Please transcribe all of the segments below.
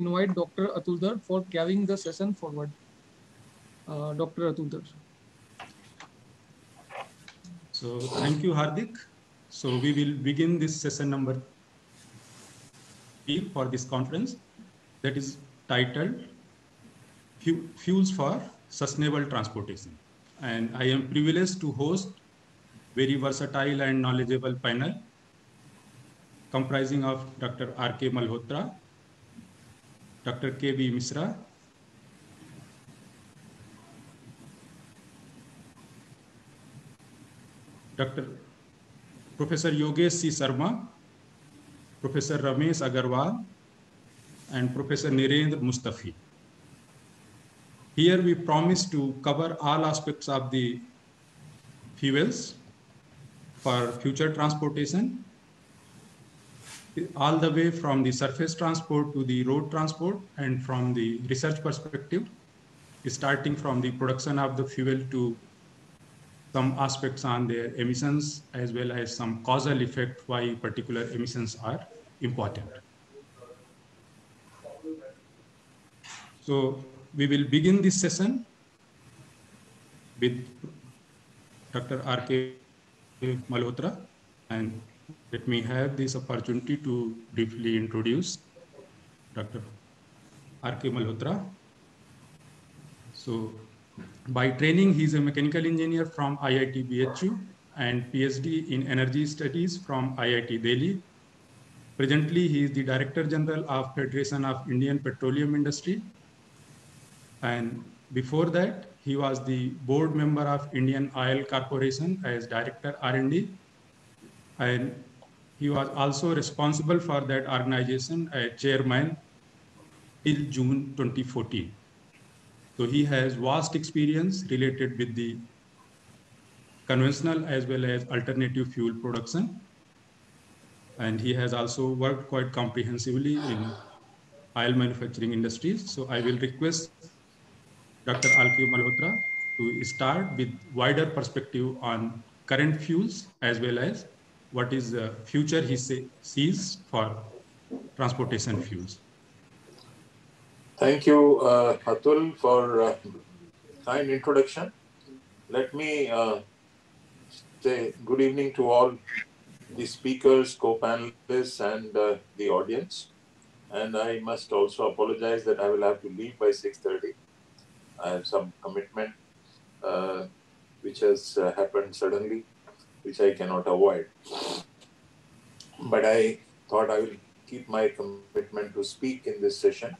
invite Dr. Atul Dhar for carrying the session forward. Uh, Dr. Atul Dhar. So thank you, Hardik. So we will begin this session number three for this conference that is titled Fuels for Sustainable Transportation. And I am privileged to host very versatile and knowledgeable panel comprising of Dr. R.K. Malhotra, Dr. K.B. Mishra, Dr. Professor Yogesh C. Sharma, Professor Ramesh Agarwal, and Professor Nirendra Mustafi. Here we promise to cover all aspects of the fuels for future transportation, all the way from the surface transport to the road transport and from the research perspective, starting from the production of the fuel to some aspects on their emissions as well as some causal effect why particular emissions are important. So we will begin this session with Dr. R.K. Malhotra and let me have this opportunity to briefly introduce Dr. R.K. Malhotra. So by training, he is a mechanical engineer from IIT BHU and PhD in energy studies from IIT Delhi. Presently, he is the Director General of Federation of Indian Petroleum Industry. And before that, he was the board member of Indian Oil Corporation as Director R&D. And he was also responsible for that organization as chairman till June 2014. So he has vast experience related with the conventional as well as alternative fuel production. And he has also worked quite comprehensively in oil manufacturing industries. So I will request Dr. R.K. Malhotra to start with wider perspective on current fuels as well as what is the future he say, sees for transportation fuels. Thank you, uh, Atul, for uh, kind introduction. Let me uh, say good evening to all the speakers, co-panelists, and uh, the audience. And I must also apologize that I will have to leave by 6.30. I have some commitment uh, which has uh, happened suddenly, which I cannot avoid. But I thought I will keep my commitment to speak in this session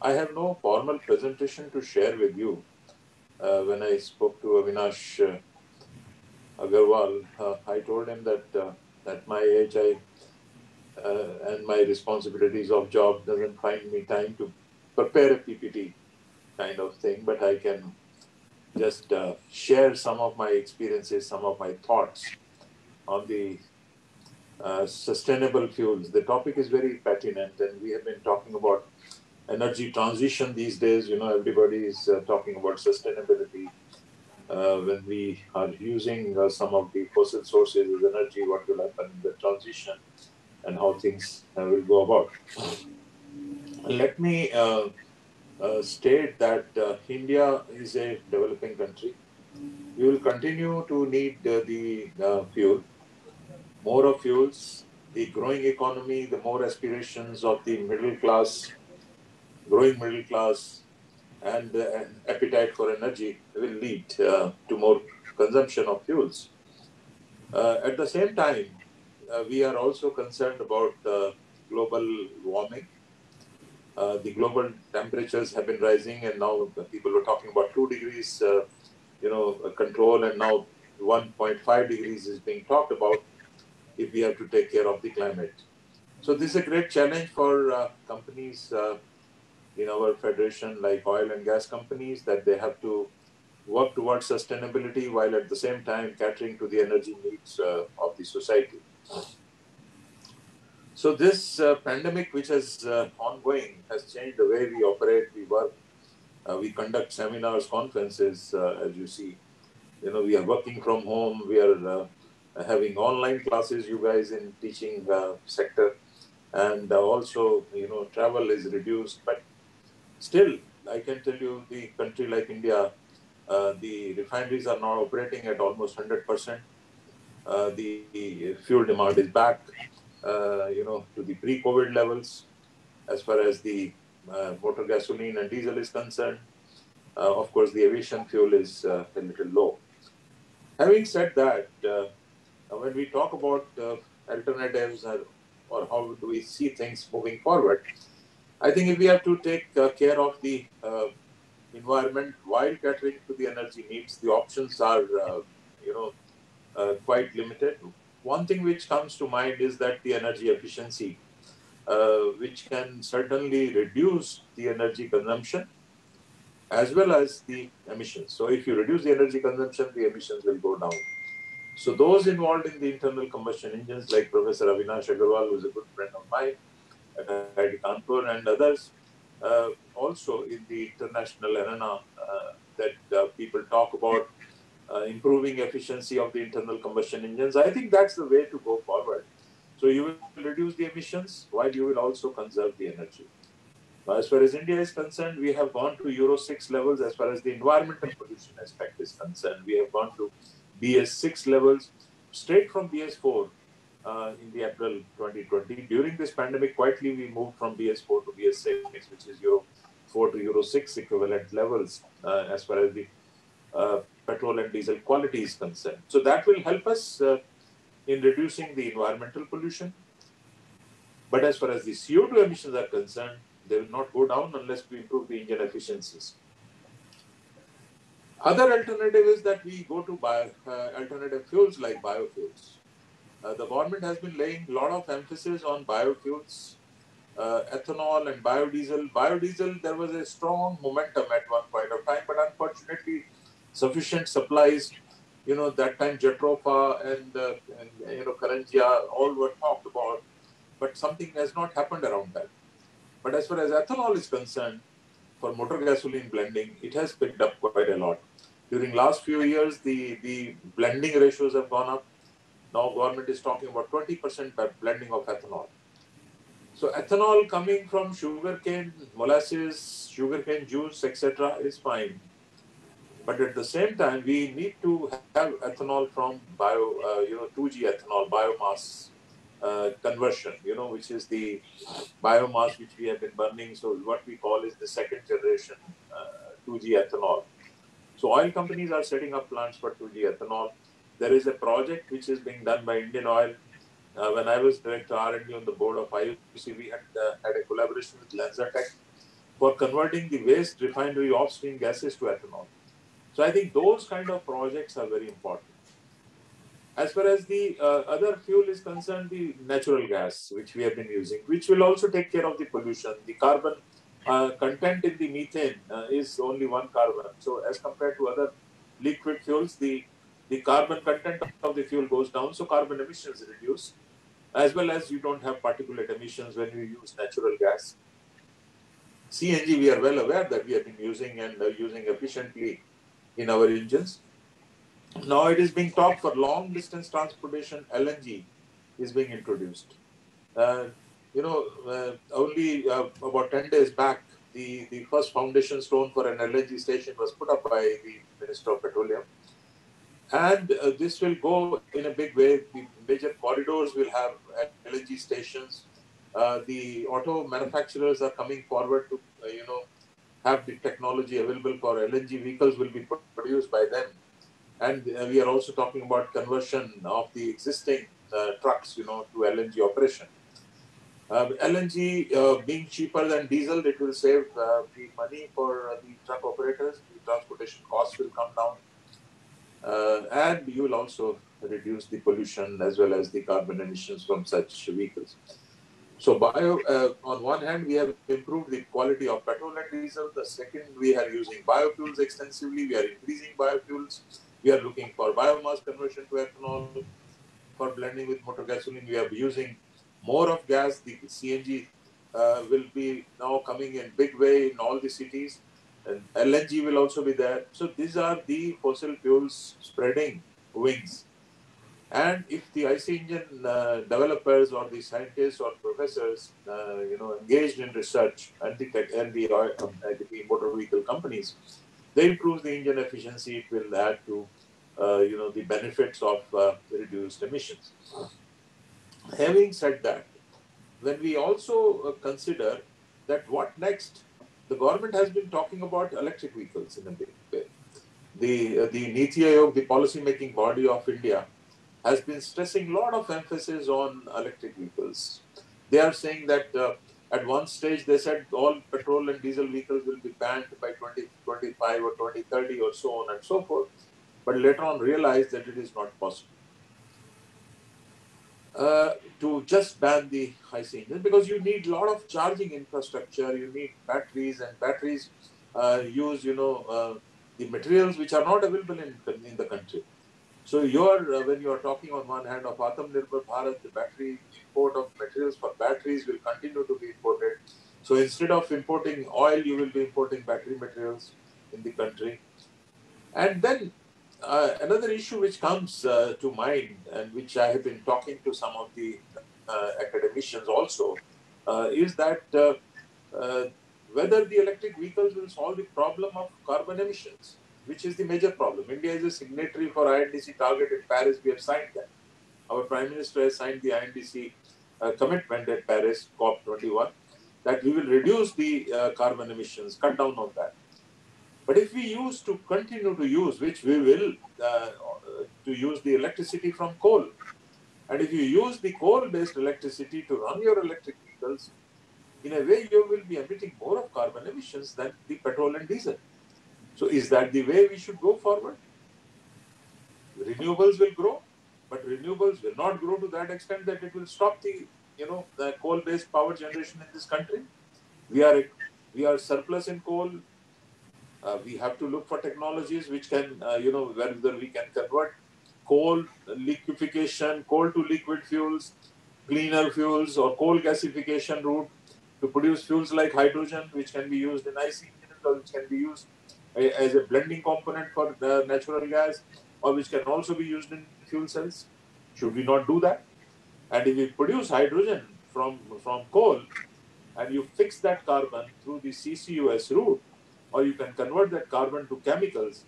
I have no formal presentation to share with you. Uh, when I spoke to Avinash uh, Agarwal, uh, I told him that uh, at my age, I uh, and my responsibilities of job doesn't find me time to prepare a PPT kind of thing, but I can just uh, share some of my experiences, some of my thoughts on the sustainable fuels. The topic is very pertinent, and we have been talking about energy transition these days, you know, everybody is uh, talking about sustainability. Uh, when we are using uh, some of the fossil sources as energy, what will happen in the transition and how things uh, will go about. Let me uh, uh, state that India is a developing country. We will continue to need the fuel, more of fuels, the growing economy, the more aspirations of the middle class growing middle class and uh, appetite for energy will lead uh, to more consumption of fuels. Uh, at the same time, uh, we are also concerned about global warming. Uh, the global temperatures have been rising, and now people are talking about two degrees, uh, you know, control, and now 1.5 degrees is being talked about if we have to take care of the climate. So this is a great challenge for companies in our federation, like oil and gas companies, that they have to work towards sustainability while at the same time catering to the energy needs uh, of the society. So this uh, pandemic, which is uh, ongoing, has changed the way we operate, we work, uh, we conduct seminars, conferences, uh, as you see. You know, we are working from home, we are uh, having online classes, you guys in teaching sector and uh, also you know travel is reduced. But still, I can tell you, the country like India, uh, the refineries are now operating at almost hundred percent. Uh, the, the fuel demand is back, uh, you know, to the pre-COVID levels as far as the uh, motor gasoline and diesel is concerned. Uh, of course, the aviation fuel is uh, a little low. Having said that, when we talk about alternatives or, or, how do we see things moving forward, I think if we have to take care of the environment while catering to the energy needs, the options are, you know, uh, quite limited. One thing which comes to mind is that the energy efficiency, uh, which can certainly reduce the energy consumption as well as the emissions. So if you reduce the energy consumption, the emissions will go down. So those involved in the internal combustion engines, like Professor Avinash Agarwal, who is a good friend of mine at IIT Kanpur, and others, uh, also in the international arena, uh, that uh, people talk about uh, improving efficiency of the internal combustion engines. I think that's the way to go forward. So you will reduce the emissions while you will also conserve the energy. As far as India is concerned, we have gone to Euro 6 levels as far as the environmental pollution aspect is concerned. We have gone to BS 6 levels straight from BS 4 uh, in the April 2020. During this pandemic, quietly we moved from BS 4 to BS 6, which is Euro 4 to Euro 6 equivalent levels uh, as far as the uh, petrol and diesel quality is concerned. So that will help us uh, in reducing the environmental pollution. But as far as the CO2 emissions are concerned, they will not go down unless we improve the engine efficiencies. Other alternative is that we go to bio, uh, alternative fuels like biofuels. Uh, the government has been laying a lot of emphasis on biofuels, uh, ethanol and biodiesel. Biodiesel, there was a strong momentum at one point of time, but unfortunately, sufficient supplies. You know, that time Jatropha and, uh, and you know Karanja all were talked about, but something has not happened around that. But as far as ethanol is concerned, for motor gasoline blending, it has picked up quite a lot. During last few years, the, the blending ratios have gone up. Now government is talking about 20% blending of ethanol. So ethanol coming from sugarcane, molasses, sugarcane juice, etc. is fine. But at the same time, we need to have ethanol from bio, uh, you know, 2G ethanol, biomass uh, conversion, you know, which is the biomass which we have been burning. So what we call is the second generation uh, 2G ethanol. So oil companies are setting up plants for 2G ethanol. There is a project which is being done by Indian Oil. Uh, when I was director R&D on the board of IOC, we had, uh, had a collaboration with LanzaTech for converting the waste refinery off-stream gases to ethanol. So I think those kind of projects are very important. As far as the uh, other fuel is concerned, the natural gas, which we have been using, which will also take care of the pollution. The carbon uh, content in the methane uh, is only one carbon. So as compared to other liquid fuels, the, the carbon content of the fuel goes down, so carbon emissions reduce, as well as you don't have particulate emissions when you use natural gas. CNG, we are well aware that we have been using and uh, using efficiently in our engines. Now it is being talked for long distance transportation, LNG is being introduced. Uh, you know, uh, only uh, about 10 days back, the, the first foundation stone for an LNG station was put up by the Minister of Petroleum. And uh, this will go in a big way. The major corridors will have LNG stations. Uh, the auto manufacturers are coming forward to, uh, you know, have the technology available for LNG vehicles will be produced by them. And uh, we are also talking about conversion of the existing uh, trucks, you know, to LNG operation. Uh, LNG uh, being cheaper than diesel, it will save uh, the money for uh, the truck operators. The transportation costs will come down. and you will also reduce the pollution as well as the carbon emissions from such vehicles. So bio, uh, on one hand, we have improved the quality of petrol and diesel. The second, we are using biofuels extensively. We are increasing biofuels. We are looking for biomass conversion to ethanol. For blending with motor gasoline, we are using more of gas. The CNG uh, will be now coming in big way in all the cities. And LNG will also be there. So these are the fossil fuels spreading wings. And if the IC engine uh, developers or the scientists or professors, uh, you know, engaged in research and the and the, uh, the motor vehicle companies, they improve the engine efficiency, it will add to, uh, you know, the benefits of uh, reduced emissions. Having said that, when we also uh, consider that what next, the government has been talking about electric vehicles in a big way. The, the Niti Aayog, the policy making body of India, has been stressing a lot of emphasis on electric vehicles. They are saying that uh, at one stage they said all petrol and diesel vehicles will be banned by 2025 or 2030 or so on and so forth. But later on realized that it is not possible. Uh, to just ban the IC engine because you need a lot of charging infrastructure, you need batteries, and batteries uh, use, you know, uh, the materials which are not available in, in the country. So you're, uh, when you are talking on one hand of Atmanirbhar Bharat, the battery import of materials for batteries will continue to be imported. So instead of importing oil, you will be importing battery materials in the country. And then uh, another issue which comes uh, to mind and which I have been talking to some of the uh, academicians also uh, is that uh, uh, whether the electric vehicles will solve the problem of carbon emissions which is the major problem. India is a signatory for INDC target in Paris. We have signed that. Our Prime Minister has signed the INDC uh, commitment at Paris, COP21, that we will reduce the uh, carbon emissions, cut down on that. But if we use to continue to use, which we will, uh, to use the electricity from coal, and if you use the coal-based electricity to run your electric vehicles, in a way you will be emitting more of carbon emissions than the petrol and diesel. So is that the way we should go forward? Renewables will grow, but renewables will not grow to that extent that it will stop the you know the coal-based power generation in this country. We are we are surplus in coal. Uh, we have to look for technologies which can uh, you know whether we can convert coal liquefaction, coal to liquid fuels, cleaner fuels, or coal gasification route to produce fuels like hydrogen, which can be used in IC engines or which can be used as a blending component for the natural gas or which can also be used in fuel cells? Should we not do that? And if we produce hydrogen from, from coal and you fix that carbon through the CCUS route, or you can convert that carbon to chemicals,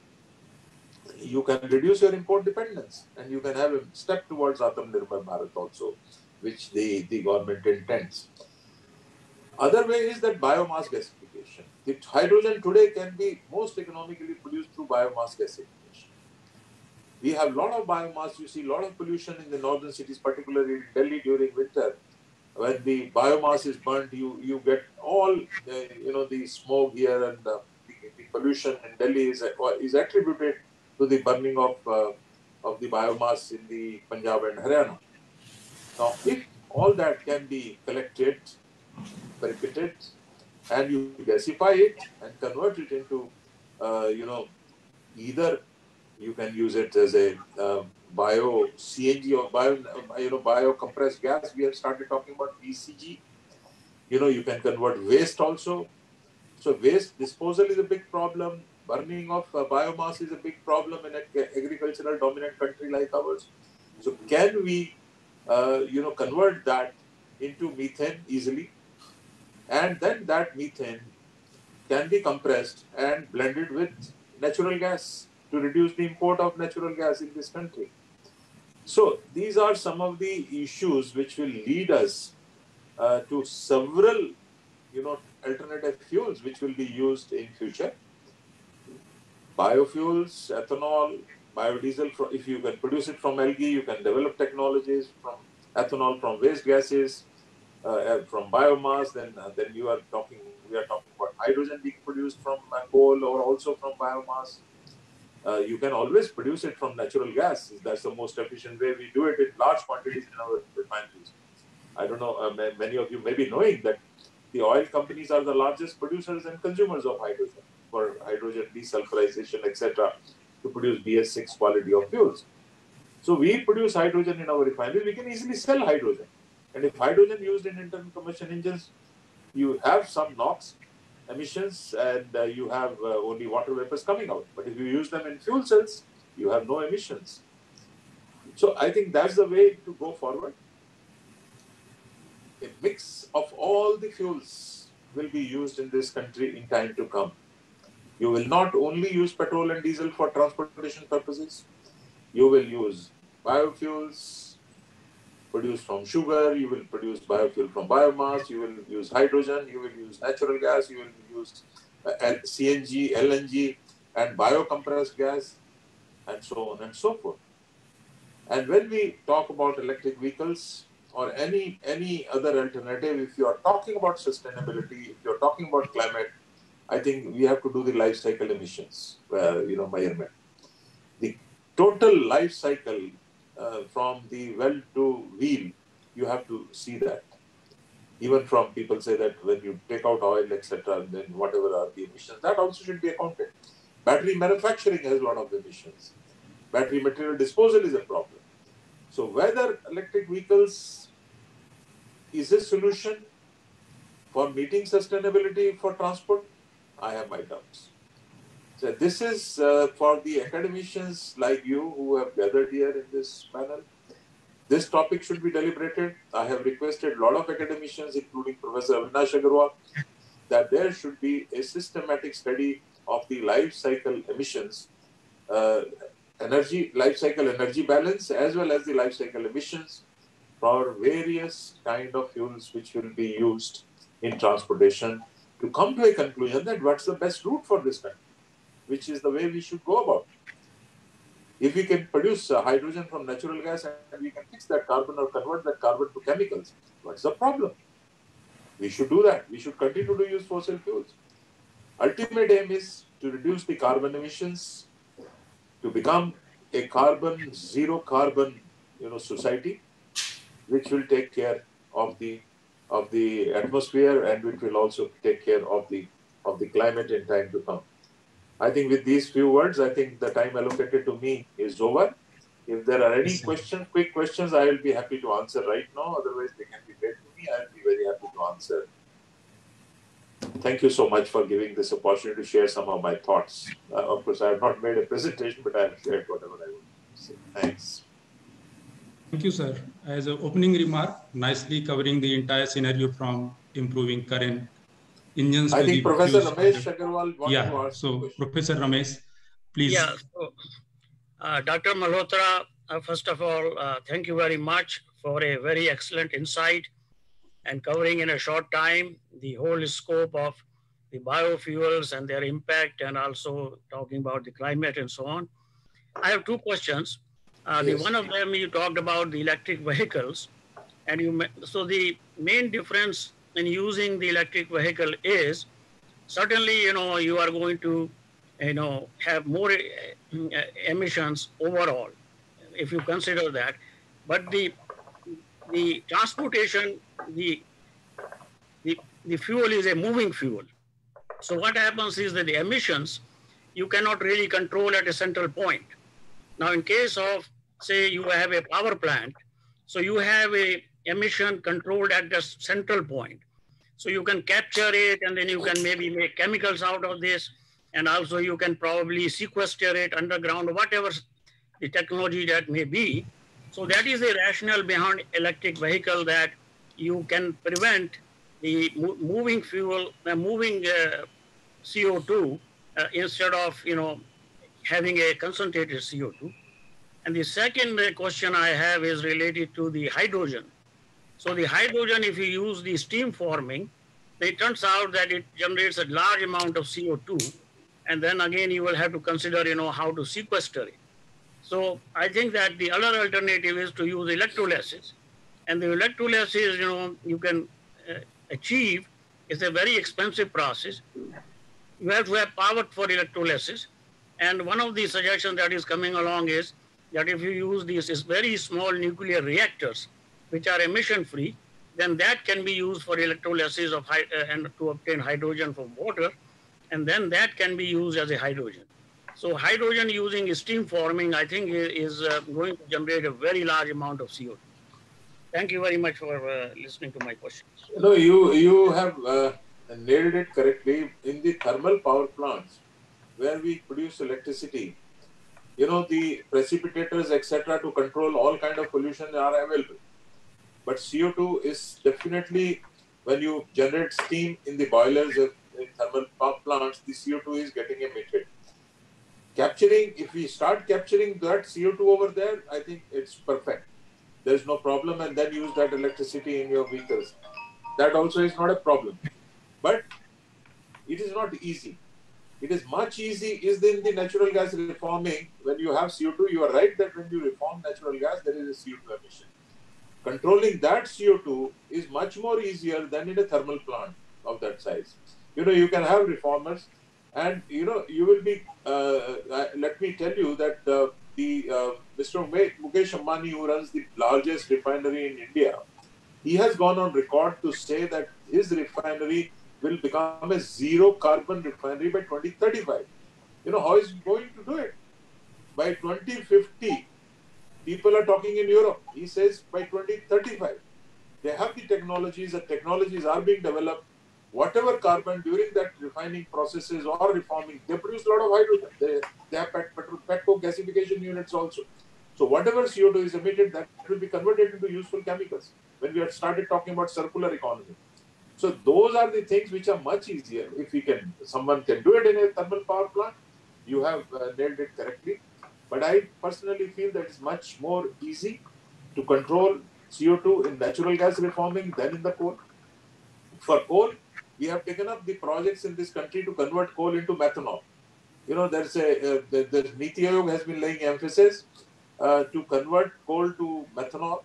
you can reduce your import dependence and you can have a step towards Atmanirbhar Bharat also, which the, the government intends. Other way is that biomass gasification. The hydrogen today can be most economically produced through biomass gasification. We have a lot of biomass. You see a lot of pollution in the northern cities, particularly in Delhi during winter. When the biomass is burnt, you, you get all the, you know the smoke here and the, the, the pollution in Delhi is, is attributed to the burning of uh, of the biomass in the Punjab and Haryana. Now, if all that can be collected, briquetted, and you gasify it and convert it into, uh, you know, either you can use it as a uh, bio CNG or bio, you know, bio compressed gas. We have started talking about BCG. You know, you can convert waste also. So waste disposal is a big problem. Burning of uh, biomass is a big problem in an agricultural dominant country like ours. So can we, uh, you know, convert that into methane easily? And then that methane can be compressed and blended with natural gas to reduce the import of natural gas in this country. So these are some of the issues which will lead us uh, to several, you know, alternative fuels which will be used in future. Biofuels, ethanol, biodiesel. If you can produce it from algae, you can develop technologies from ethanol from waste gases, Uh, uh, from biomass, then uh, then you are talking we are talking about hydrogen being produced from coal or also from biomass. Uh, you can always produce it from natural gas. That's the most efficient way. We do it in large quantities in our refineries. I don't know. many of you may be knowing that the oil companies are the largest producers and consumers of hydrogen for hydrogen desulfurization, etc., to produce BS6 quality of fuels. So we produce hydrogen in our refineries. We can easily sell hydrogen. And if hydrogen used in internal combustion engines, you have some NOx emissions and uh, you have uh, only water vapors coming out. But if you use them in fuel cells, you have no emissions. So I think that's the way to go forward. A mix of all the fuels will be used in this country in time to come. You will not only use petrol and diesel for transportation purposes, you will use biofuels produced from sugar, you will produce biofuel from biomass, you will use hydrogen, you will use natural gas, you will use uh, CNG, LNG, and biocompressed gas, and so on and so forth. And when we talk about electric vehicles or any any other alternative, if you are talking about sustainability, if you're talking about climate, I think we have to do the life cycle emissions, uh, you know, measurement. The total life cycle uh, from the well to wheel, you have to see that. Even from people say that when you take out oil, etc., then whatever are the emissions, that also should be accounted. Battery manufacturing has a lot of emissions. Battery material disposal is a problem. So whether electric vehicles is a solution for meeting sustainability for transport, I have my doubts. So this is uh, for the academicians like you who have gathered here in this panel. This topic should be deliberated. I have requested a lot of academicians, including Professor Avinash Agarwal, that there should be a systematic study of the life cycle emissions, uh, energy life cycle energy balance, as well as the life cycle emissions for various kind of fuels which will be used in transportation to come to a conclusion that what's the best route for this country which is the way we should go about. If we can produce uh, hydrogen from natural gas and we can fix that carbon or convert that carbon to chemicals, what's the problem? We should do that. We should continue to use fossil fuels. Ultimate aim is to reduce the carbon emissions, to become a carbon zero carbon, you know, society, which will take care of the of the atmosphere and which will also take care of the of the climate in time to come. I think with these few words, I think the time allocated to me is over. If there are any questions, quick questions, I will be happy to answer right now. Otherwise, they can be made to me. I'll be very happy to answer. Thank you so much for giving this opportunity to share some of my thoughts. Uh, of course, I have not made a presentation, but I have shared whatever I would say. Thanks. Thank you, sir. As an opening remark, nicely covering the entire scenario from improving current engines. I think Professor Ramesh Agarwal yeah, so Professor Ramesh, please. Yeah, so, uh, Dr. Malhotra, uh, first of all, uh, thank you very much for a very excellent insight and covering in a short time the whole scope of the biofuels and their impact and also talking about the climate and so on. I have two questions. Uh, yes. The one of them you talked about the electric vehicles, and you so the main difference in using the electric vehicle is certainly, you know, you are going to, you know, have more uh, emissions overall, if you consider that. But the the transportation, the, the, the fuel is a moving fuel. So what happens is that the emissions, you cannot really control at a central point. Now, in case of, say, you have a power plant, so you have a emission controlled at the central point. So you can capture it and then you can maybe make chemicals out of this. And also you can probably sequester it underground, whatever the technology that may be. So that is the rationale behind electric vehicle that you can prevent the moving fuel, the moving uh, CO2 uh, instead of, you know, having a concentrated CO2. And the second question I have is related to the hydrogen. So the hydrogen, if you use the steam forming, it turns out that it generates a large amount of CO2. And then again, you will have to consider, you know, how to sequester it. So I think that the other alternative is to use electrolysis. And the electrolysis, you know, you can uh, achieve is a very expensive process. You have to have power for electrolysis. And one of the suggestions that is coming along is that if you use these very small nuclear reactors, which are emission free, then that can be used for electrolysis of uh, and to obtain hydrogen from water, and then that can be used as a hydrogen. So hydrogen using steam forming, I think, is uh, going to generate a very large amount of CO2. Thank you very much for uh, listening to my questions. No, you you have uh, nailed it correctly. In the thermal power plants, where we produce electricity, you know, the precipitators, etc., to control all kind of pollution are available. But CO2 is definitely when you generate steam in the boilers in thermal power plants, the CO2 is getting emitted. Capturing, if we start capturing that CO2 over there, I think it's perfect. There's no problem, and then use that electricity in your vehicles. That also is not a problem. But it is not easy. It is much easy is in the natural gas reforming. When you have CO2, you are right that when you reform natural gas, there is a CO2 emission. Controlling that CO2 is much more easier than in a thermal plant of that size. You know, you can have reformers, and you know, you will be. Uh, uh, let me tell you that uh, the uh, Mr. Mukesh Ambani, who runs the largest refinery in India, he has gone on record to say that his refinery will become a zero carbon refinery by 2035. You know, how is he going to do it? By 2050, people are talking in Europe. He says by 2035, they have the technologies, the technologies are being developed. Whatever carbon during that refining processes or reforming, they produce a lot of hydrogen. They, they have pet, pet, gasification units also. So whatever CO2 is emitted, that will be converted into useful chemicals. When we had started talking about circular economy, so those are the things which are much easier. If we can, someone can do it in a thermal power plant, you have uh, nailed it correctly. But I personally feel that it's much more easy to control CO2 in natural gas reforming than in the coal. For coal, we have taken up the projects in this country to convert coal into methanol. You know, there's a uh, the, the Niti Aayog has been laying emphasis uh, to convert coal to methanol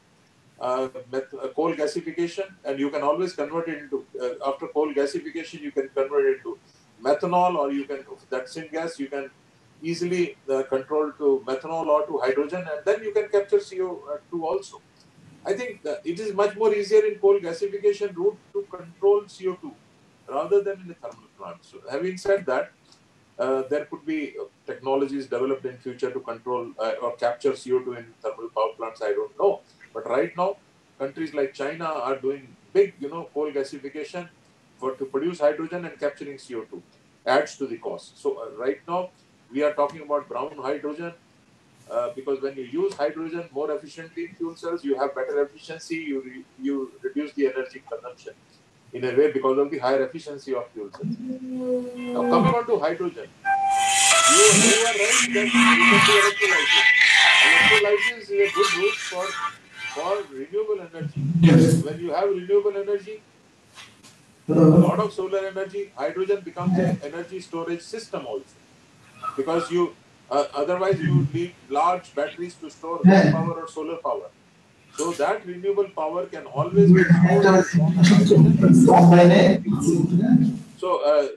uh, uh, coal gasification, and you can always convert it into uh, after coal gasification, you can convert it to methanol, or you can that same gas you can easily uh, control to methanol or to hydrogen, and then you can capture CO2 also. I think it is much more easier in coal gasification route to control CO2 rather than in the thermal plant. So, having said that, uh, there could be technologies developed in future to control uh, or capture CO2 in thermal power plants. I don't know. But right now, countries like China are doing big, you know, coal gasification for to produce hydrogen and capturing CO2 adds to the cost. So uh, right now, we are talking about brown hydrogen uh, because when you use hydrogen more efficiently in fuel cells, you have better efficiency. You re, you reduce the energy consumption in a way because of the higher efficiency of fuel cells. Now coming on to hydrogen, you, you are right that you can do electrolysis. Electrolysis is a good route for for renewable energy. Yes. When you have renewable energy, a lot of solar energy, hydrogen becomes an energy storage system also. Because you, uh, otherwise you need large batteries to store wind power or solar power. So that renewable power can always be stored So uh,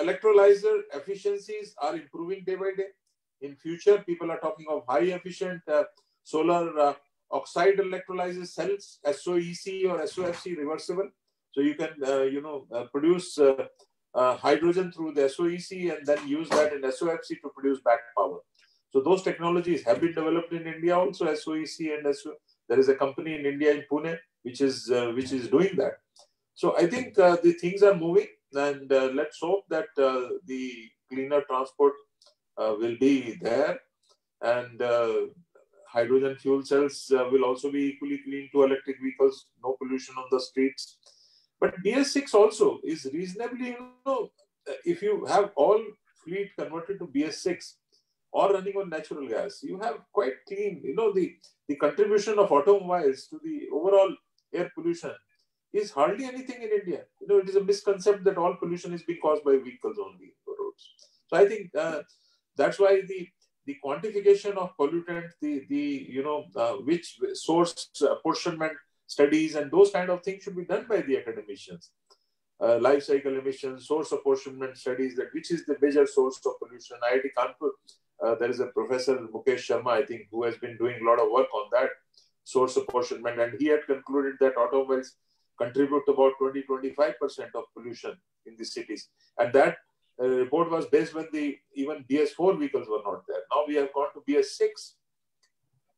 electrolyzer efficiencies are improving day by day. In future, people are talking of high efficient uh, solid uh, oxide electrolysis cells, SOEC or SOFC reversible. So you can, uh, you know, uh, produce uh, uh hydrogen through the SOEC and then use that in SOFC to produce back power. So those technologies have been developed in India also, SOEC and SO. There is a company in India in Pune which is uh, which is doing that. So I think uh, the things are moving, and let's hope that the cleaner transport will be there, and hydrogen fuel cells uh, will also be equally clean to electric vehicles, no pollution on the streets. But BS6 also is reasonably, you know, if you have all fleet converted to BS6 or running on natural gas, you have quite clean, you know, the, the contribution of automobiles to the overall air pollution is hardly anything in India. You know, it is a misconception that all pollution is being caused by vehicles only roads. So I think uh, that's why the the quantification of pollutant, the, the you know, uh, which source apportionment studies and those kind of things should be done by the academicians. Uh, life cycle emissions, source apportionment studies, that which is the major source of pollution. IIT Kanpur, uh, there is a professor, Mukesh Sharma, I think, who has been doing a lot of work on that source apportionment. And he had concluded that automobiles contribute about 20-25% of pollution in the cities. And that uh, report was based when the even BS4 vehicles were not there. Now we have gone to BS6,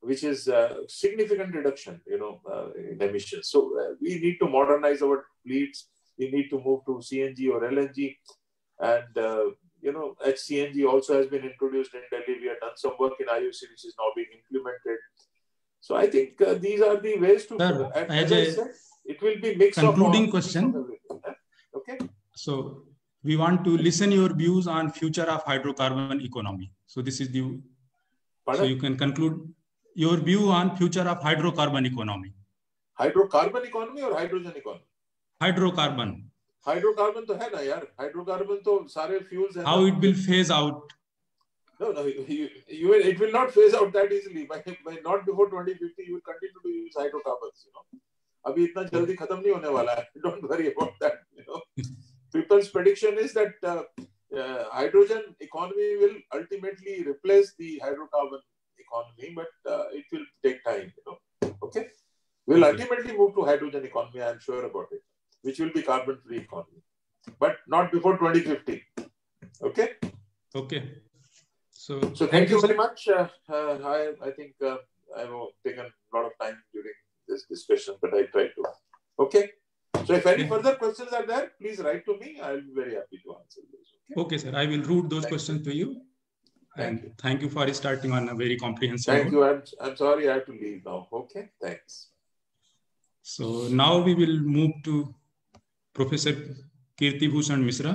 which is a significant reduction, you know, uh, in emissions. So uh, we need to modernize our fleets. We need to move to CNG or LNG, and uh, you know, HCNG also has been introduced in Delhi. We have done some work in IOC, which is now being implemented. So I think uh, these are the ways to. Sir, as I said, it will be mix concluding all- question. mix of everything, huh? Okay. So we want to listen your views on future of hydrocarbon economy. So this is the, so you can conclude your view on future of hydrocarbon economy. Hydrocarbon economy और hydrogen economy Hydrocarbon, hydrocarbon तो है ना यार hydrocarbon तो सारे fuels हैं how it will phase out. no no you, you will, it will not phase out that easily by, by not before 2050 you will continue to use hydrocarbons you know अभी इतना जल्दी खत्म नहीं होने वाला है don't worry about that you know people's prediction is that uh, uh, hydrogen economy will ultimately replace the hydrocarbon economy but uh, it will take time you know. Okay? We'll ultimately move to hydrogen economy i'm sure about it which will be carbon free economy but not before 2050 okay? Okay. So, so thank you very much. Uh, uh, i i think uh, i've taken a lot of time during this discussion but i tried to. Okay? So if any further questions are there please write to me. I'll be very happy to answer those okay? Okay, sir. I will route those Thank you. questions to you. Thank And you. thank you for starting on a very comprehensive. thank you i'm, I'm sorry i have to leave now okay thanks So now we will move to Professor Kirti Bhushan Mishra.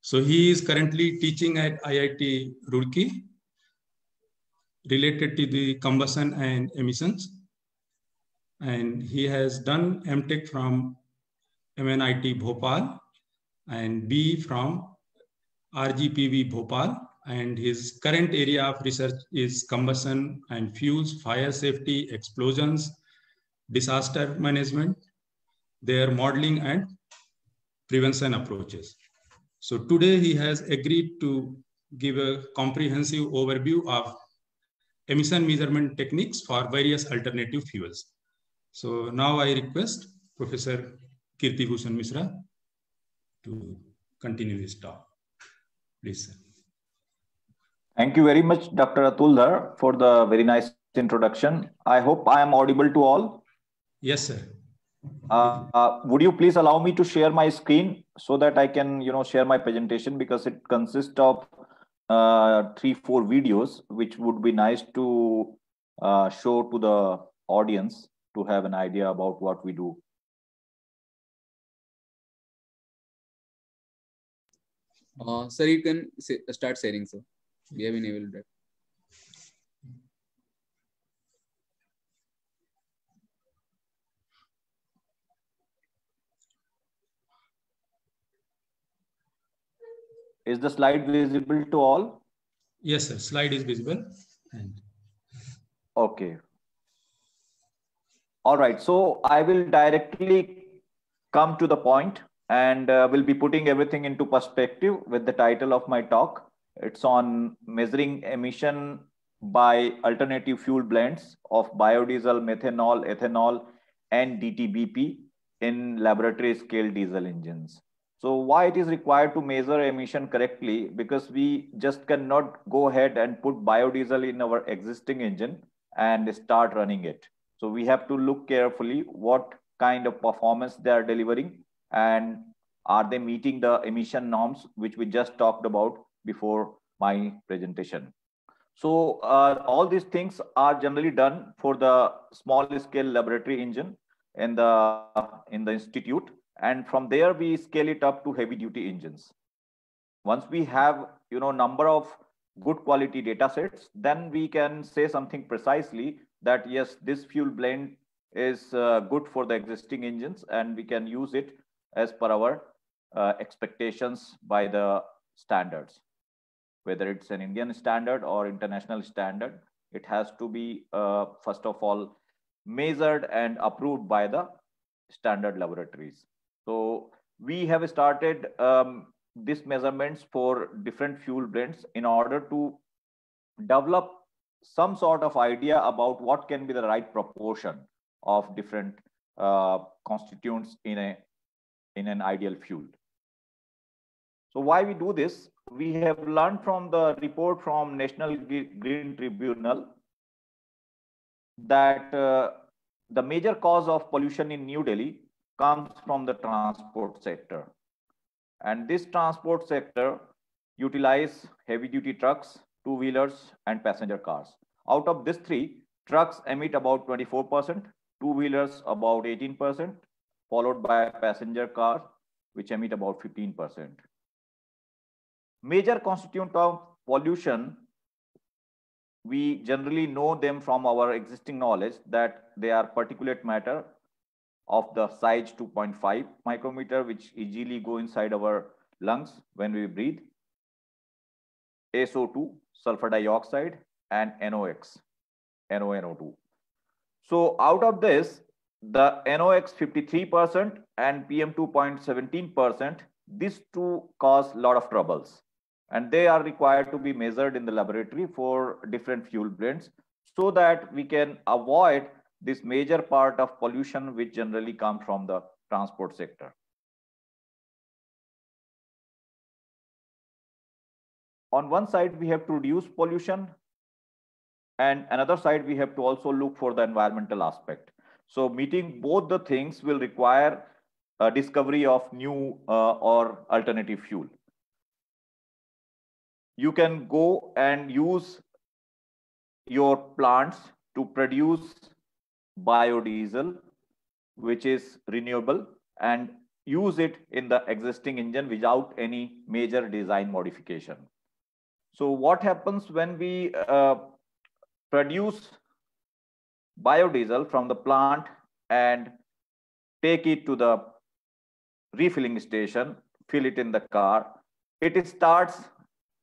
So he is currently teaching at IIT Roorkee related to the combustion and emissions. And he has done MTech from MNIT Bhopal and B from RGPV Bhopal and his current area of research is combustion and fuels, fire safety, explosions, disaster management, their modeling and prevention approaches. So today he has agreed to give a comprehensive overview of emission measurement techniques for various alternative fuels. So now I request Professor Kirti Bhushan Mishra to continue his talk. Please, sir. Thank you very much, Dr. Atul Dhar, for the very nice introduction. I hope I am audible to all. Yes, sir. Uh, uh, would you please allow me to share my screen so that I can, you know, share my presentation because it consists of uh, three, four videos, which would be nice to uh, show to the audience to have an idea about what we do. Uh, sir, you can say, start sharing, sir. We have enabled that. Is the slide visible to all? Yes, sir. Slide is visible. And Okay. All right. So I will directly come to the point and uh, will be putting everything into perspective with the title of my talk. It's on measuring emission by alternative fuel blends of biodiesel, methanol, ethanol, and DTBP in laboratory scale diesel engines. So why it is required to measure emission correctly? Because we just cannot go ahead and put biodiesel in our existing engine and start running it. So we have to look carefully what kind of performance they are delivering and are they meeting the emission norms which we just talked about before my presentation. So uh, all these things are generally done for the small scale laboratory engine in the in the institute and from there we scale it up to heavy duty engines once we have you know number of good quality data sets then we can say something precisely that yes this fuel blend is uh, good for the existing engines and we can use it as per our uh, expectations by the standards. Whether it's an indian standard or international standard it has to be uh, first of all measured and approved by the standard laboratories. So we have started um, these measurements for different fuel blends in order to develop some sort of idea about what can be the right proportion of different uh, constituents in a in an ideal fuel. So why we do this? We have learned from the report from National Green Tribunal that uh, the major cause of pollution in New Delhi comes from the transport sector. And this transport sector utilize heavy duty trucks, two wheelers and passenger cars. Out of these three, trucks emit about 24%, two wheelers about 18%, followed by passenger cars, which emit about 15%. Major constituent of pollution, we generally know them from our existing knowledge that they are particulate matter of the size 2.5 micrometer, which easily go inside our lungs when we breathe. SO2, sulfur dioxide, and NOx, NONO2. So out of this, the NOx 53% and PM 2.17%, these two cause a lot of troubles. And they are required to be measured in the laboratory for different fuel blends so that we can avoid this major part of pollution which generally come from the transport sector. On one side, we have to reduce pollution and another side, we have to also look for the environmental aspect. So meeting both the things will require a discovery of new uh, or alternative fuel. You can go and use your plants to produce biodiesel, which is renewable, and use it in the existing engine without any major design modification. So what happens when we uh, produce biodiesel from the plant and take it to the refilling station, fill it in the car, it starts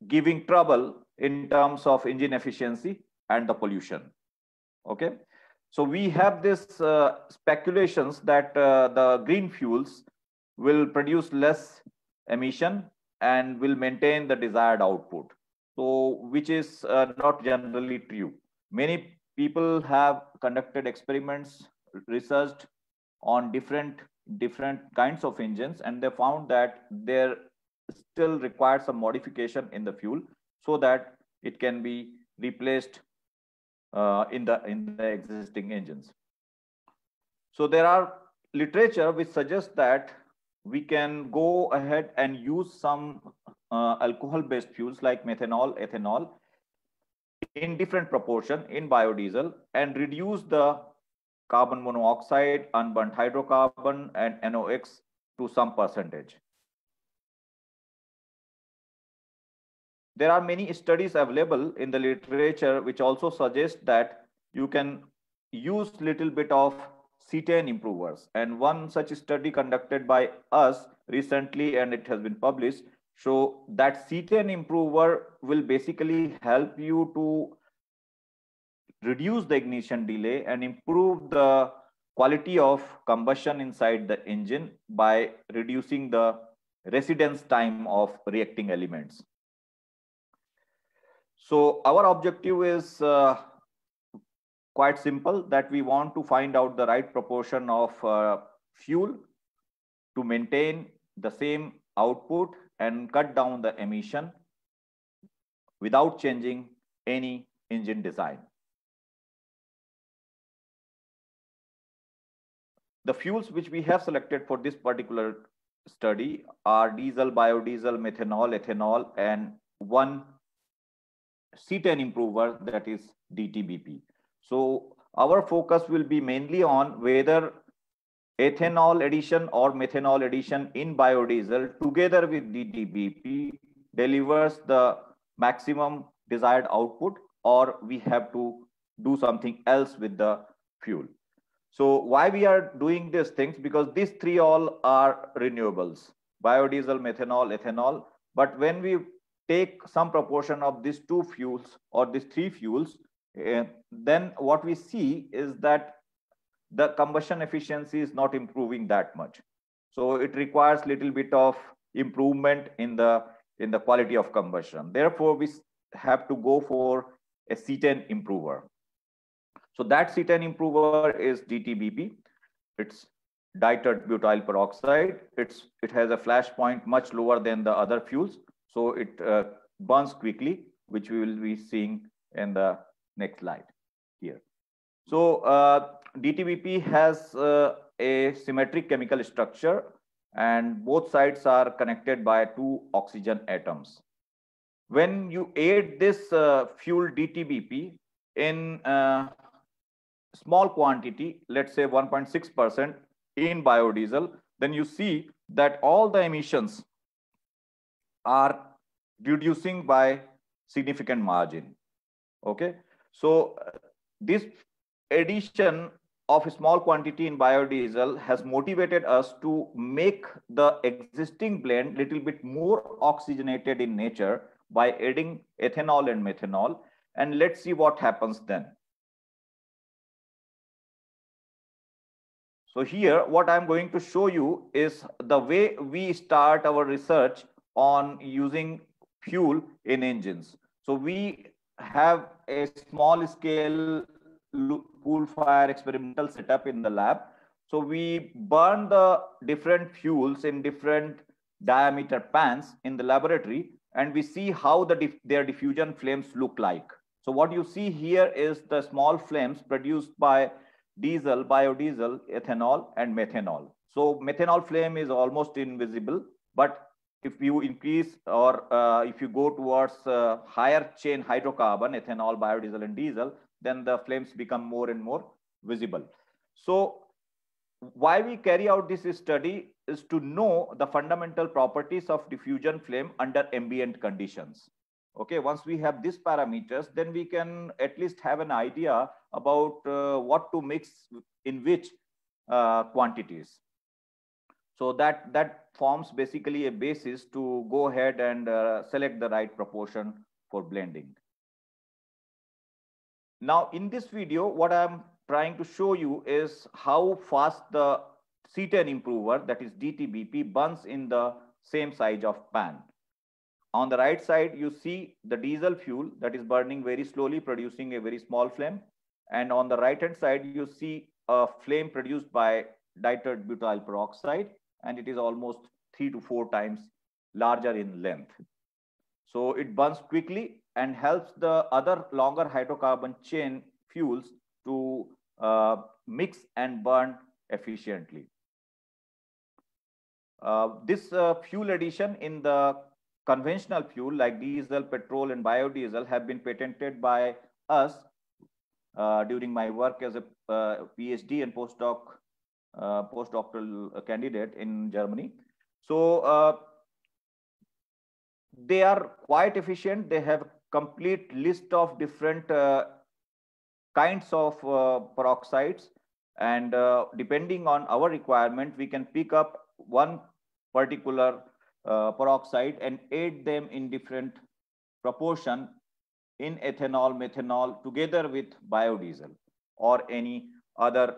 giving trouble in terms of engine efficiency and the pollution. Okay. So we have this uh, speculations that uh, the green fuels will produce less emission and will maintain the desired output. So which is uh, not generally true. Many people have conducted experiments, researched on different different kinds of engines, and they found that there still requires some modification in the fuel so that it can be replaced uh, in the in the existing engines. So there are literature which suggests that we can go ahead and use some uh, alcohol-based fuels like methanol, ethanol in different proportion in biodiesel and reduce the carbon monoxide, unburnt hydrocarbon, and NOx to some percentage. There are many studies available in the literature which also suggest that you can use little bit of cetane improvers. And one such study conducted by us recently, and it has been published, show that cetane improver will basically help you to reduce the ignition delay and improve the quality of combustion inside the engine by reducing the residence time of reacting elements. So our objective is uh, quite simple that we want to find out the right proportion of uh, fuel to maintain the same output and cut down the emission without changing any engine design. The fuels which we have selected for this particular study are diesel, biodiesel, methanol, ethanol, and one cetane improver that is DTBP. So our focus will be mainly on whether ethanol addition or methanol addition in biodiesel together with DTBP delivers the maximum desired output or we have to do something else with the fuel. So why we are doing these things? Because these three all are renewables, biodiesel, methanol, ethanol. But when we take some proportion of these two fuels or these three fuels, uh, then what we see is that the combustion efficiency is not improving that much. So it requires little bit of improvement in the in the quality of combustion. Therefore, we have to go for a cetane improver. So that cetane improver is DTBP. It's ditert butyl peroxide. It's it has a flash point much lower than the other fuels. So it uh, burns quickly, which we will be seeing in the next slide here. So uh, DTBP has uh, a symmetric chemical structure and both sides are connected by two oxygen atoms. When you add this uh, fuel DTBP in uh, small quantity, let's say 1.6% in biodiesel, then you see that all the emissions are reducing by significant margin. Okay, so uh, this addition of a small quantity in biodiesel has motivated us to make the existing blend little bit more oxygenated in nature by adding ethanol and methanol. And let's see what happens then. So here, what I'm going to show you is the way we start our research on using fuel in engines. So we have a small scale pool fire experimental setup in the lab. So we burn the different fuels in different diameter pans in the laboratory and we see how the their diffusion flames look like. So what you see here is the small flames produced by diesel, biodiesel, ethanol, and methanol. So methanol flame is almost invisible, but if you increase or uh, if you go towards uh, higher chain hydrocarbon, ethanol, biodiesel, and diesel, then the flames become more and more visible. So why we carry out this study is to know the fundamental properties of diffusion flame under ambient conditions. Okay, once we have these parameters, then we can at least have an idea about uh, what to mix in which uh, quantities. So that, that forms basically a basis to go ahead and uh, select the right proportion for blending. Now in this video, what I'm trying to show you is how fast the cetane improver, that is DTBP, burns in the same size of pan. On the right side, you see the diesel fuel that is burning very slowly, producing a very small flame. And on the right hand side, you see a flame produced by ditert butyl peroxide, and it is almost three to four times larger in length. So it burns quickly and helps the other longer hydrocarbon chain fuels to uh, mix and burn efficiently. Uh, this uh, fuel addition in the conventional fuel like diesel, petrol, and biodiesel have been patented by us uh, during my work as a uh, PhD and postdoc, uh, postdoctoral candidate in Germany. So they are quite efficient. They have complete list of different uh, kinds of uh, peroxides. And uh, depending on our requirement, we can pick up one particular peroxide and add them in different proportion in ethanol, methanol, together with biodiesel or any other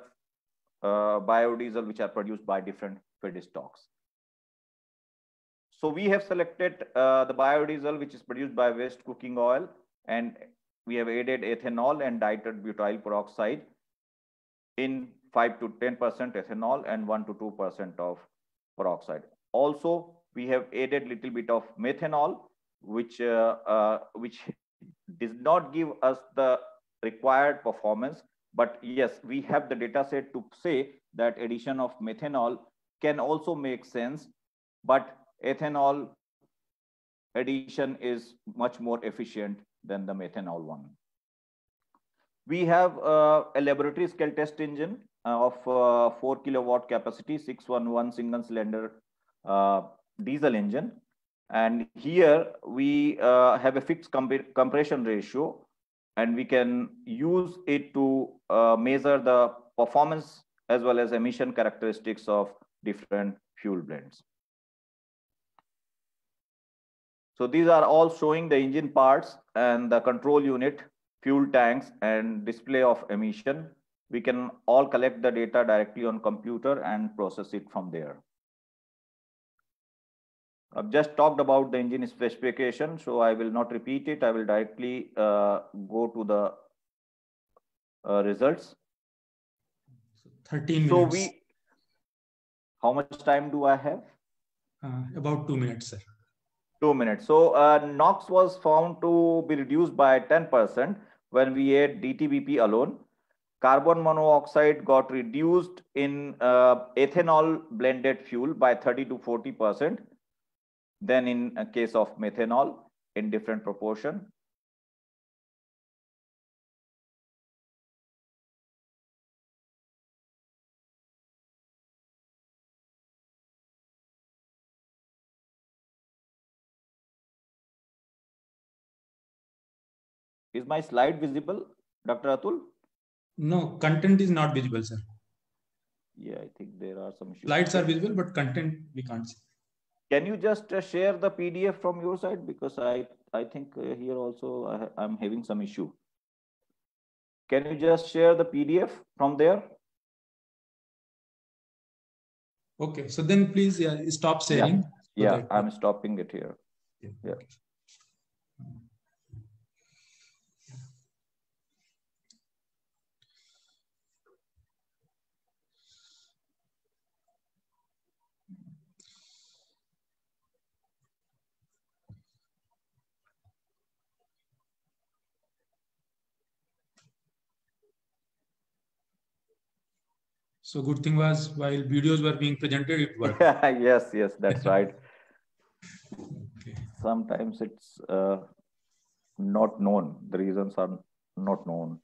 uh, biodiesel which are produced by different feedstocks. So we have selected uh, the biodiesel, which is produced by waste cooking oil, and we have added ethanol and ditert butyl peroxide in 5 to 10% ethanol and 1 to 2% of peroxide. Also, we have added little bit of methanol, which, uh, uh, which does not give us the required performance. But yes, we have the data set to say that addition of methanol can also make sense, but ethanol addition is much more efficient than the methanol one. We have uh, a laboratory scale test engine uh, of uh, 4 kilowatt capacity, 611 single cylinder uh, diesel engine. And here we uh, have a fixed comp compression ratio and we can use it to uh, measure the performance as well as emission characteristics of different fuel blends. So these are all showing the engine parts and the control unit, fuel tanks and display of emission. We can all collect the data directly on computer and process it from there. I've just talked about the engine specification, so I will not repeat it. I will directly uh, go to the uh, results. 13 minutes. So we, how much time do I have? Uh, about two minutes, sir. Two minutes. So uh, NOx was found to be reduced by 10% when we add DTBP alone. carbon monoxide got reduced in uh, ethanol blended fuel by 30 to 40 percent Then in case of methanol in different proportion. Is my slide visible, Dr. Atul? No, content is not visible, sir. Yeah, I think there are some issues. Slides are visible, but content we can't see. Can you just uh, share the PDF from your side? Because I, I think uh, here also I, I'm having some issue. Can you just share the PDF from there? Okay, so then please yeah, stop Yeah. sharing. Yeah, that- I'm stopping it here. Yeah. Yeah. So good thing was while videos were being presented, it worked. yes, yes, that's right. Okay. Sometimes it's uh, not known. The reasons are not known.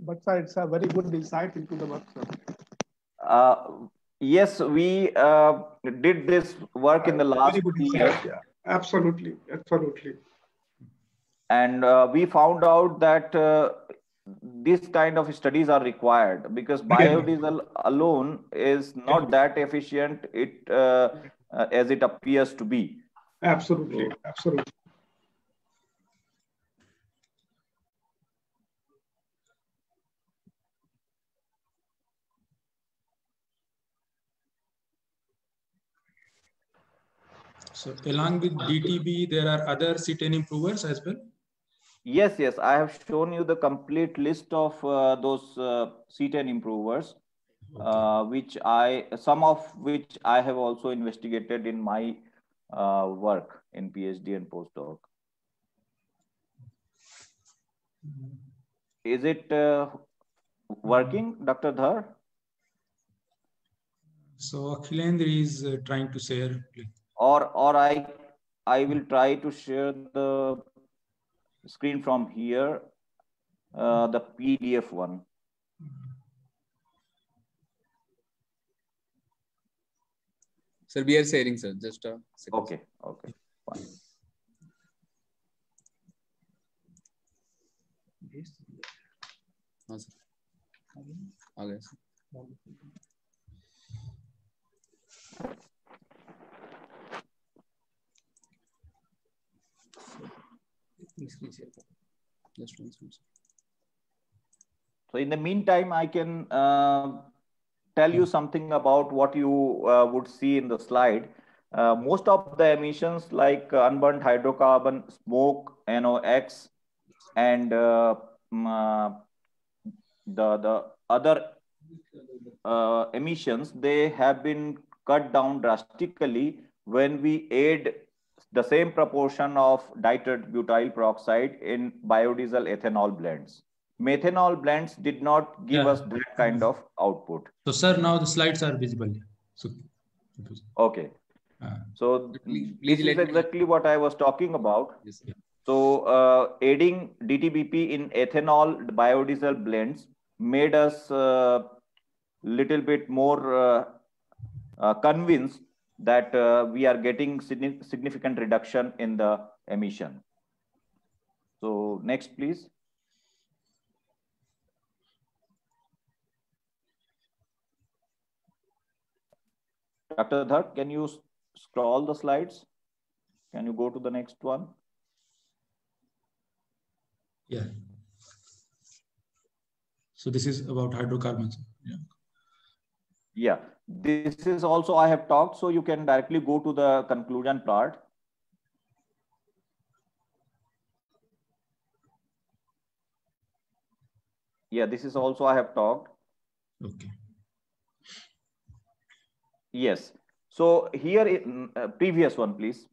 But sir, it's a very good insight into the work, sir. Uh, yes, we uh, did this work in the last year. yeah. Absolutely, absolutely. and uh, we found out that uh, this kind of studies are required because biodiesel alone is not that efficient it uh, uh, as it appears to be Absolutely, absolutely. So along with DTB, there are other cetane improvers as well. yes yes i have shown you the complete list of uh, those uh, cetane improvers uh, which i some of which i have also investigated in my uh, work in phd and postdoc is it uh, working dr dhar So Akhilendra is uh, trying to share or or I I will try to share the screen from here, uh, the PDF one. Sir, we are sharing, sir. Just a second. Okay, okay, fine. Just one second, so in the meantime i can uh, tell you something about what you uh, would see in the slide. Uh, most of the emissions like unburned hydrocarbon smoke nox and uh, the the other uh, emissions they have been cut down drastically when we add the same proportion of ditert butyl peroxide in biodiesel ethanol blends methanol blends did not give Yeah. us that kind of output So sir, now the slides are visible. So okay uh, so Please- this please is let me- exactly what i was talking about Yes, sir. So uh, adding DTBP in ethanol biodiesel blends made us uh, little bit more uh, uh, convinced that uh, we are getting significant reduction in the emission. So next, please. Dr. Dhar, can you scroll the slides? Can you go to the next one? yeah. So this is about hydrocarbons. Yeah. Yeah, this is also I have talked, so you can directly go to the conclusion part. Yeah, this is also I have talked. Okay. Yes. So here, in, uh, previous one, please.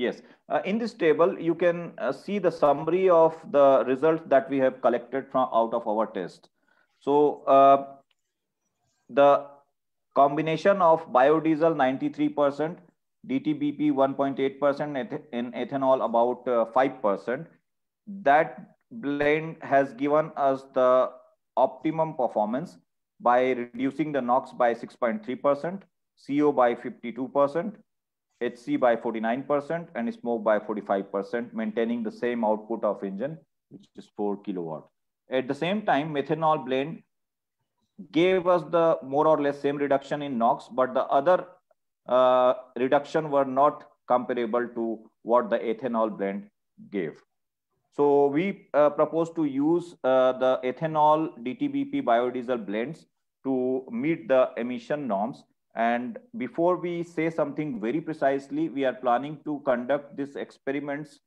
Yes, uh, in this table, you can uh, see the summary of the results that we have collected from out of our test. So uh, the combination of biodiesel 93%, DTBP 1.8%, in ethanol about 5%, uh, that blend has given us the optimum performance by reducing the NOx by 6.3%, CO by 52%, HC by 49% and smoke by 45%, maintaining the same output of engine, which is 4 kilowatt. At the same time, methanol blend gave us the more or less same reduction in NOx, but the other uh, reduction were not comparable to what the ethanol blend gave. So we uh, propose to use uh, the ethanol DTBP biodiesel blends to meet the emission norms and before we say something very precisely, we are planning to conduct these experiments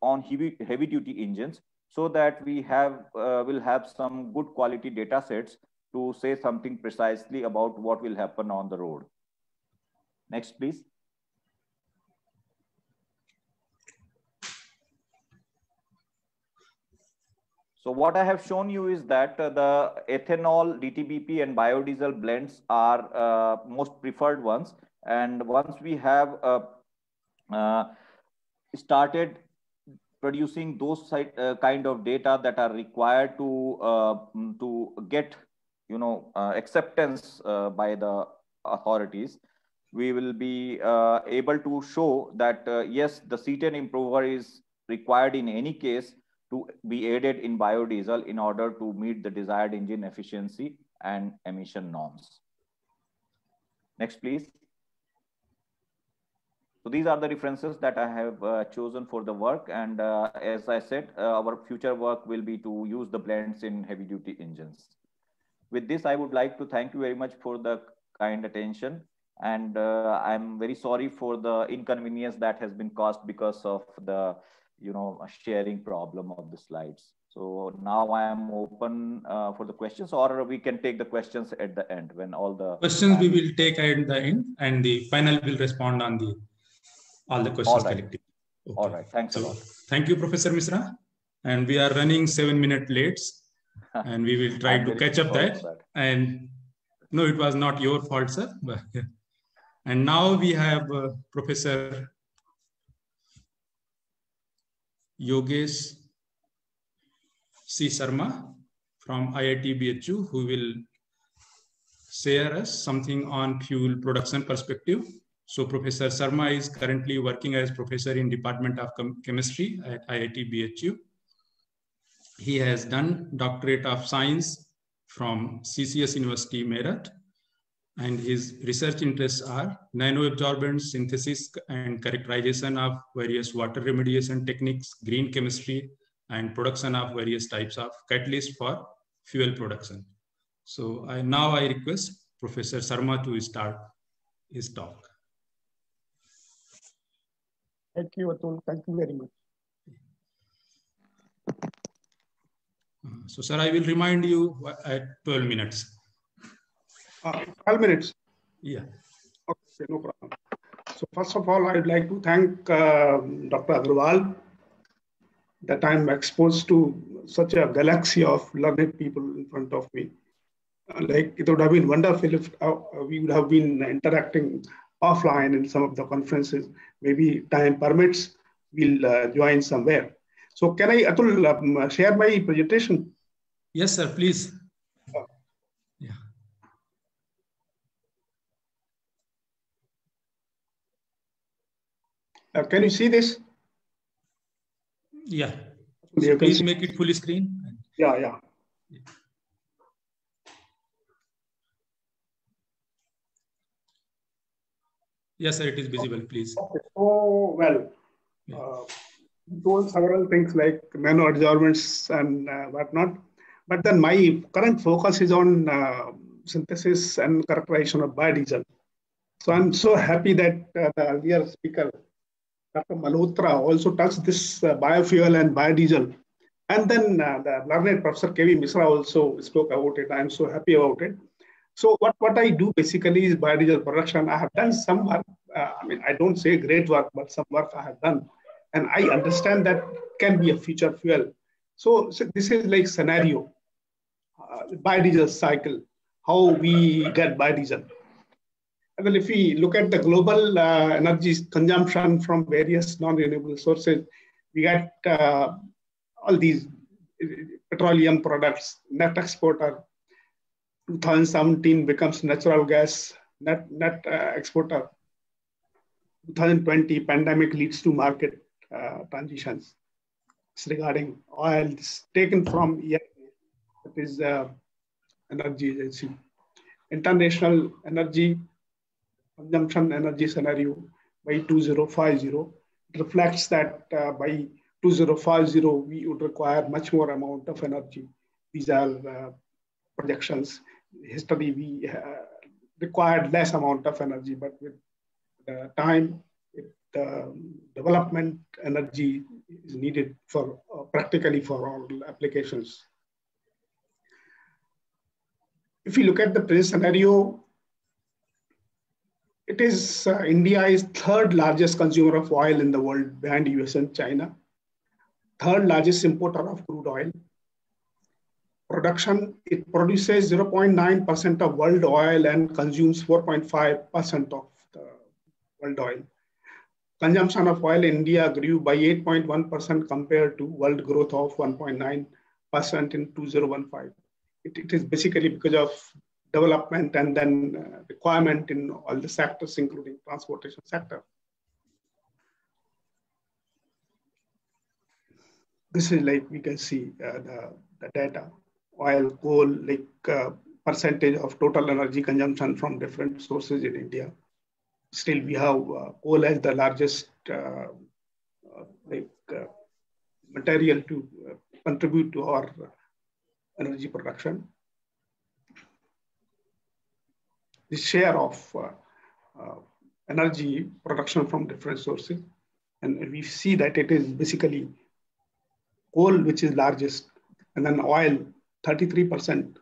on heavy, heavy duty engines so that we have uh, will have some good quality data sets to say something precisely about what will happen on the road. Next, please. So what I have shown you is that uh, the ethanol, DTBP and biodiesel blends are uh, most preferred ones. And once we have uh, uh started producing those site, uh, kind of data that are required to, uh, mm, to get you know, acceptance by the authorities, we will be able to show that yes, the cetane improver is required in any case to be aided in biodiesel in order to meet the desired engine efficiency and emission norms. Next, please. So these are the references that I have uh, chosen for the work. And uh, as I said, uh, our future work will be to use the blends in heavy duty engines. With this, I would like to thank you very much for the kind attention. And uh, I'm very sorry for the inconvenience that has been caused because of the you know, a sharing problem of the slides. So now I am open uh, for the questions or we can take the questions at the end when all the questions we will take at the end and the final will respond on the all the questions all right. collectively. Okay. All right. Thanks so, a lot. Thank you, Professor Mishra. And we are running seven minute late and we will try to catch up that. that. And no, it was not your fault, sir. And now we have uh, Professor Yogesh C. Sharma from IIT BHU who will share us something on fuel production perspective. So Professor Sharma is currently working as professor in Department of Chemistry at IIT BHU. He has done Doctorate of Science from CCS University, Meerut and his research interests are nanoabsorbent synthesis and characterization of various water remediation techniques, green chemistry, and production of various types of catalysts for fuel production. So I, now I request Professor Sharma to start his talk. Thank you, Atul. Thank you very much. Uh, so, sir, I will remind you at 12 minutes. Uh, 12 minutes. Yeah. Okay, no problem. So first of all, I'd like to thank uh, Dr. Agarwal that I'm exposed to such a galaxy of learned people in front of me. Uh, like it would have been wonderful if uh, we would have been interacting offline in some of the conferences. Maybe time permits, we'll uh, join somewhere. So can I, Atul, um, share my presentation? Yes, sir, please. Uh, can you see this? Yeah. So please make it full screen. Yeah, yeah. Yes, sir, it is visible, please. Okay. So, well, yeah. uh, told several things like nano adsorbents and uh, whatnot. But then my current focus is on uh, synthesis and characterization of biodiesel. So I'm so happy that uh, the earlier speaker Dr. Malhotra also touched this uh, biofuel and biodiesel And then uh, the learned Professor K.B. Mishra also spoke about it. I'm so happy about it. So what, what I do basically is biodiesel production. I have done some work. Uh, I mean, I don't say great work, but some work I have done. And I understand that can be a future fuel. So, so this is like scenario, biodiesel cycle, how we get biodiesel. Then if we look at the global uh, energy consumption from various non-renewable sources, we get uh, all these uh, petroleum products, net exporter, 2017 becomes natural gas net, net uh, exporter. 2020 pandemic leads to market uh, transitions it's regarding oil it's taken from EIA, that is uh, energy agency. International energy consumption energy scenario by 2050 it reflects that uh, by 2050 we would require much more amount of energy. These are uh, projections. History we uh, required less amount of energy, but with time, it, development energy is needed for uh, practically for all applications. If you look at the present scenario, it is uh, India is third largest consumer of oil in the world behind US and China, third largest importer of crude oil. Production, it produces 0.9% of world oil and consumes 4.5% of the world oil. Consumption of oil in India grew by 8.1% compared to world growth of 1.9% in 2015. It, it is basically because of development and then uh, requirement in all the sectors, including transportation sector. This is like we can see uh, the, the data, oil, coal, like uh, percentage of total energy consumption from different sources in India. Still, we have uh, coal as the largest uh, uh, like material to contribute to our energy production. The share of uh, uh, energy production from different sources. And we see that it is basically coal, which is largest, and then oil, 33%.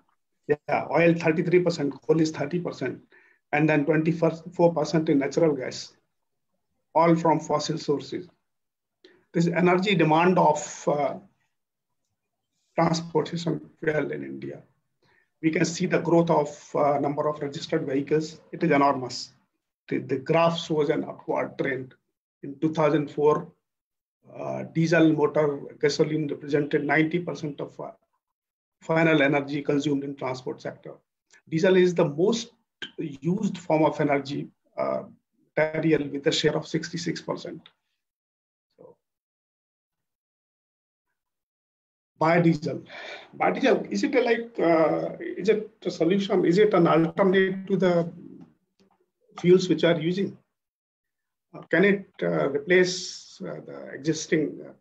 Yeah, oil 33%, coal is 30%, and then 24% in natural gas, all from fossil sources. This energy demand of uh, transportation fuel in India. We can see the growth of uh, number of registered vehicles. It is enormous. The, the graph shows an upward trend. In 2004, uh, diesel motor gasoline represented 90% of uh, final energy consumed in transport sector. Diesel is the most used form of energy uh, with a share of 66%. Biodiesel. Biodiesel, is it a like, uh, is it a solution? Is it an alternative to the fuels which are using? Uh, can it uh, replace uh, the existing uh,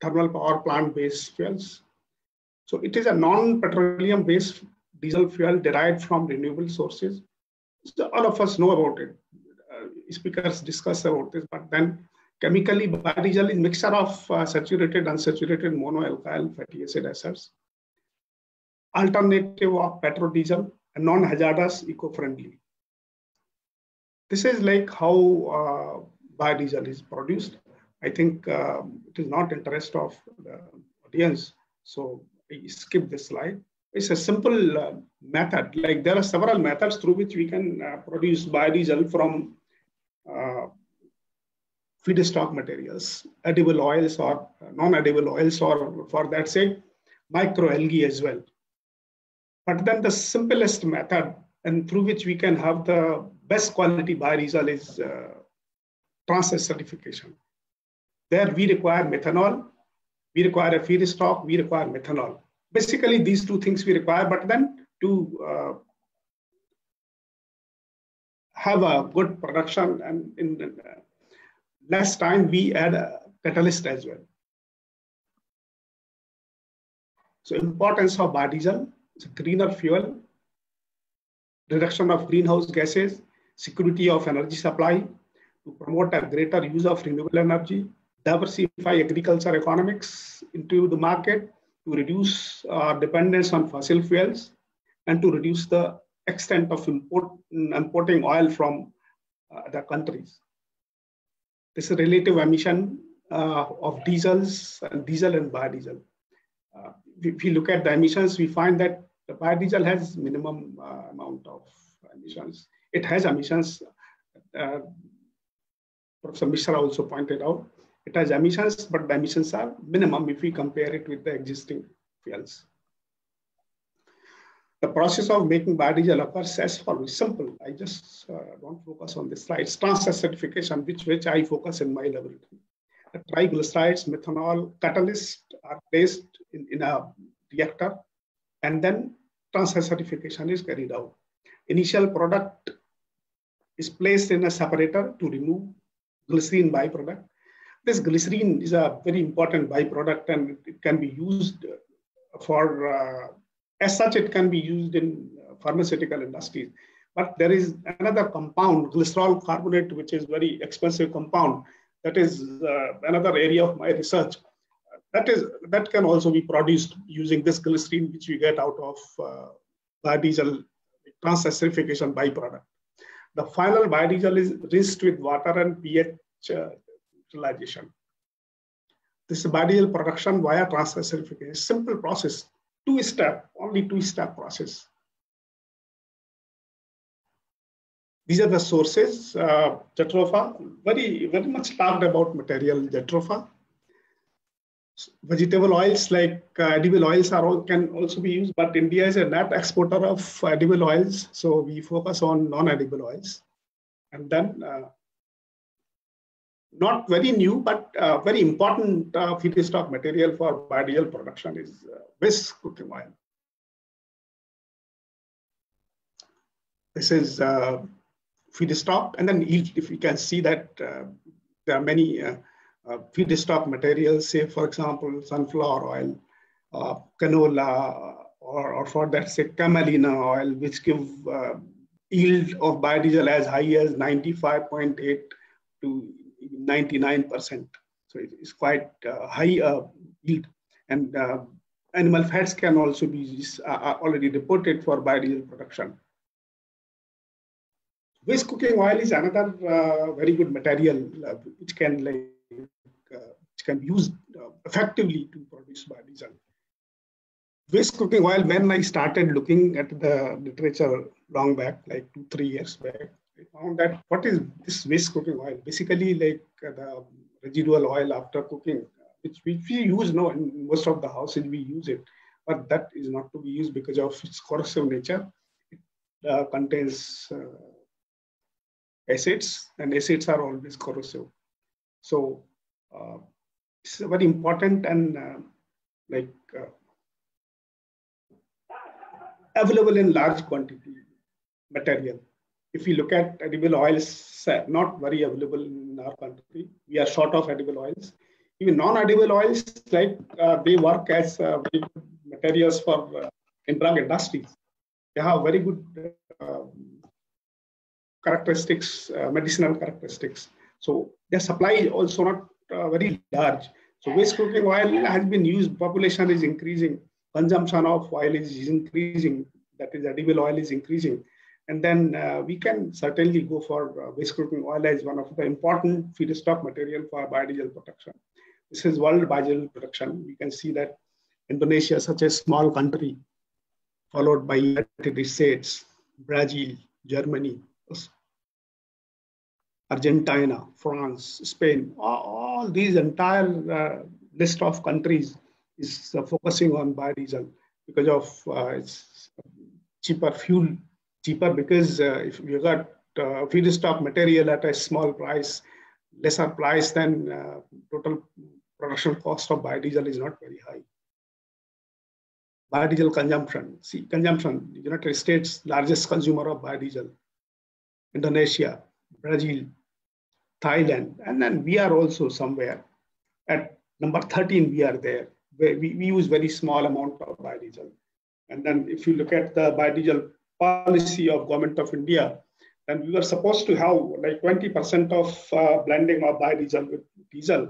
thermal power plant based fuels? So it is a non-petroleum based diesel fuel derived from renewable sources. So all of us know about it. Uh, speakers discuss about this, but then Chemically, biodiesel is mixture of uh, saturated, unsaturated monoalkyl fatty acid esters. Alternative of petrodiesel and non-hazardous, eco-friendly. This is like how uh, biodiesel is produced. I think uh, it is not interest of the audience. So I skip this slide. It's a simple uh, method. Like there are several methods through which we can uh, produce biodiesel from uh, feedstock materials, edible oils or non-edible oils, or for that sake, microalgae as well. But then the simplest method and through which we can have the best quality biodiesel is uh, transesterification. There we require methanol, we require a feedstock, we require methanol. Basically, these two things we require, but then to uh, have a good production and in, uh, last time we add a catalyst as well. So importance of biodiesel, it's a greener fuel, reduction of greenhouse gases, security of energy supply, to promote a greater use of renewable energy, diversify agriculture economics into the market to reduce our dependence on fossil fuels and to reduce the extent of import, importing oil from uh, other countries. This relative emission uh, of diesels and diesel and biodiesel. Uh, if we look at the emissions, we find that the biodiesel has minimum uh, amount of emissions. It has emissions. Uh, Professor Mishra also pointed out it has emissions, but the emissions are minimum if we compare it with the existing fuels. The process of making biodiesel occurs as follows, simple. I just uh, don't focus on this slide. It's transesterification, which, which I focus in my laboratory. The triglycerides, methanol, catalyst are placed in, in a reactor, and then transesterification is carried out. Initial product is placed in a separator to remove glycerine byproduct. This glycerine is a very important byproduct and it can be used for, uh, as such, it can be used in pharmaceutical industries. But there is another compound, glycerol carbonate, which is very expensive compound. That is uh, another area of my research. That is that can also be produced using this glycerine, which we get out of uh, biodiesel transesterification byproduct. The final biodiesel is rinsed with water and pH uh, utilization. This biodiesel production via transesterification, simple process, two step, only two step process. These are the sources, uh, Jatropha, very, very much talked about material Jatropha. Vegetable oils like uh, edible oils are all, can also be used, but India is a net exporter of edible oils, so we focus on non-edible oils. And then uh, not very new, but uh, very important uh, feedstock material for biodiesel production is uh, whisk cooking oil. This is uh, feedstock, and then if you can see that uh, there are many uh, uh, feedstock materials, say for example, sunflower oil, canola, or, or for that say camelina oil, which give yield of biodiesel as high as 95.8 to 99%. So it's quite uh, high uh, yield. And uh, animal fats can also be already reported for biodiesel production. Whisk cooking oil is another very good material which can like which can be used effectively to produce biodiesel. Whisk cooking oil, when I started looking at the literature long back, like two, three years back, we found that what is this waste cooking oil? Basically, like uh, the residual oil after cooking, which, which we use now in most of the houses, we use it, but that is not to be used because of its corrosive nature. It uh, contains uh, acids, and acids are always corrosive. So uh, it's very important and uh, like uh, available in large quantity material if we look at edible oils, not very available in our country. We are short of edible oils. Even non-edible oils, like uh, they work as uh, materials for uh, in drug industries. They have very good uh, characteristics, uh, medicinal characteristics. So their supply is also not uh, very large. So waste cooking oil has been used. Population is increasing. Consumption of oil is increasing. That is, edible oil is increasing. And then uh, we can certainly go for uh, whisk cooking oil as one of the important feedstock material for biodiesel production. This is world biodiesel production. We can see that Indonesia, such a small country, followed by United States, Brazil, Germany, Argentina, France, Spain, all, all these entire uh, list of countries is uh, focusing on biodiesel because of uh, its cheaper fuel cheaper because uh, if you got uh, feedstock material at a small price, lesser price, than uh, total production cost of biodiesel is not very high. Biodiesel consumption, see consumption, United States largest consumer of biodiesel, Indonesia, Brazil, Thailand, and then we are also somewhere at number 13, we are there. We, we use very small amount of biodiesel. And then if you look at the biodiesel policy of government of India. And we were supposed to have like 20% of uh, blending of biodiesel with diesel.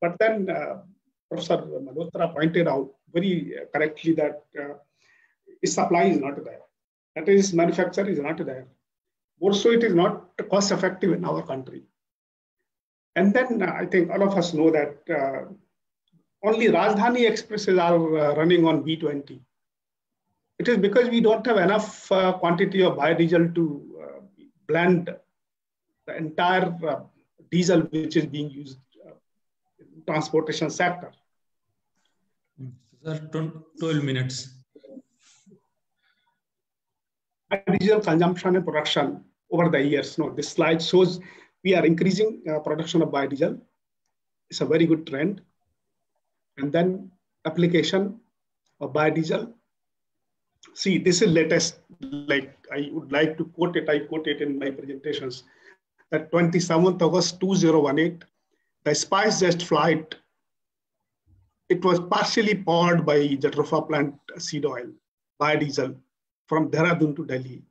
But then uh, Professor Malhotra pointed out very correctly that uh, supply is not there. That is, manufacture is not there. Also, it is not cost effective in our country. And then uh, I think all of us know that uh, only Rajdhani expresses are uh, running on B20. It is because we don't have enough uh, quantity of biodiesel to uh, blend the entire uh, diesel which is being used in transportation sector. Sir, 12 minutes. Biodiesel consumption and production over the years. No, this slide shows we are increasing uh, production of biodiesel. It's a very good trend. And then application of biodiesel. See, this is latest, like I would like to quote it, I quote it in my presentations, that 27th August 2018, the SpiceJet flight, it was partially powered by the Jatropha plant seed oil, biodiesel from Dehradun to Delhi.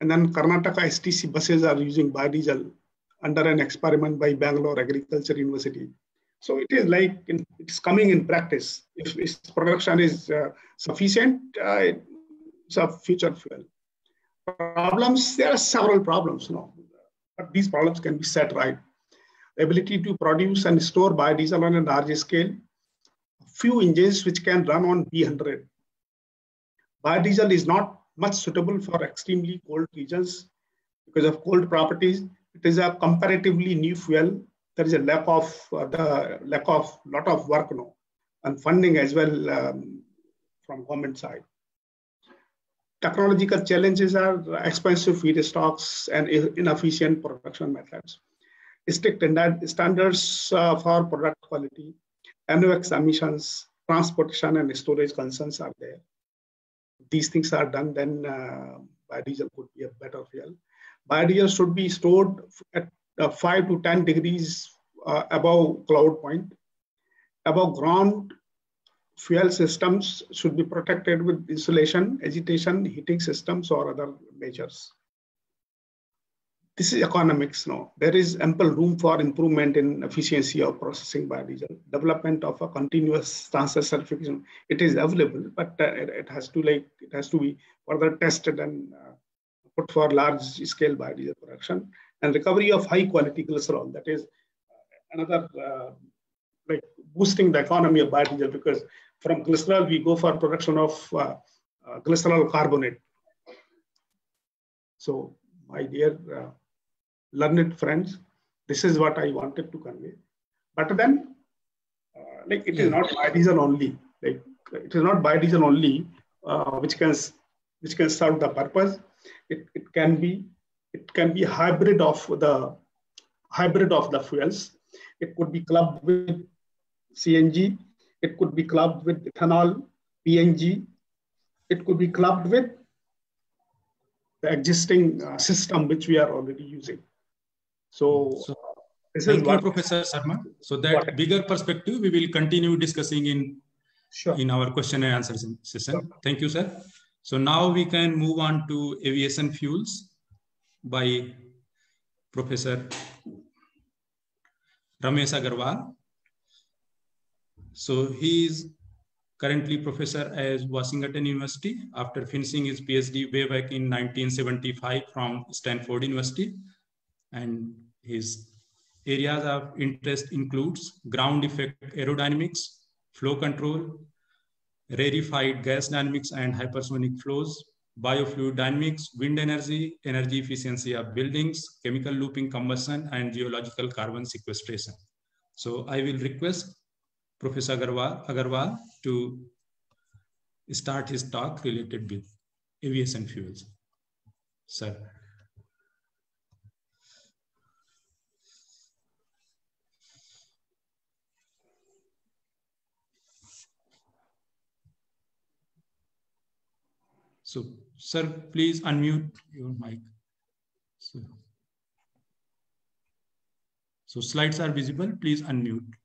And then Karnataka STC buses are using biodiesel under an experiment by Bangalore Agriculture University. So it is like in, it's coming in practice. If its production is uh, sufficient, uh, it's a future fuel. Problems, there are several problems, you know, but these problems can be set right. Ability to produce and store biodiesel on a large scale, few engines which can run on B100. Biodiesel is not much suitable for extremely cold regions because of cold properties. It is a comparatively new fuel. There is a lack of uh, the lack of lot of work now and funding as well um, from government side. Technological challenges are expensive feedstocks and inefficient production methods. Strict standards uh, for product quality, NOx emissions, transportation and storage concerns are there. These things are done, then uh, biodiesel could be a better fuel. Biodiesel should be stored at uh, 5 to 10 degrees uh, above cloud point. Above ground, fuel systems should be protected with insulation, agitation, heating systems, or other measures. This is economics now. There is ample room for improvement in efficiency of processing biodiesel. Development of a continuous transesterification. It is available, but uh, it, it, has to like it has to be further tested and uh, put for large scale biodiesel production and recovery of high quality glycerol. That is another uh, like boosting the economy of biodiesel because from glycerol we go for production of uh, uh, glycerol carbonate. So my dear uh, learned friends, this is what I wanted to convey. But then, uh, like it is not biodiesel only. Like it is not biodiesel only, uh, which can which can serve the purpose. It, it can be it can be hybrid of the hybrid of the fuels. It could be clubbed with CNG. It could be clubbed with ethanol, PNG. It could be clubbed with the existing uh, system which we are already using. So, So, this thank is you, what Professor Sharma. So that bigger perspective, we will continue discussing in, sure. in our question and answer session. Sure. Thank you, sir. So now we can move on to aviation fuels by Professor Ramesh Agarwal. So he is currently professor at Washington University after finishing his PhD way back in 1975 from Stanford University. And his areas of interest includes ground effect aerodynamics, flow control, rarefied gas dynamics and hypersonic flows, biofluid dynamics, wind energy, energy efficiency of buildings, chemical looping combustion, and geological carbon sequestration. So I will request Professor Agarwal, Agarwal to start his talk related with aviation fuels. Sir. So, sir, please unmute your mic. So, so slides are visible. Please unmute.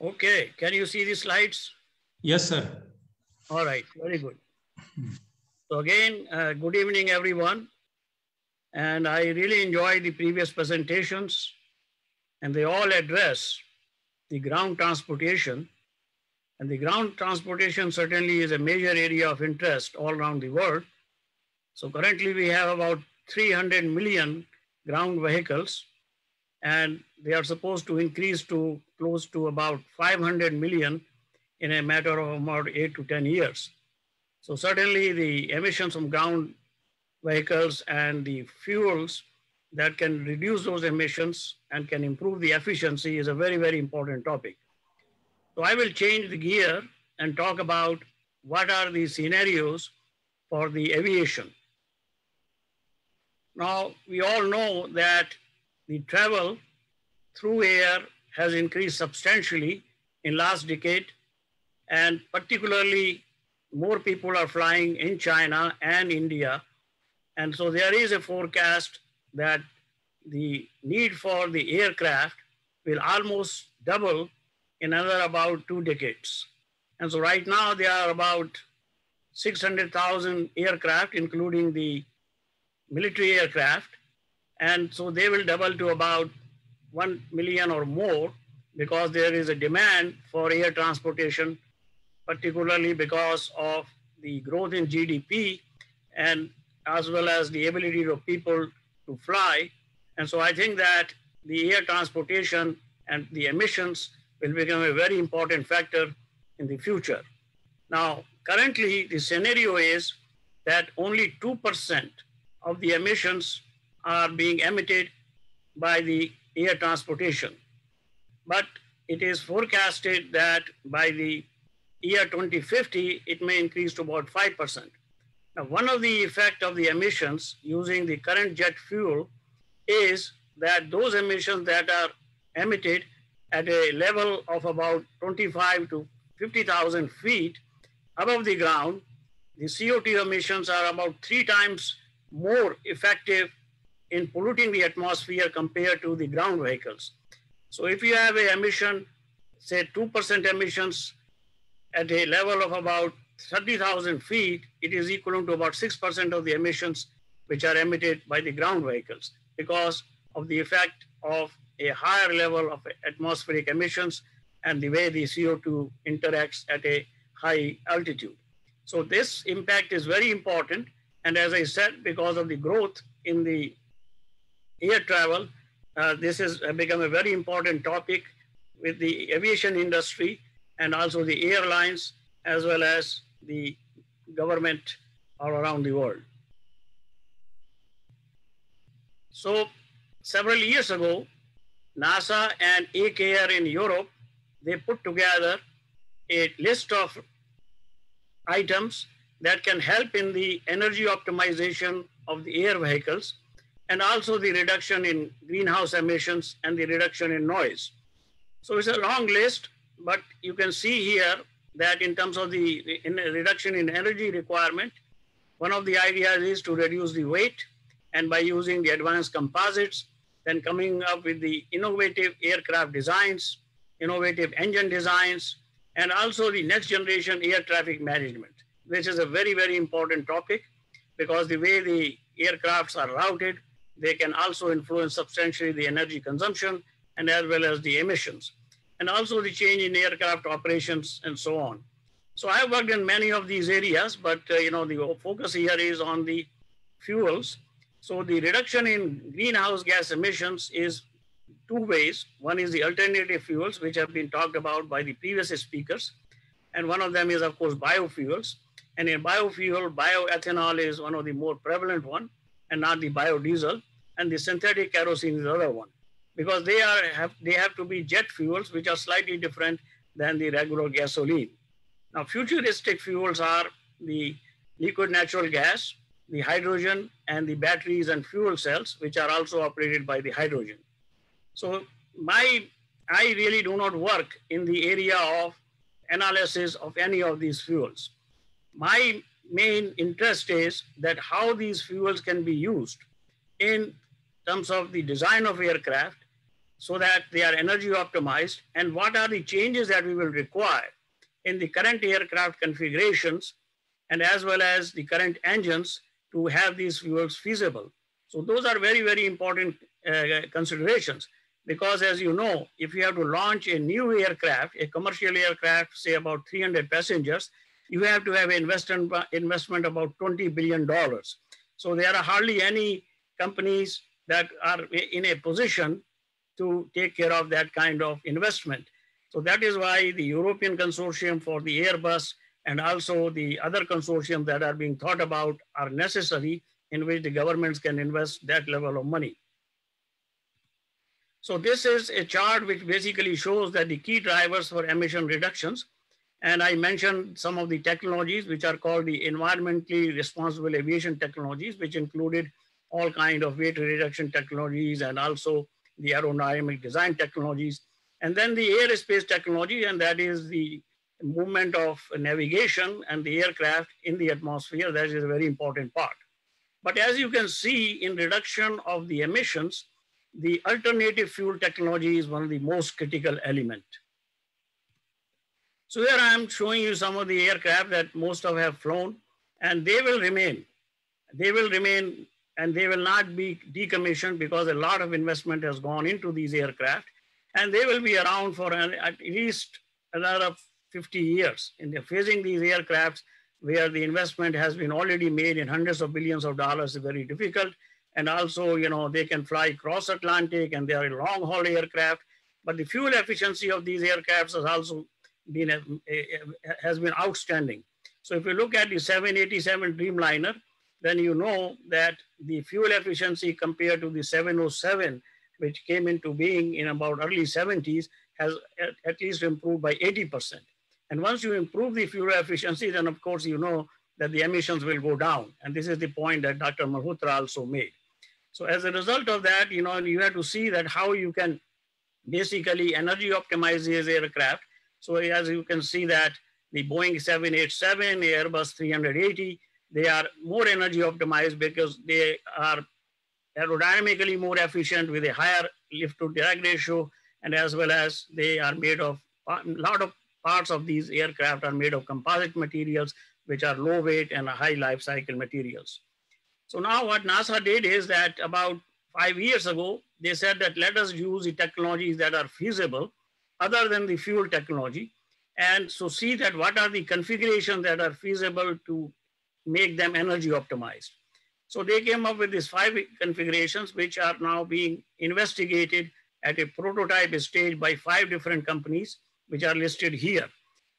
Okay, can you see the slides? Yes, sir. All right, very good. So again, uh, good evening, everyone. And I really enjoyed the previous presentations and they all address the ground transportation. And the ground transportation certainly is a major area of interest all around the world. So currently we have about 300 million ground vehicles and they are supposed to increase to close to about 500 million in a matter of about eight to 10 years. So certainly the emissions from ground vehicles and the fuels that can reduce those emissions and can improve the efficiency is a very, very important topic. So I will change the gear and talk about what are the scenarios for the aviation. Now, we all know that the travel through air has increased substantially in last decade, and particularly more people are flying in China and India. And so there is a forecast that the need for the aircraft will almost double in another about two decades. And so right now there are about 600,000 aircraft, including the military aircraft. And so they will double to about 1 million or more because there is a demand for air transportation, particularly because of the growth in GDP and as well as the ability of people to fly. And so I think that the air transportation and the emissions will become a very important factor in the future. Now, currently the scenario is that only 2% of the emissions are being emitted by the air transportation. But it is forecasted that by the year 2050, it may increase to about 5%. Now, one of the effect of the emissions using the current jet fuel is that those emissions that are emitted at a level of about 25 to 50,000 feet above the ground, the CO2 emissions are about three times more effective in polluting the atmosphere compared to the ground vehicles. So if you have a emission, say 2% emissions at a level of about 30,000 feet, it is equivalent to about 6% of the emissions which are emitted by the ground vehicles because of the effect of a higher level of atmospheric emissions and the way the CO2 interacts at a high altitude. So this impact is very important. And as I said, because of the growth in the air travel, uh, this has become a very important topic with the aviation industry and also the airlines as well as the government all around the world. So several years ago, NASA and ACARE in Europe, they put together a list of items that can help in the energy optimization of the air vehicles and also the reduction in greenhouse emissions and the reduction in noise. So it's a long list, but you can see here that in terms of the in reduction in energy requirement, one of the ideas is to reduce the weight and by using the advanced composites, then coming up with the innovative aircraft designs, innovative engine designs, and also the next generation air traffic management, which is a very, very important topic because the way the aircrafts are routed, they can also influence substantially the energy consumption and as well as the emissions and also the change in aircraft operations and so on. So I have worked in many of these areas, but uh, you know the focus here is on the fuels. So the reduction in greenhouse gas emissions is two ways. One is the alternative fuels, which have been talked about by the previous speakers. And one of them is, of course, biofuels. And in biofuel, bioethanol is one of the more prevalent one and not the biodiesel. And the synthetic kerosene is the other one because they are have they have to be jet fuels which are slightly different than the regular gasoline. Now futuristic fuels are the liquid natural gas, the hydrogen and the batteries and fuel cells which are also operated by the hydrogen. So my I really do not work in the area of analysis of any of these fuels. My main interest is that how these fuels can be used in terms of the design of aircraft so that they are energy optimized and what are the changes that we will require in the current aircraft configurations and as well as the current engines to have these fuels feasible. So those are very, very important uh, considerations because as you know, if you have to launch a new aircraft, a commercial aircraft, say about 300 passengers, you have to have investment, investment about $20 billion. So there are hardly any companies that are in a position to take care of that kind of investment. So that is why the European Consortium for the Airbus and also the other consortium that are being thought about are necessary in which the governments can invest that level of money. So this is a chart which basically shows that the key drivers for emission reductions. And I mentioned some of the technologies which are called the environmentally responsible aviation technologies, which included all kind of weight reduction technologies and also the aerodynamic design technologies. And then the aerospace technology, and that is the movement of navigation and the aircraft in the atmosphere. That is a very important part. But as you can see in reduction of the emissions, the alternative fuel technology is one of the most critical element. So here I am showing you some of the aircraft that most of have flown and they will remain. They will remain and they will not be decommissioned because a lot of investment has gone into these aircraft and they will be around for an, at least another 50 years. And they're facing these aircrafts where the investment has been already made in hundreds of billions of dollars is very difficult. And also, you know, they can fly cross Atlantic and they are long haul aircraft. But the fuel efficiency of these aircrafts has also been, eh, eh, has been outstanding. So if you look at the 787 Dreamliner, then you know that the fuel efficiency compared to the 707, which came into being in about early 70s, has at, least improved by 80%. And once you improve the fuel efficiency, then of course you know that the emissions will go down. And this is the point that Dr. Malhotra also made. So as a result of that, you know, you have to see that how you can basically energy optimize these aircraft. So as you can see that the Boeing 787, Airbus 380, they are more energy optimized because they are aerodynamically more efficient with a higher lift to drag ratio and as well as they are made of a lot of parts of these aircraft are made of composite materials which are low weight and high life cycle materials. So now what NASA did is that about five years ago, they said that let us use the technologies that are feasible other than the fuel technology. And so see that what are the configurations that are feasible to make them energy optimized. So they came up with these five configurations, which are now being investigated at a prototype stage by five different companies, which are listed here.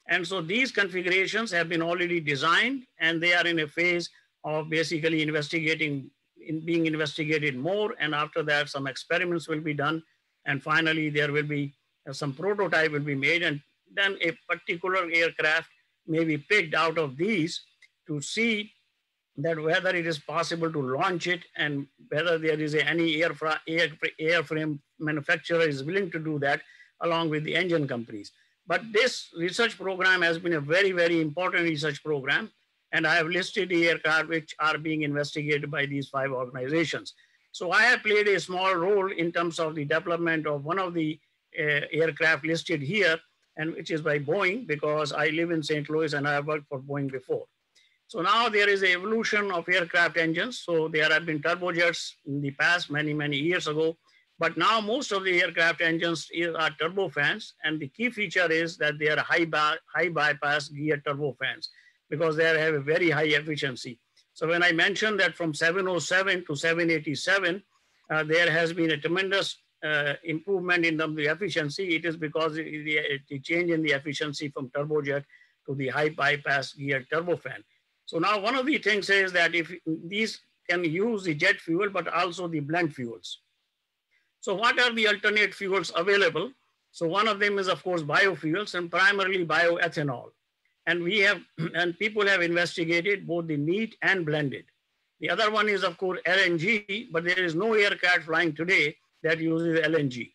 And so these configurations have been already designed and they are in a phase of basically investigating, in being investigated more. And after that, some experiments will be done. And finally, there will be uh, some prototype will be made. And then a particular aircraft may be picked out of these to see that whether it is possible to launch it and whether there is any airfra air, airframe manufacturer is willing to do that along with the engine companies. But this research program has been a very, very important research program. And I have listed the aircraft which are being investigated by these five organizations. So I have played a small role in terms of the development of one of the uh, aircraft listed here, and which is by Boeing, because I live in St. Louis and I have worked for Boeing before. So now there is an evolution of aircraft engines. So there have been turbojets in the past, many, many years ago. But now most of the aircraft engines are turbofans. And the key feature is that they are high, high bypass gear turbofans because they have a very high efficiency. So when I mentioned that from 707 to 787, uh, there has been a tremendous uh, improvement in the efficiency. It is because the, the change in the efficiency from turbojet to the high bypass gear turbofan. So now one of the things is that if these can use the jet fuel, but also the blend fuels. So what are the alternate fuels available? So one of them is of course biofuels and primarily bioethanol. And we have, and people have investigated both the neat and blended. The other one is of course LNG, but there is no aircraft flying today that uses LNG.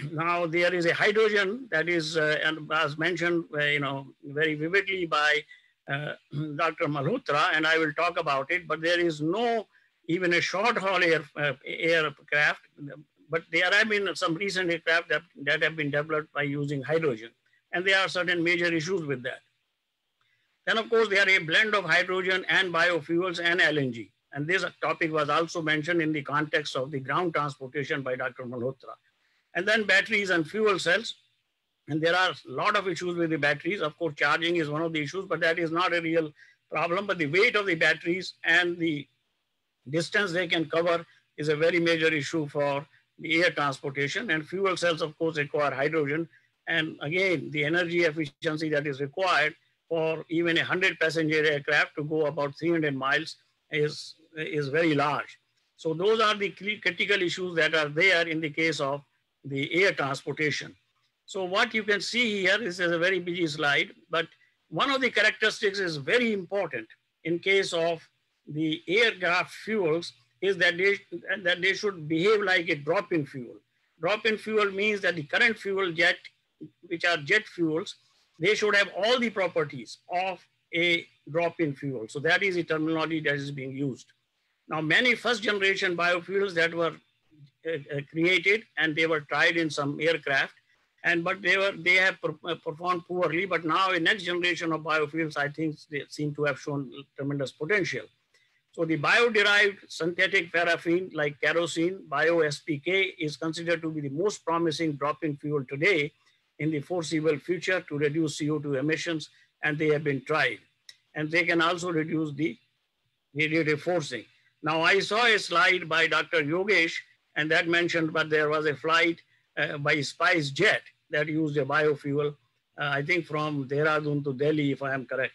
Now there is a hydrogen that is, uh, and as mentioned, uh, you know, very vividly by Dr. Malhotra, and I will talk about it, but there is no even a short haul air, uh, aircraft, but there have been some recent aircraft that, that have been developed by using hydrogen. And there are certain major issues with that. Then of course, there are a blend of hydrogen and biofuels and LNG. And this topic was also mentioned in the context of the ground transportation by Dr. Malhotra. And then batteries and fuel cells. And there are a lot of issues with the batteries. Of course, charging is one of the issues, but that is not a real problem. But the weight of the batteries and the distance they can cover is a very major issue for the air transportation. And fuel cells, of course, require hydrogen. And again, the energy efficiency that is required for even a 100 passenger aircraft to go about 300 miles is, is very large. So those are the critical issues that are there in the case of the air transportation. So what you can see here is a very busy slide, but one of the characteristics is very important in case of the aircraft fuels is that they, that they should behave like a drop-in fuel. Drop-in fuel means that the current fuel jet, which are jet fuels, they should have all the properties of a drop-in fuel. So that is the terminology that is being used. Now, many first generation biofuels that were uh, uh, created and they were tried in some aircraft and but they were they have uh, performed poorly but now a next generation of biofuels i think they seem to have shown tremendous potential. So the bio-derived synthetic paraffin like kerosene bio-spk is considered to be the most promising drop-in fuel today in the foreseeable future to reduce co2 emissions and they have been tried. And they can also reduce the radiative forcing. Now i saw a slide by dr yogesh and that mentioned but there was a flight by Spice Jet that used a biofuel, uh, I think from Dehradun to Delhi, if I am correct.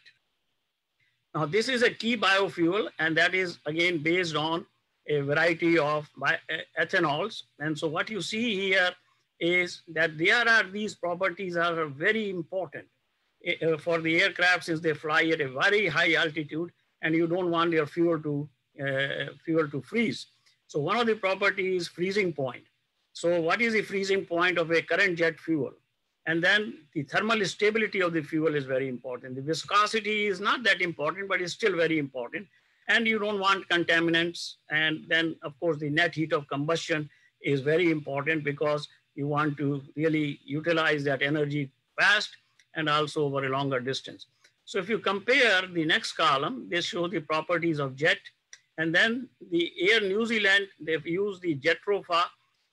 Now, this is a key biofuel, and that is again based on a variety of uh, ethanols. And so what you see here is that there are these properties are very important uh, for the aircraft since they fly at a very high altitude and you don't want your fuel to, uh, fuel to freeze. So one of the properties freezing point. So what is the freezing point of a current jet fuel? And then the thermal stability of the fuel is very important. The viscosity is not that important, but it's still very important. And you don't want contaminants. And then of course the net heat of combustion is very important because you want to really utilize that energy fast and also over a longer distance. So if you compare the next column, they show the properties of jet. And then the Air New Zealand, they've used the Jatropha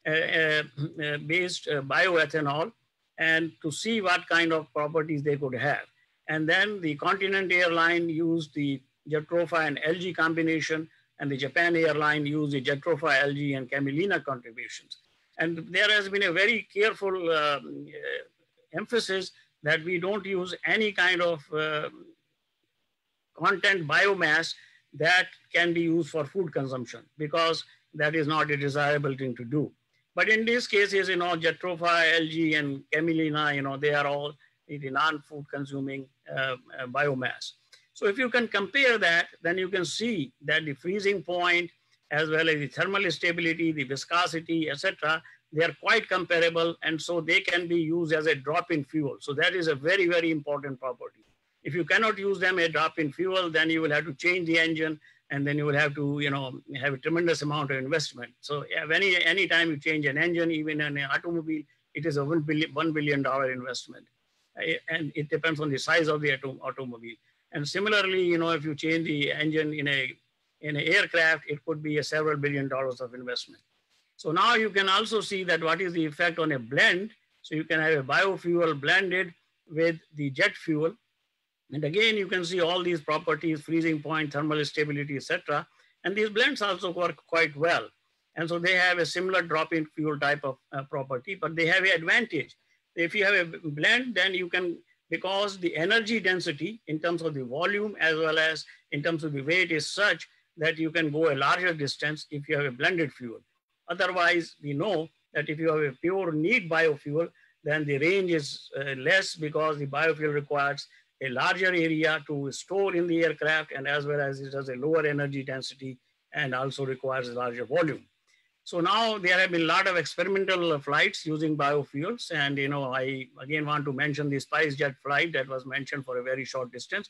Uh, uh, uh, based bioethanol and to see what kind of properties they could have. And then the Continent airline used the Jatropha and algae combination and the Japan airline used the Jatropha, algae and Camelina contributions. And there has been a very careful um, emphasis that we don't use any kind of uh, content biomass that can be used for food consumption because that is not a desirable thing to do. But in these cases, you know, Jatropha, algae, and Camelina, you know, they are all the non-food consuming uh, uh, biomass. So if you can compare that, then you can see that the freezing point, as well as the thermal stability, the viscosity, etc., they are quite comparable, and so they can be used as a drop-in fuel. So that is a very, very important property. If you cannot use them a drop-in fuel, then you will have to change the engine and then you will have to, you know, have a tremendous amount of investment. So any any time you change an engine, even an automobile, it is a one billion one billion dollar investment, and it depends on the size of the auto, automobile. And similarly, you know, if you change the engine in a in an aircraft, it could be a several billion dollars of investment. So now you can also see that what is the effect on a blend. So you can have a biofuel blended with the jet fuel and again, you can see all these properties, freezing point, thermal stability, etc. And these blends also work quite well. And so they have a similar drop-in fuel type of uh, property, but they have an advantage. If you have a blend, then you can, because the energy density in terms of the volume as well as in terms of the weight is such that you can go a larger distance if you have a blended fuel. Otherwise, we know that if you have a pure neat biofuel, then the range is uh, less because the biofuel requires a larger area to store in the aircraft and as well as it has a lower energy density and also requires a larger volume. So now there have been a lot of experimental flights using biofuels. And, you know, I again want to mention the SpiceJet flight that was mentioned for a very short distance.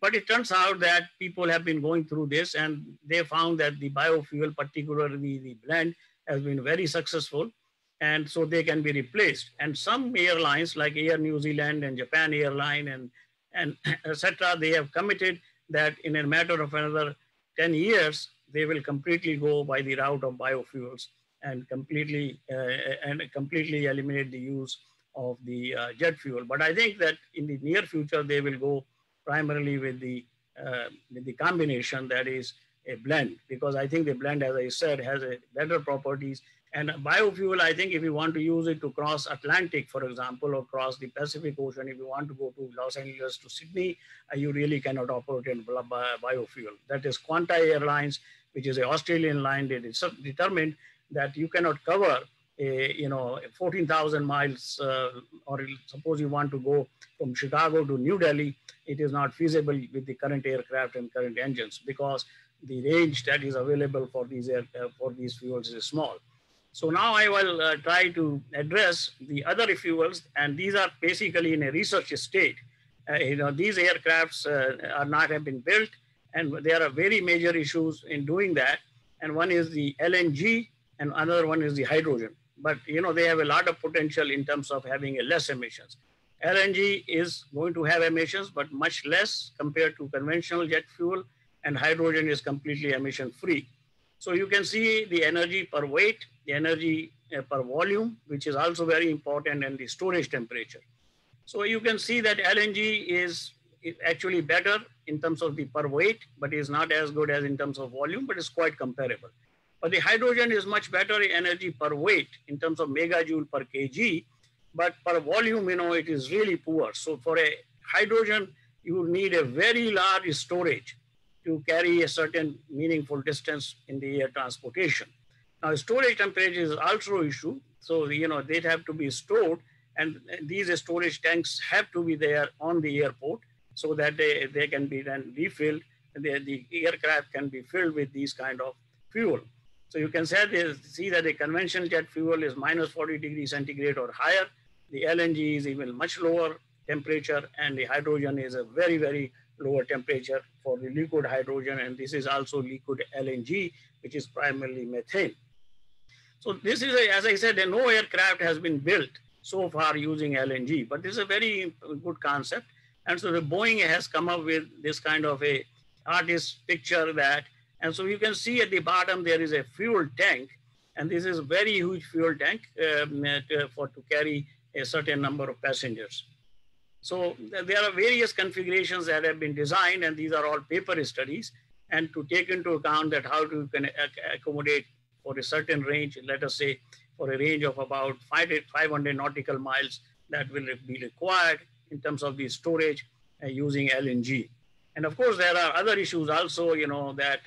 But it turns out that people have been going through this and they found that the biofuel, particularly the blend, has been very successful. And so they can be replaced. And some airlines like Air New Zealand and Japan Airline and, and etc., they have committed that in a matter of another 10 years, they will completely go by the route of biofuels and completely uh, and completely eliminate the use of the uh, jet fuel. But I think that in the near future, they will go primarily with the, uh, with the combination that is a blend, because I think the blend, as I said, has a better properties. And biofuel, I think if you want to use it to cross Atlantic, for example, or cross the Pacific Ocean, if you want to go to Los Angeles to Sydney, uh, you really cannot operate in biofuel. That is Qantas Airlines, which is an Australian line, they determined that you cannot cover a, you know, 14,000 miles, uh, or suppose you want to go from Chicago to New Delhi, it is not feasible with the current aircraft and current engines because the range that is available for these air, uh, for these fuels is small. So now I will uh, try to address the other refuels, and these are basically in a research state. Uh, you know, these aircrafts uh, are not have been built, and there are very major issues in doing that. And one is the LNG, and another one is the hydrogen but you know they have a lot of potential in terms of having a less emissions. LNG is going to have emissions, but much less compared to conventional jet fuel, and hydrogen is completely emission free. So you can see the energy per weight, the energy uh, per volume, which is also very important, and the storage temperature. So you can see that LNG is actually better in terms of the per weight, but is not as good as in terms of volume, but is quite comparable. But the hydrogen is much better energy per weight in terms of megajoule per kg, but per volume, you know, it is really poor. So for a hydrogen, you need a very large storage to carry a certain meaningful distance in the air transportation. Now, storage temperature is also an issue. So, you know, they have to be stored and these storage tanks have to be there on the airport so that they, they can be then refilled. The, the aircraft can be filled with these kind of fuel. So you can say this, see that the conventional jet fuel is minus 40 degrees centigrade or higher. The LNG is even much lower temperature and the hydrogen is a very, very lower temperature for the liquid hydrogen. And this is also liquid LNG, which is primarily methane. So this is, a, as I said, no aircraft has been built so far using LNG, but this is a very good concept. And so the Boeing has come up with this kind of a artist picture that and so you can see at the bottom, there is a fuel tank. And this is a very huge fuel tank um, to, for to carry a certain number of passengers. So there are various configurations that have been designed, and these are all paper studies. And to take into account that how to can accommodate for a certain range, let us say for a range of about 500 nautical miles, that will be required in terms of the storage uh, using LNG. And of course, there are other issues also, you know, that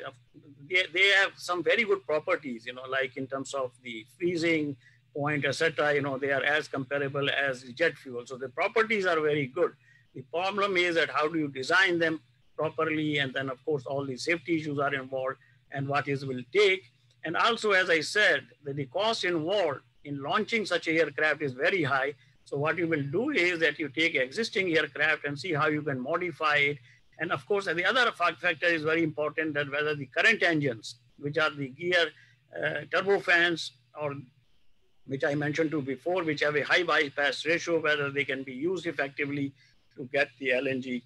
they, they have some very good properties, you know, like in terms of the freezing point, etc. You know, they are as comparable as jet fuel. So the properties are very good. The problem is that how do you design them properly? And then of course, all the safety issues are involved and what is will take. And also, as I said, that the cost involved in launching such a aircraft is very high. So what you will do is that you take existing aircraft and see how you can modify it and of course, the other factor is very important that whether the current engines, which are the gear uh, turbofans or which I mentioned to before, which have a high bypass ratio, whether they can be used effectively to get the LNG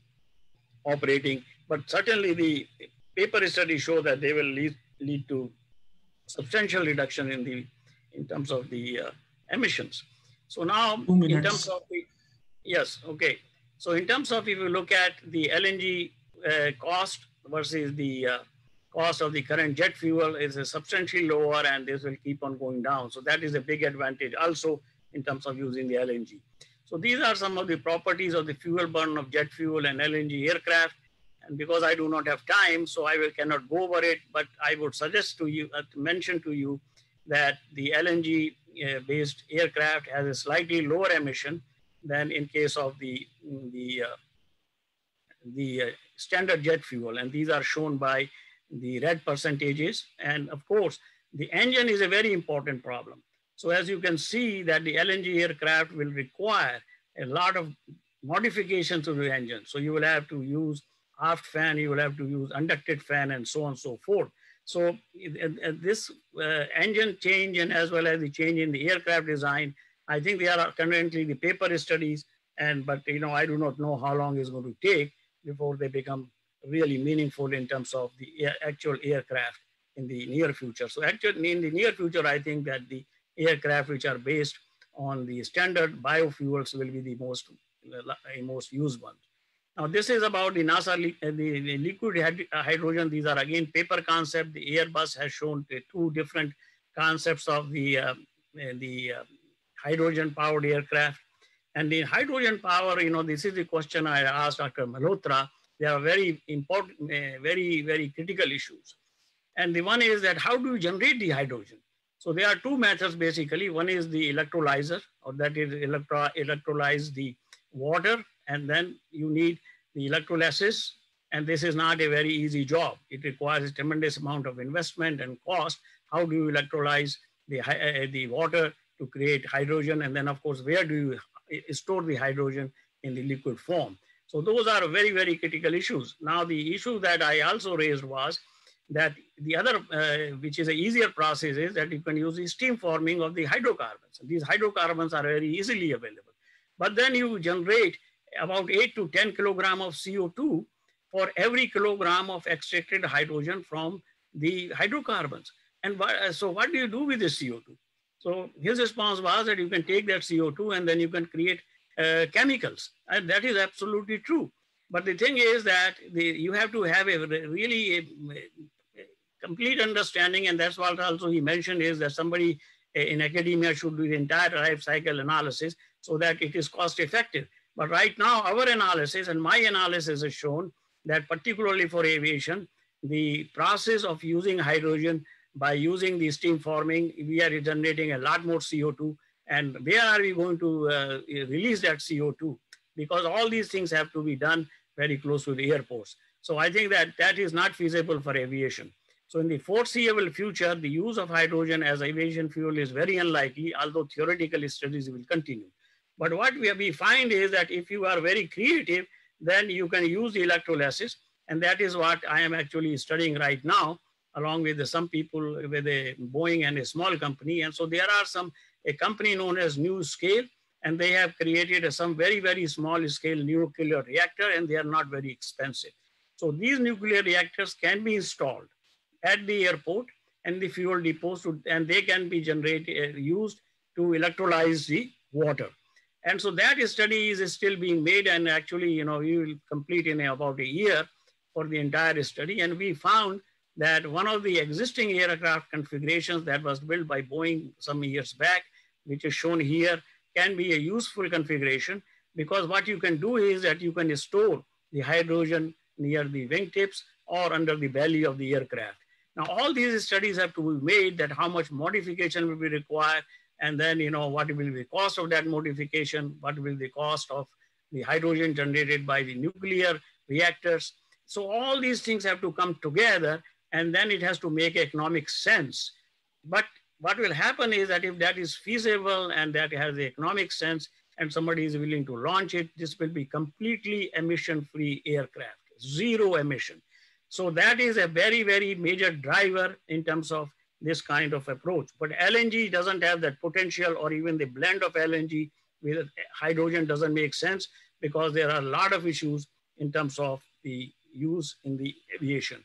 operating. But certainly the paper studies show that they will lead, lead to substantial reduction in the in terms of the uh, emissions. So now, in terms of the, yes, okay. So in terms of if you look at the LNG uh, cost versus the uh, cost of the current jet fuel is substantially lower and this will keep on going down. So that is a big advantage also in terms of using the LNG. So these are some of the properties of the fuel burn of jet fuel and LNG aircraft. And because I do not have time, so I will cannot go over it, but I would suggest to you, uh, to mention to you that the LNG uh, based aircraft has a slightly lower emission than in case of the, the, uh, the uh, standard jet fuel. And these are shown by the red percentages. And of course, the engine is a very important problem. So as you can see that the LNG aircraft will require a lot of modifications to the engine. So you will have to use aft fan, you will have to use unducted fan and so on and so forth. So this uh, engine change and as well as the change in the aircraft design, I think they are currently the paper studies and but you know I do not know how long it's going to take before they become really meaningful in terms of the air, actual aircraft in the near future. So actually in the near future, I think that the aircraft which are based on the standard biofuels will be the most, uh, most used ones. Now this is about the NASA, uh, the, the liquid uh, hydrogen. These are again paper concept. The Airbus has shown two different concepts of the, uh, the uh, hydrogen powered aircraft. And the hydrogen power, you know, this is the question I asked Dr. Malhotra. They are very important, uh, very, very critical issues. And the one is that how do you generate the hydrogen? So there are two methods basically. One is the electrolyzer, or that is electro electrolyze the water, and then you need the electrolysis. And this is not a very easy job. It requires a tremendous amount of investment and cost. How do you electrolyze the, uh, the water to create hydrogen? And then of course, where do you store the hydrogen in the liquid form? So those are very, very critical issues. Now, the issue that I also raised was that the other, uh, which is an easier process is that you can use the steam reforming of the hydrocarbons. These hydrocarbons are very easily available. But then you generate about 8 to 10 kilogram of CO2 for every kilogram of extracted hydrogen from the hydrocarbons. And uh, so what do you do with this CO2? So his response was that you can take that CO2 and then you can create chemicals. And that is absolutely true. But the thing is that the, you have to have a really a, a complete understanding. And that's what also he mentioned is that somebody uh, in academia should do the entire life cycle analysis so that it is cost effective. But right now, our analysis and my analysis has shown that particularly for aviation, the process of using hydrogen by using the steam reforming, we are generating a lot more CO2. And where are we going to uh, release that CO2? Because all these things have to be done very close to the airports. So I think that that is not feasible for aviation. So in the foreseeable future, the use of hydrogen as aviation fuel is very unlikely, although theoretical studies will continue. But what we, find is that if you are very creative, then you can use the electrolysis. And that is what I am actually studying right now, along with some people with a Boeing and a small company. And so there are some, a company known as NuScale, and they have created a, some very, very small scale nuclear reactor, and they are not very expensive. So these nuclear reactors can be installed at the airport and the fuel depots, and they can be generated, uh, used to electrolyze the water. And so that study is still being made and actually, you know, we will complete in about a year for the entire study. And we found that one of the existing aircraft configurations that was built by Boeing some years back, which is shown here, can be a useful configuration because what you can do is that you can store the hydrogen near the wingtips or under the belly of the aircraft. Now, all these studies have to be made that how much modification will be required and then you know what will be the cost of that modification, what will be the cost of the hydrogen generated by the nuclear reactors. So all these things have to come together and then it has to make economic sense. But what will happen is that if that is feasible and that has the economic sense and somebody is willing to launch it, this will be completely emission-free aircraft, zero emission. So that is a very, very major driver in terms of this kind of approach. But LNG doesn't have that potential or even the blend of LNG with hydrogen doesn't make sense because there are a lot of issues in terms of the use in the aviation.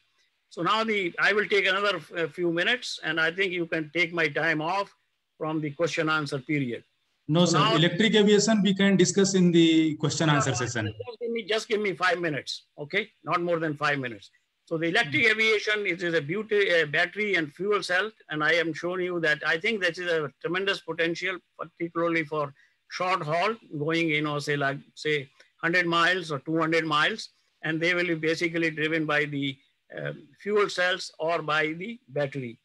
So now the I will take another few minutes and I think you can take my time off from the question answer period. No, sir. Now, Electric aviation we can discuss in the question answer session. Just give, me, just give me five minutes, okay? Not more than five minutes. So the electric aviation it is a beauty, a battery and fuel cell, and I am showing you that I think that is a tremendous potential, particularly for short haul, going you know say like say 100 miles or 200 miles, and they will be basically driven by the um, fuel cells or by the battery.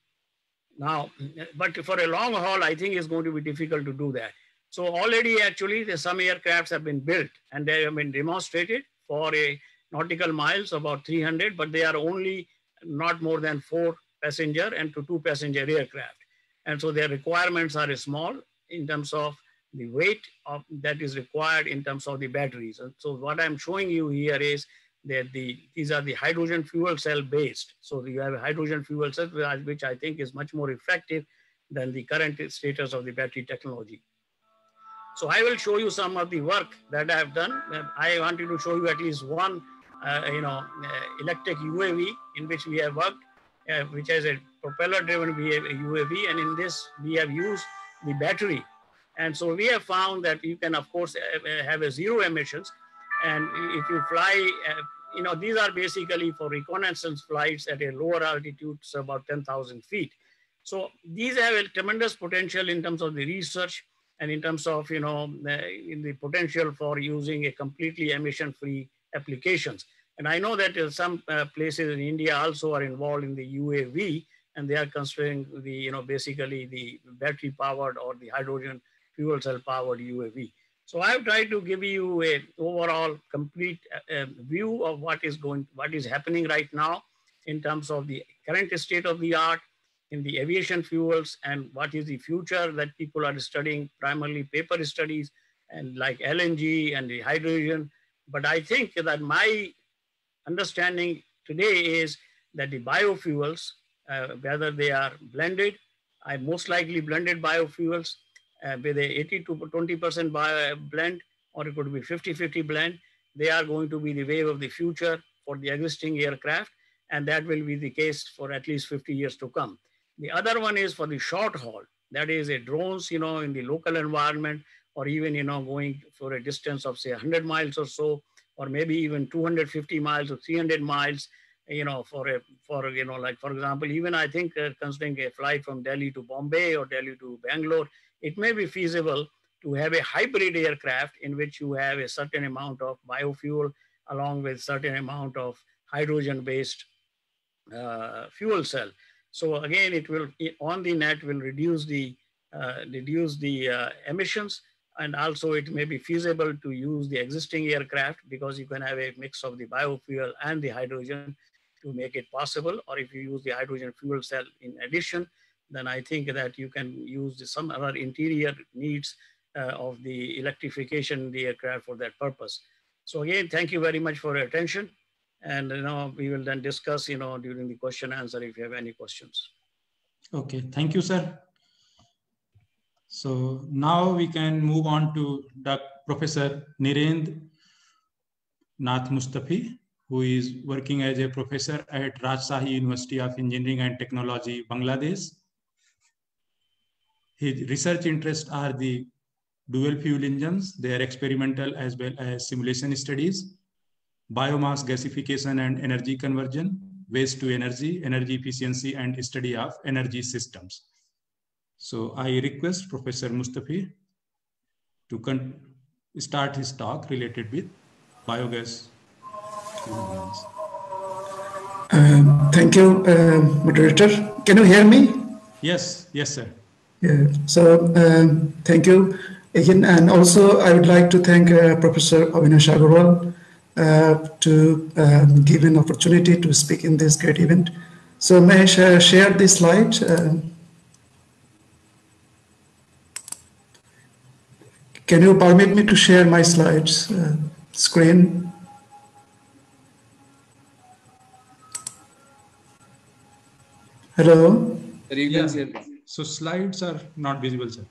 Now, but for a long haul, I think it's going to be difficult to do that. So already actually some aircrafts have been built and they have been demonstrated for a nautical miles, about 300, but they are only not more than four passenger and to two passenger aircraft. And so their requirements are small in terms of the weight of, that is required in terms of the batteries. So what I'm showing you here is the these are the hydrogen fuel cell based. So you have a hydrogen fuel cell, which I think is much more effective than the current status of the battery technology. So I will show you some of the work that I have done. I wanted to show you at least one, uh, you know, uh, electric UAV in which we have worked, uh, which has a propeller-driven UAV, and in this we have used the battery. And so we have found that you can, of course, uh, have a zero emissions. And if you fly, uh, you know, these are basically for reconnaissance flights at a lower altitude, so about 10,000 feet. So these have a tremendous potential in terms of the research and in terms of, you know, the, in the potential for using a completely emission-free applications. And I know that uh, some uh, places in India also are involved in the UAV, and they are considering the, you know, basically the battery powered or the hydrogen fuel cell powered UAV. So I've tried to give you a overall complete uh, view of what is going, what is happening right now in terms of the current state of the art in the aviation fuels and what is the future that people are studying, primarily paper studies and like LNG and the hydrogen. But I think that my understanding today is that the biofuels, uh, whether they are blended, I most likely blended biofuels uh, with a 80 to 20% bio blend, or it could be 50-50 blend. They are going to be the wave of the future for the existing aircraft, and that will be the case for at least 50 years to come. The other one is for the short haul. That is a drones, you know, in the local environment, or even, you know, going for a distance of say 100 miles or so, or maybe even 250 miles or 300 miles, you know, for a, for, you know, like, for example, even I think uh, considering a flight from Delhi to Bombay or Delhi to Bangalore, it may be feasible to have a hybrid aircraft in which you have a certain amount of biofuel along with certain amount of hydrogen-based uh, fuel cell. So again, it will on the net will reduce the uh, reduce the uh, emissions, and also it may be feasible to use the existing aircraft because you can have a mix of the biofuel and the hydrogen to make it possible. Or if you use the hydrogen fuel cell in addition, then I think that you can use some other interior needs uh, of the electrification the aircraft for that purpose. So again, thank you very much for your attention. And you know, we will then discuss, you know, during the question answer if you have any questions. Okay, thank you, sir. So now we can move on to Dr. Professor Nirendra Nath Mustafi, who is working as a professor at Rajshahi University of Engineering and Technology, Bangladesh. His research interests are the dual fuel engines, their experimental as well as simulation studies, biomass gasification and energy conversion, waste to energy, energy efficiency, and study of energy systems. So I request Professor Mustafi to start his talk related with biogas. Um, thank you, uh, moderator. Can you hear me? Yes, yes, sir. Yeah. So um, thank you again, and also I would like to thank uh, Professor Avinash Agarwal uh, to um, give an opportunity to speak in this great event. So may I share, share this slide? Uh, can you permit me to share my slides uh, screen? Hello? Yeah. So slides are not visible, sir.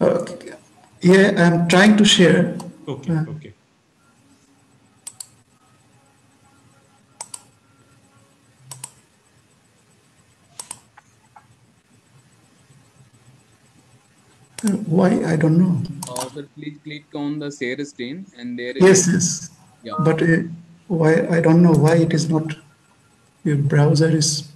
Okay. Yeah, I'm trying to share. Okay, uh, okay. Why I don't know. Uh, sir, please click on the share screen and there. Yes, yes. Yeah. But uh, why I don't know why it is not. Your browser is.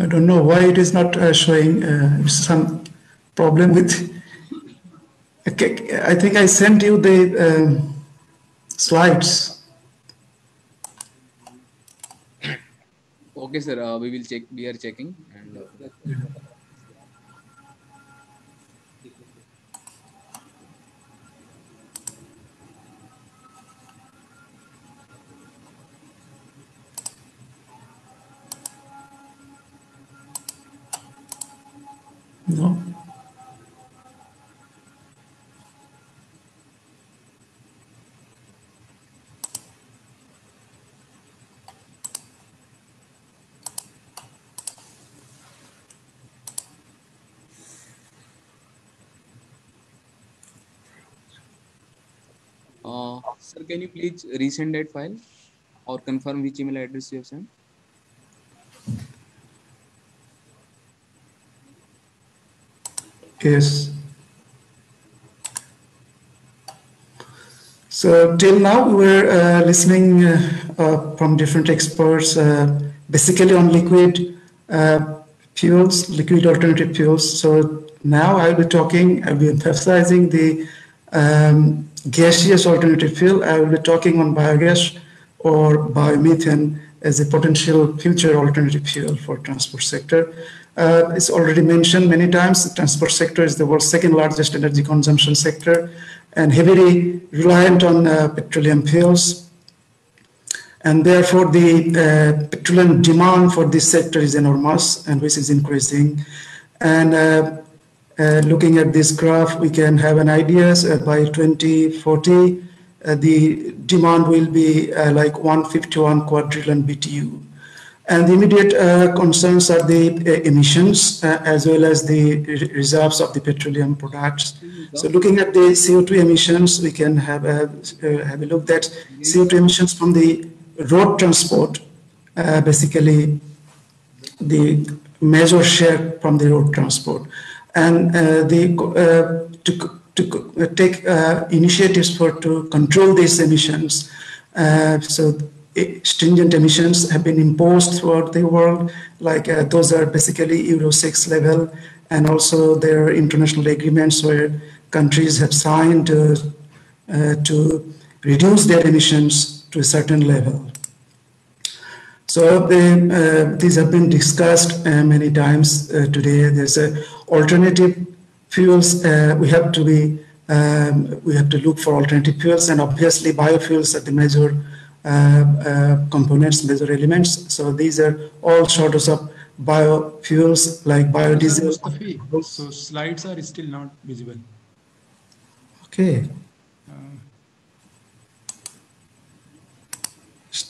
I don't know why it is not uh, showing uh, some problem with Okay, I think I sent you the um, slides. Okay, sir. Uh, we will check. We are checking. And No. Uh, sir, can you please resend that file or confirm which email address you have sent? Yes. So till now we were uh, listening uh, uh, from different experts, uh, basically on liquid uh, fuels, liquid alternative fuels. So now I'll be talking, I'll be emphasizing the um, gaseous alternative fuel. I will be talking on biogas or biomethane as a potential future alternative fuel for transport sector. Uh, it's already mentioned many times, the transport sector is the world's second largest energy consumption sector and heavily reliant on uh, petroleum fuels. And therefore, the uh, petroleum demand for this sector is enormous and which is increasing. And uh, uh, looking at this graph, we can have an idea uh, by 2040, uh, the demand will be like 151 quadrillion BTU. And the immediate uh, concerns are the uh, emissions as well as the reserves of the petroleum products. So looking at the CO2 emissions, we can have a, have a look at CO2 emissions from the road transport, basically the major share from the road transport and uh, they uh, to, to uh, take initiatives for to control these emissions. so stringent emissions have been imposed throughout the world, like those are basically Euro 6 level, and also there are international agreements where countries have signed to reduce their emissions to a certain level. So uh, these have been discussed uh, many times uh, today. There's a alternative fuels. Uh, we have to be um, we have to look for alternative fuels, and obviously biofuels are the major uh, uh, Uh, uh, components, major elements. So these are all sorts of biofuels like biodiesel. So slides are still not visible. Okay.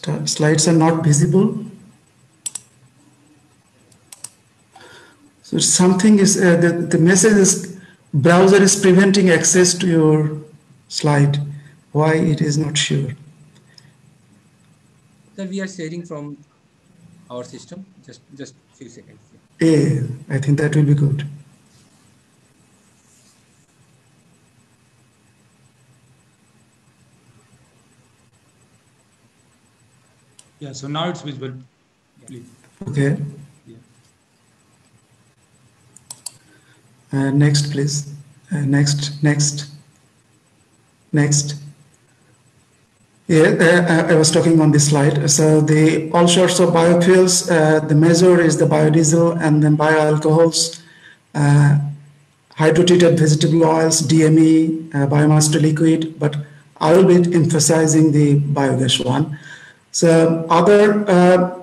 Uh, slides are not visible. So something is, uh, the, the message is browser is preventing access to your slide. Why it is not sure. Sir, we are sharing from our system. Just just few seconds. Yeah, I think that will be good. Yeah, so now it's visible. Please. Okay. Yeah. Uh, next, please. Uh, next, next, next. Yeah, uh, I was talking on this slide. So the all sorts of biofuels, uh, the measure is the biodiesel and then bioalcohols, uh, hydrotreated vegetable oils, DME, uh, biomass to liquid, but I will be emphasizing the biogas one. So other uh,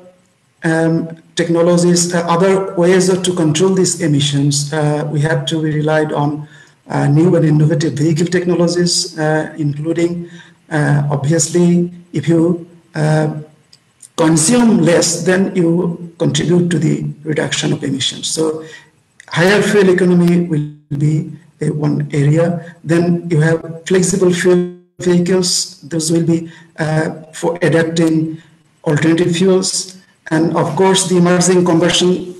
um, technologies, uh, other ways to control these emissions, uh, we have to be relied on uh, new and innovative vehicle technologies, uh, including uh, obviously if you consume less, then you contribute to the reduction of emissions. So higher fuel economy will be a, one area. Then you have flexible fuel vehicles. Those will be uh, for adapting alternative fuels. And of course, the emerging combustion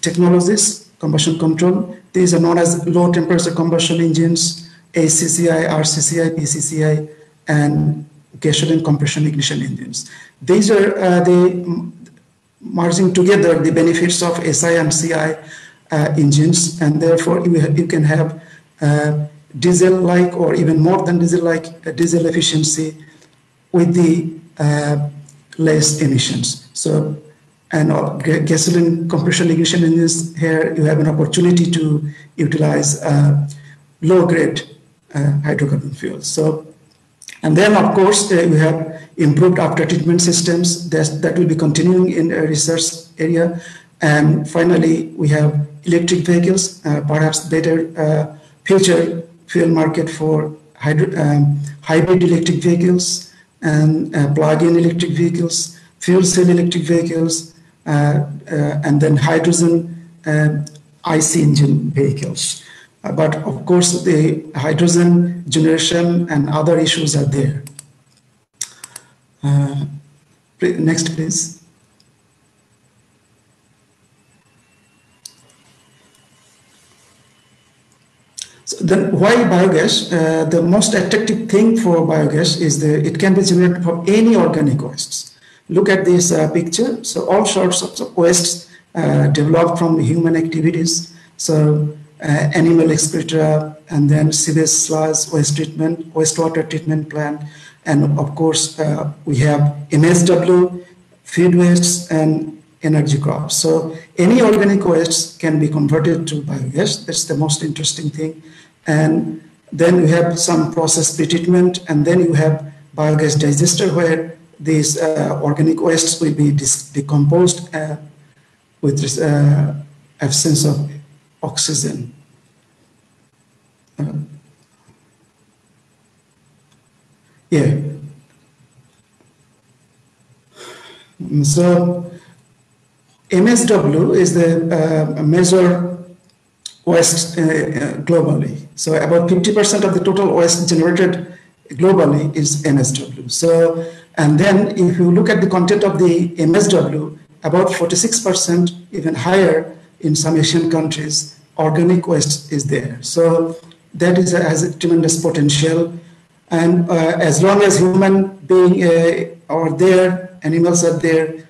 technologies, combustion control. These are known as low temperature combustion engines, HCCI, RCCI, PCCI, and gasoline compression ignition engines. These are uh, the merging together the benefits of SI and CI uh, engines, and therefore you, you can have uh, diesel-like or even more than diesel-like uh, diesel efficiency with the uh, less emissions. So, and uh, gasoline compression ignition engines here, you have an opportunity to utilize low-grade hydrocarbon fuels. So, and then of course uh, we have improved after treatment systems that, that will be continuing in a research area And finally, we have electric vehicles, uh, perhaps better uh, future fuel market for um, hybrid electric vehicles and uh, plug-in electric vehicles, fuel cell electric vehicles, uh, uh, and then hydrogen IC engine vehicles. Uh, but of course, the hydrogen generation and other issues are there. next, please. So then why biogas? Uh, the most attractive thing for biogas is that it can be generated from any organic wastes. Look at this uh, picture. So all sorts of wastes uh, developed from human activities. So uh, animal excreta and then sewage sludge waste treatment, wastewater treatment plant. And of course, uh, we have MSW, feed wastes, and energy crops. So any organic waste can be converted to biogas. That's the most interesting thing. And then you have some process pretreatment, and then you have biogas digester where these uh, organic wastes will be decomposed uh, with uh, absence of oxygen. Uh, yeah. So MSW is the uh, measure waste uh, globally. So about 50% of the total waste generated globally is MSW. So, and then if you look at the content of the MSW, about 46%, even higher in some Asian countries, organic waste is there. So that is a, has a tremendous potential. And uh, as long as human being uh, are there, animals are there,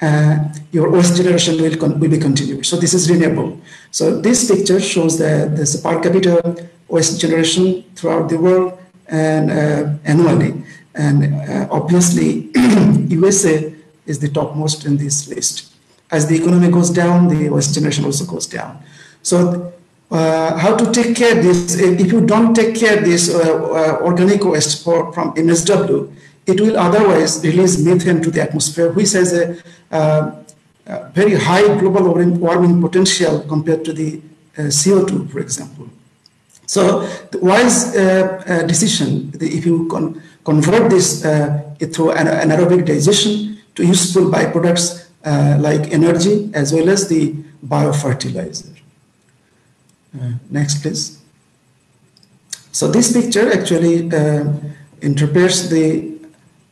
uh, your waste generation will, will be continued. So this is renewable. So this picture shows that there's a per capita waste generation throughout the world and uh, annually. And uh, obviously, USA is the topmost in this list. As the economy goes down, the waste generation also goes down. So uh, how to take care of this? If you don't take care of this uh, uh, organic waste for, from MSW, it will otherwise release methane to the atmosphere, which has a, uh, a very high global warming potential compared to the uh, CO2, for example. So the wise uh, uh, decision, if you con convert this uh, through an anaerobic digestion to useful byproducts uh, like energy as well as the biofertilizer. next, please. So this picture actually interprets the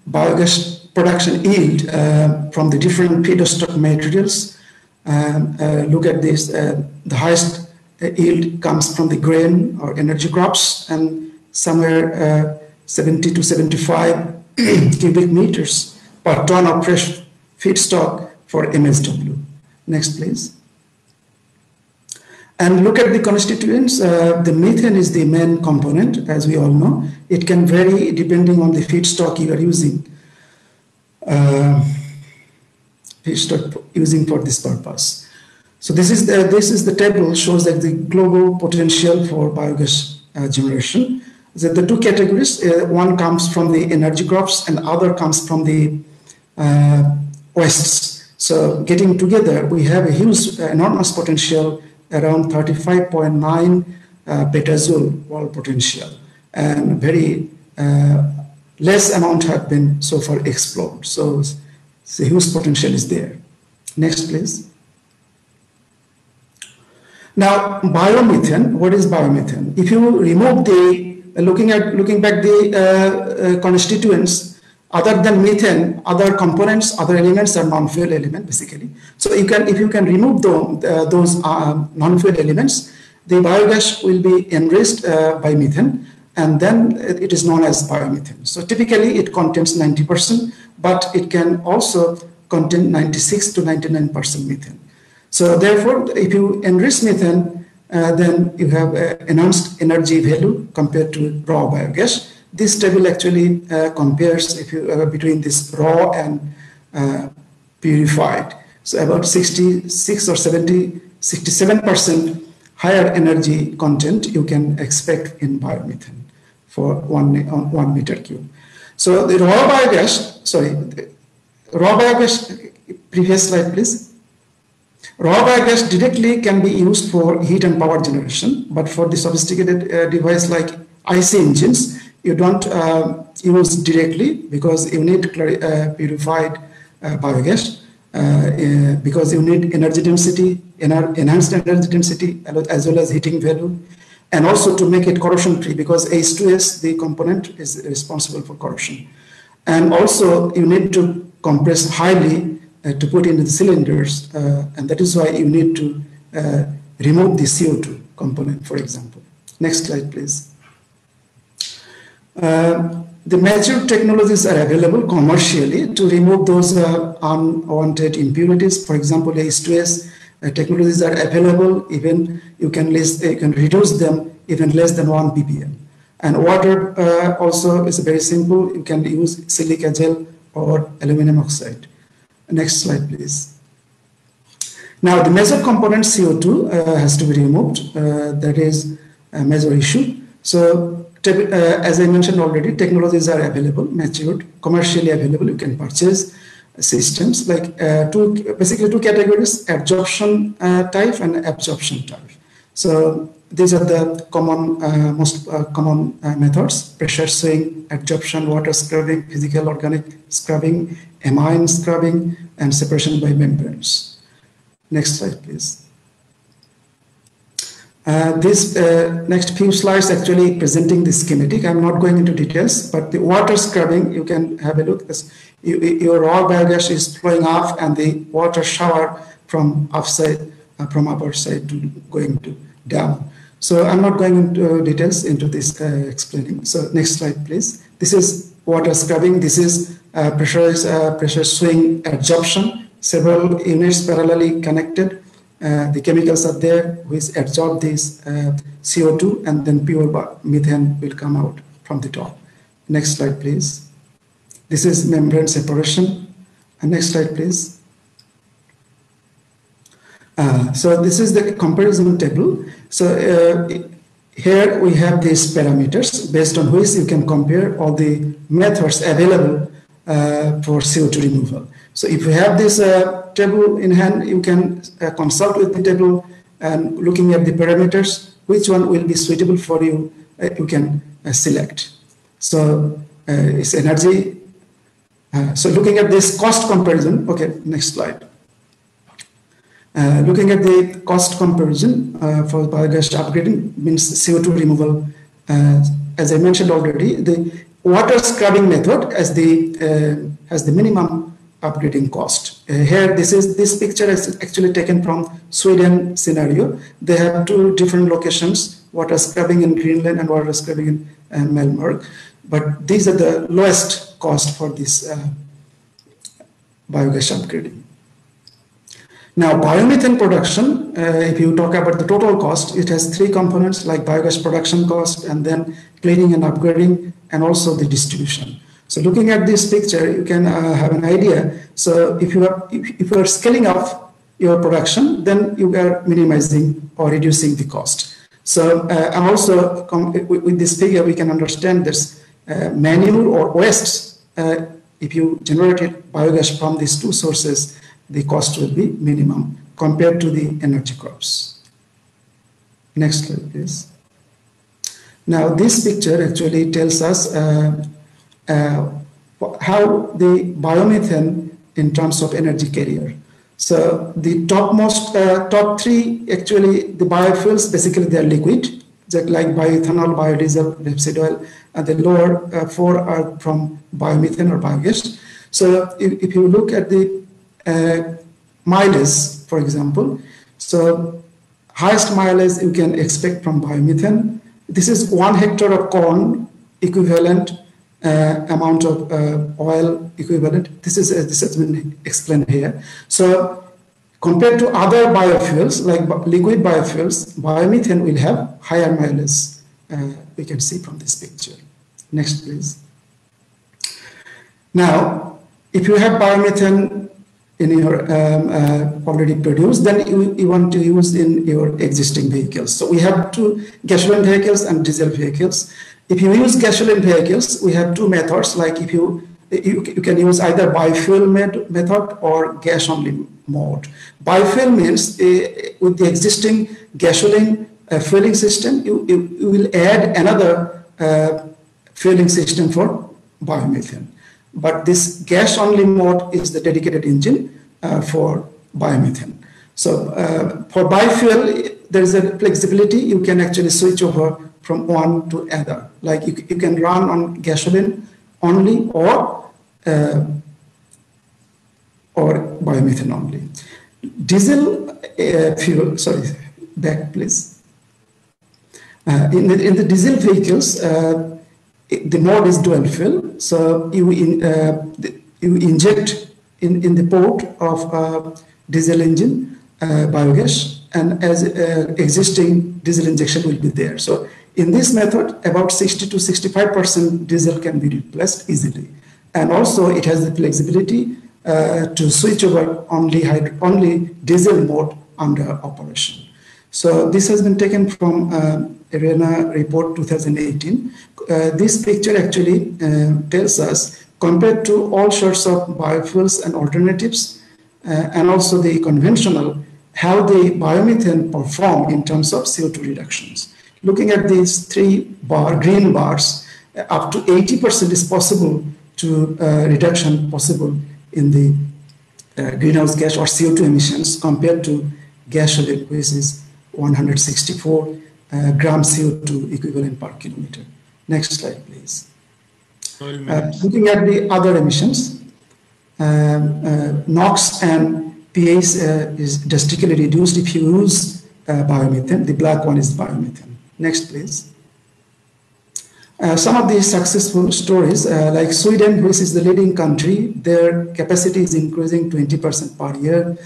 biogas production yield uh, from the different feedstock materials. Um, uh, look at this, uh, the highest yield comes from the grain or energy crops and somewhere 70 to 75 cubic meters per ton of fresh feedstock for MSW. Next, please. And look at the constituents. Uh, the methane is the main component, as we all know. It can vary depending on the feedstock you are using. Uh, feedstock using for this purpose. So this is the, this is the table shows that the global potential for biogas uh, generation. So the two categories, uh, one comes from the energy crops and other comes from the uh, wastes. So getting together, we have a huge, enormous potential around 35.9 uh, petajoule wall potential and very uh, less amount have been so far explored. So the huge potential is there. Next, please. Now, biomethane, what is biomethane? If you remove the, looking at, looking back the uh, uh, constituents, other than methane, other components, other elements are non-fuel element basically. So you can, if you can remove the, those uh, non-fuel elements, the biogas will be enriched uh, by methane and then it is known as biomethane. So typically it contains 90%, but it can also contain 96 to 99% methane. So therefore, if you enrich methane, uh, then you have uh, enhanced energy value compared to raw biogas this table actually uh, compares if you uh, between this raw and uh, purified. So about 66 or 70, 67% higher energy content you can expect in biomethane for one, one meter cube. So the raw biogas, sorry, raw biogas, previous slide please. Raw biogas directly can be used for heat and power generation, but for the sophisticated uh, device like IC engines, you don't uh, use directly because you need uh, purified uh, biogas uh, because you need energy density, enhanced energy density, as well as heating value, and also to make it corrosion free because H2S, the component, is responsible for corrosion. And also you need to compress highly uh, to put into the cylinders, uh, and that is why you need to uh, remove the CO2 component, for example. Next slide, please. Uh, the major technologies are available commercially to remove those uh, unwanted impurities. For example, H2S uh, technologies are available. Even you can list, you can reduce them even less than one ppm. And water uh, also is very simple. You can use silica gel or aluminum oxide. Next slide, please. Now, the major component CO2 uh, has to be removed. Uh, that is a major issue. So uh, as I mentioned already, technologies are available, matured, commercially available. You can purchase systems like uh, two, basically two categories, absorption uh, type and adsorption type. So these are the common, uh, most uh, common uh, methods, pressure swing, adsorption, water scrubbing, physical organic scrubbing, amine scrubbing, and separation by membranes. Next slide, please. Uh, this uh, next few slides actually presenting the schematic. I'm not going into details, but the water scrubbing, you can have a look. This, you, your raw biogas is flowing off and the water shower from upside, uh, from upper side to going to down. So I'm not going into details into this uh, explaining. So next slide, please. This is water scrubbing. This is uh, pressure, pressure swing adsorption. Several units parallelly connected the chemicals are there which absorb this uh, CO2 and then pure methane will come out from the top. Next slide, please. This is membrane separation. And next slide, please. Uh, so this is the comparison table. So uh, here we have these parameters based on which you can compare all the methods available uh, for CO2 removal. So if you have this uh, table in hand, you can uh, consult with the table and looking at the parameters, which one will be suitable for you, uh, you can uh, select. So uh, it's energy. Uh, so looking at this cost comparison, okay, next slide. looking at the cost comparison for biogas upgrading means CO2 removal. as I mentioned already, the water scrubbing method as the has the minimum upgrading cost. Uh, here, this is this picture is actually taken from Sweden scenario. They have two different locations, water scrubbing in Greenland and water scrubbing in uh, Malmberg. But these are the lowest cost for this uh, biogas upgrading. Now, biomethane production, uh, if you talk about the total cost, it has three components like biogas production cost and then cleaning and upgrading and also the distribution. So looking at this picture, you can uh, have an idea. So if you are if, if you are scaling up your production, then you are minimizing or reducing the cost. So uh, and also with, with, this figure, we can understand this uh, manure or waste. Uh, if you generate biogas from these two sources, the cost will be minimum compared to the energy crops. Next slide, please. Now, this picture actually tells us uh, how the biomethane in terms of energy carrier. So the topmost uh, top three actually the biofuels basically they are liquid, just like bioethanol, biodiesel, rapeseed oil, and the lower uh, four are from biomethane or biogas. So if, if you look at the uh, mileage, for example, so highest mileage you can expect from biomethane. This is one hectare of corn equivalent uh, amount of uh, oil equivalent. This is uh, this has been explained here. So compared to other biofuels like liquid biofuels, biomethane will have higher mileage. Uh, we can see from this picture. Next, please. Now, if you have biomethane in your um, uh, already produced, then you, you want to use in your existing vehicles. So we have two gasoline vehicles and diesel vehicles. If you use gasoline vehicles, we have two methods. Like if you you, you can use either biofuel method or gas only mode. Biofuel means uh, with the existing gasoline uh, fueling system, you, you, you, will add another uh, fueling system for biomethane. But this gas only mode is the dedicated engine uh, for biomethane. So uh, for biofuel, there is a flexibility. You can actually switch over from one to other. Like you, you can run on gasoline only or uh, or biomethane only. Diesel uh, fuel, sorry, back please. Uh, in, the, in the diesel vehicles, uh, the mode is dual fuel. So you, in, uh, you inject in, in the port of a diesel engine uh, biogas and as uh, existing diesel injection will be there. So in this method, about 60 to 65% diesel can be replaced easily. And also it has the flexibility uh, to switch over only, only diesel mode under operation. So this has been taken from uh, ARENA report 2018. Uh, this picture actually uh, tells us compared to all sorts of biofuels and alternatives uh, and also the conventional, how the biomethane perform in terms of CO2 reductions. Looking at these three bar, green bars, uh, up to 80% is possible to uh, reduction possible in the uh, greenhouse gas or CO2 emissions compared to gasoline, which is 164 uh, gram CO2 equivalent per kilometer. Next slide, please. Uh, looking at the other emissions, um, uh, NOx and PAs uh, is drastically reduced if you use uh, biomethane. The black one is biomethane. Next, please. Uh, some of these successful stories, uh, like Sweden, which is the leading country, their capacity is increasing 20% per year.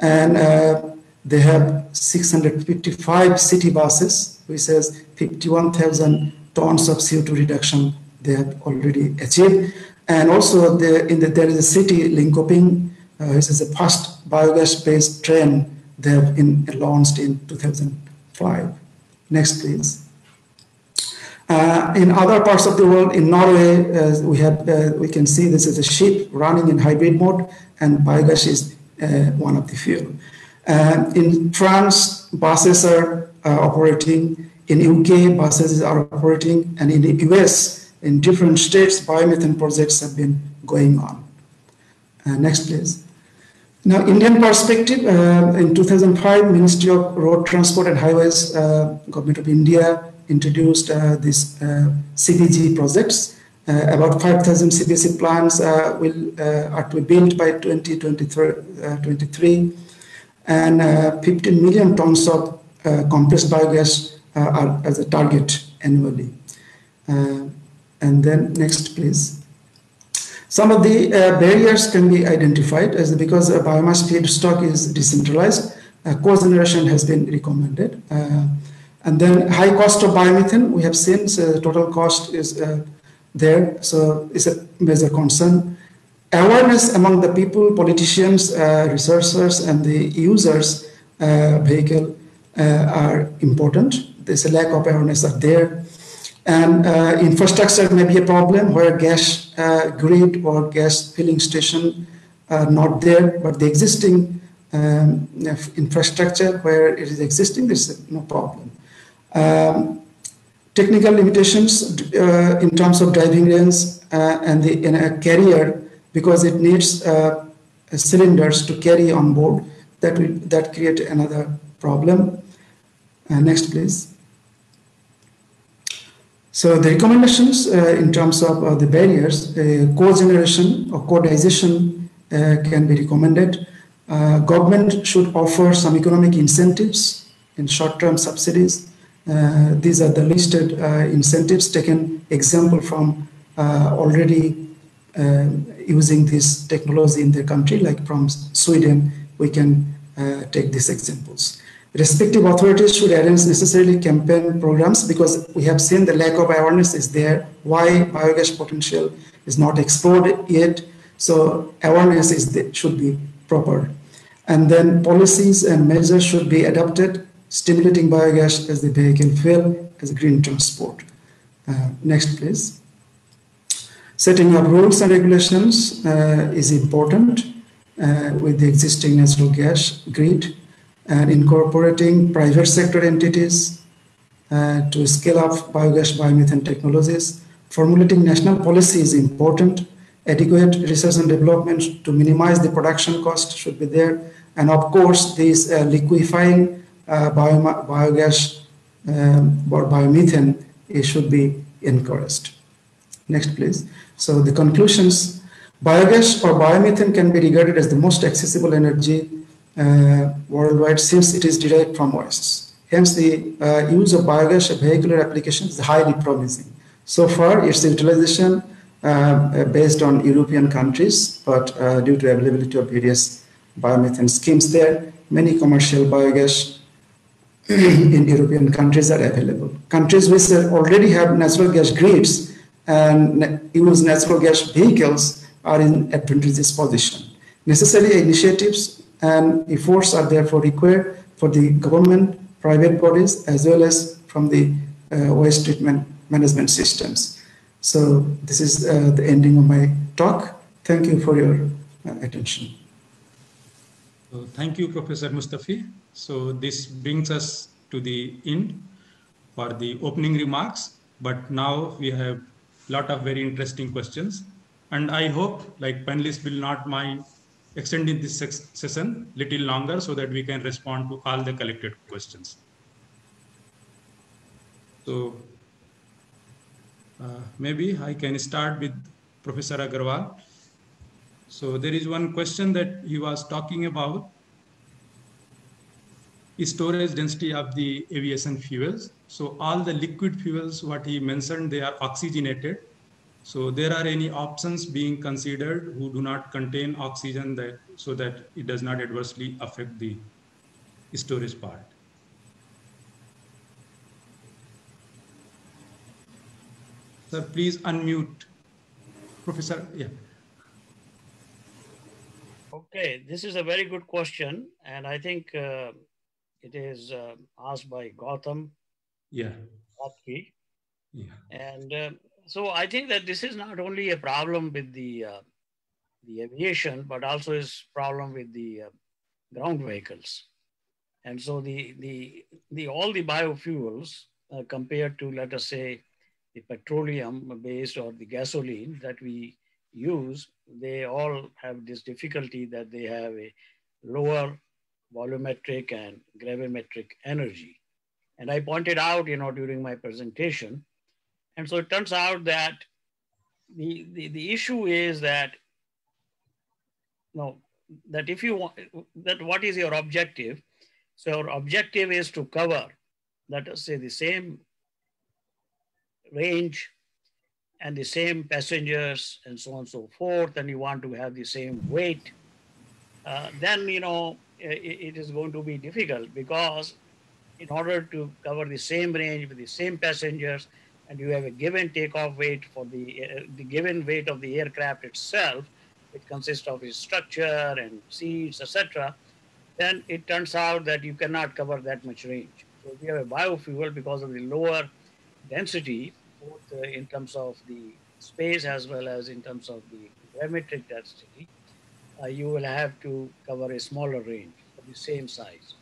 And uh, they have 655 city buses, which has 51,000 tons of CO2 reduction they have already achieved. And also the, in the, there is a city, Linköping, uh, which is the first biogas-based train they have in, launched in 2005. Next, please. Uh, in other parts of the world, in Norway, uh, we have uh, we can see this is a ship running in hybrid mode, and biogas is uh, one of the fuel. Uh, in France, buses are operating. In UK, buses are operating, and in the US, in different states, biomethane projects have been going on. next, please. Now, Indian perspective, uh, in 2005, Ministry of Road Transport and Highways, uh, Government of India introduced uh, these CBG projects. about 5,000 CBG plants will are to be built by 2023 and uh, 15 million tons of uh, compressed biogas uh, are as a target annually. and then next, please. Some of the barriers can be identified as because biomass feedstock is decentralized. co-generation has been recommended. and then high cost of biomethane, we have seen so total cost is there. So it's a major concern awareness among the people, politicians, uh, researchers, and the users uh, vehicle uh, are important. There's a lack of awareness are there. And uh, infrastructure may be a problem where gas uh, grid or gas filling station are not there, but the existing um, infrastructure where it is existing, there's no problem. Um, technical limitations uh, in terms of driving range and the in a carrier because it needs uh, cylinders to carry on board. That will that create another problem. Uh, next, please. So the recommendations uh, in terms of uh, the barriers, uh, co-generation or co-digestion uh, can be recommended. government should offer some economic incentives in short-term subsidies. these are the listed incentives taken example from already um, using this technology in their country, like from Sweden, we can uh, take these examples. Respective authorities should arrange necessarily campaign programs because we have seen the lack of awareness is there, why biogas potential is not explored yet. So awareness is the, should be proper. And then policies and measures should be adopted, stimulating biogas as the vehicle fuel, as a green transport. Uh, next, please setting up rules and regulations uh, is important. uh, with the existing natural gas grid and incorporating private sector entities uh, to scale up biogas biomethane technologies. Formulating national policy is important. Adequate research and development to minimize the production cost should be there. And of course, this uh, liquefying uh, bio biogas um, or biomethane it should be encouraged. Next, please. So the conclusions, biogas or biomethane can be regarded as the most accessible energy worldwide since it is derived from wastes. Hence, the uh, use of biogas vehicular applications is highly promising. So far, its utilization uh, based on European countries, but uh, due to availability of various biomethane schemes there, many commercial biogas in European countries are available. Countries which already have natural gas grids and use natural gas vehicles are in advantageous position. Necessary initiatives and efforts are therefore required for the government, private bodies, as well as from the uh, waste treatment management systems. So this is uh, the ending of my talk. Thank you for your uh, attention. Thank you, Professor Mustafi. So this brings us to the end for the opening remarks. But now we have a lot of very interesting questions. And I hope like panelists will not mind extending this session little longer so that we can respond to all the collected questions. So uh, maybe I can start with Professor Agarwal. So there is one question that he was talking about storage density of the aviation fuels. So all the liquid fuels, what he mentioned, they are oxygenated. So there are any options being considered who do not contain oxygen that so that it does not adversely affect the storage part. Sir, please unmute. Professor, yeah. Okay, this is a very good question. And I think uh, it is uh, asked by Gautam. Yeah. Yeah. And uh, so I think that this is not only a problem with the uh, the aviation, but also is problem with the uh, ground vehicles. And so the the the all the biofuels uh, compared to let us say the petroleum based or the gasoline that we use, they all have this difficulty that they have a lower volumetric and gravimetric energy. And I pointed out, you know, during my presentation. And so it turns out that the, the, the issue is that, no, that if you want, that what is your objective? So your objective is to cover, let us say the same range and the same passengers and so on and so forth, and you want to have the same weight, uh, then, you know, it is going to be difficult because in order to cover the same range with the same passengers and you have a given takeoff weight for the, uh, the given weight of the aircraft itself, it consists of its structure and seats, etc., then it turns out that you cannot cover that much range. So we have a biofuel because of the lower density, both uh, in terms of the space as well as in terms of the gravimetric density, uh, you will have to cover a smaller range of the same size.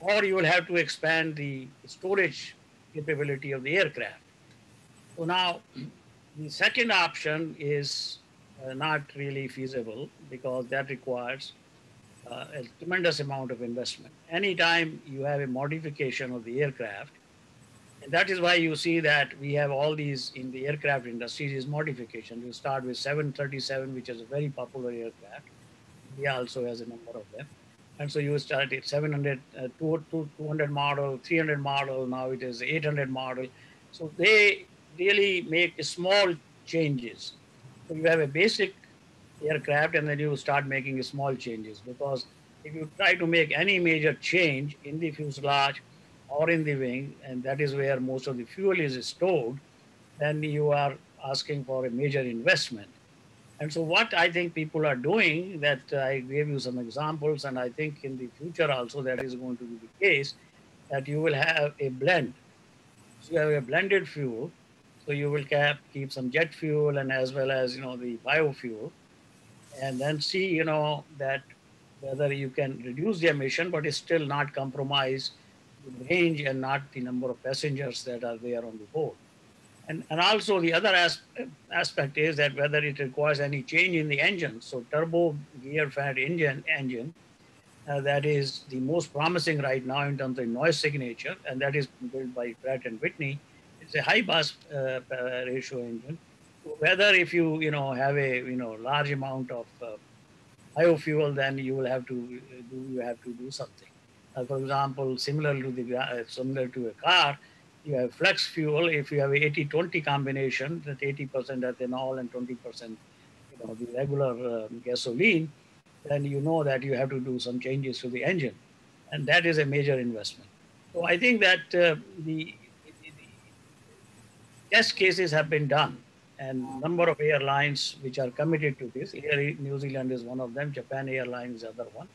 Or you will have to expand the storage capability of the aircraft. So now, the second option is uh, not really feasible because that requires uh, a tremendous amount of investment. Anytime you have a modification of the aircraft, and that is why you see that we have all these in the aircraft industry is modification. You start with 737, which is a very popular aircraft. India also has a number of them. And so you start at 700, uh, 200 model, 300 model, now it is 800 model. So they really make small changes. You have a basic aircraft and then you start making small changes because if you try to make any major change in the fuselage or in the wing, and that is where most of the fuel is stored, then you are asking for a major investment. And so what I think people are doing that I gave you some examples and I think in the future also that is going to be the case that you will have a blend. So you have a blended fuel. So you will cap, keep some jet fuel and as well as, you know, the biofuel. and then see, you know, that whether you can reduce the emission, but it's still not compromise the range and not the number of passengers that are there on the board. And, and also the other as, aspect is that whether it requires any change in the engine. So turbo gear fed engine, engine uh, that is the most promising right now in terms of noise signature, and that is built by Pratt and Whitney. It's a high bus uh, ratio engine. Whether if you you know have a you know large amount of uh, biofuel, then you will have to do you have to do something. Uh, for example, similar to the uh, similar to a car, you have flex fuel. If you have a 80-20 combination, that 80% ethanol and 20% you know the regular um, gasoline, then you know that you have to do some changes to the engine. And that is a major investment. So I think that uh, the, test cases have been done and number of airlines which are committed to this. Air New Zealand is one of them, Japan Airlines is the other one.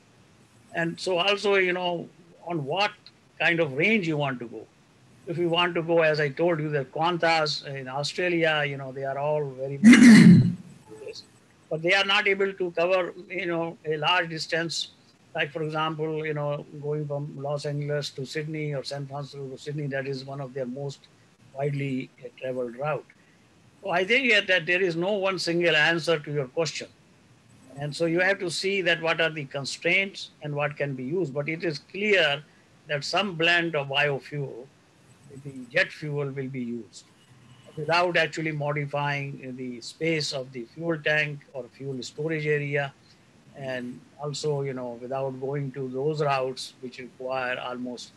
And so also, you know, on what kind of range you want to go. If you want to go, as I told you, the Qantas in Australia, you know, they are all very but they are not able to cover, you know, a large distance. Like for example, you know, going from Los Angeles to Sydney or San Francisco to Sydney, that is one of their most widely traveled route. So I think that there is no one single answer to your question. And so you have to see that what are the constraints and what can be used. But it is clear that some blend of biofuel, the jet fuel will be used without actually modifying the space of the fuel tank or fuel storage area and also you know without going to those routes which require almost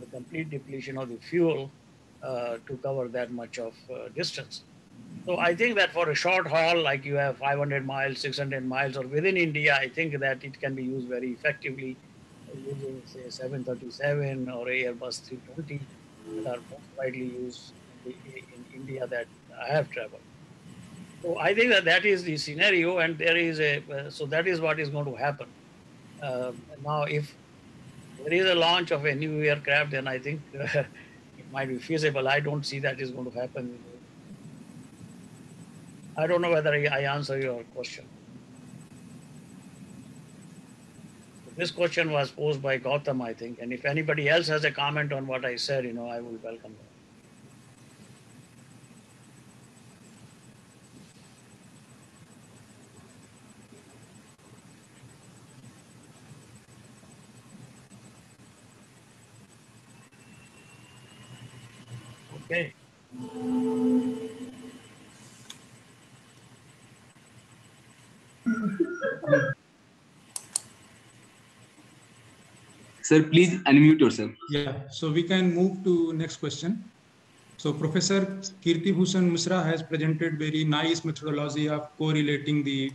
the complete depletion of the fuel to cover that much of uh, distance so i think that for a short haul like you have 500 miles 600 miles or within india i think that it can be used very effectively using say 737 or airbus 320 that are most widely used in India that I have traveled. So I think that that is the scenario, and there is a uh, so that is what is going to happen. Uh, now, if there is a launch of a new aircraft, then I think uh, might be feasible. I don't see that is going to happen. I don't know whether I, answer your question. This question was posed by Gautam, I think, and if anybody else has a comment on what I said, you know, I will welcome that. Okay. Sir, please unmute yourself. Yeah, so we can move to next question. So Professor Kirti Bhushan Mishra has presented very nice methodology of correlating the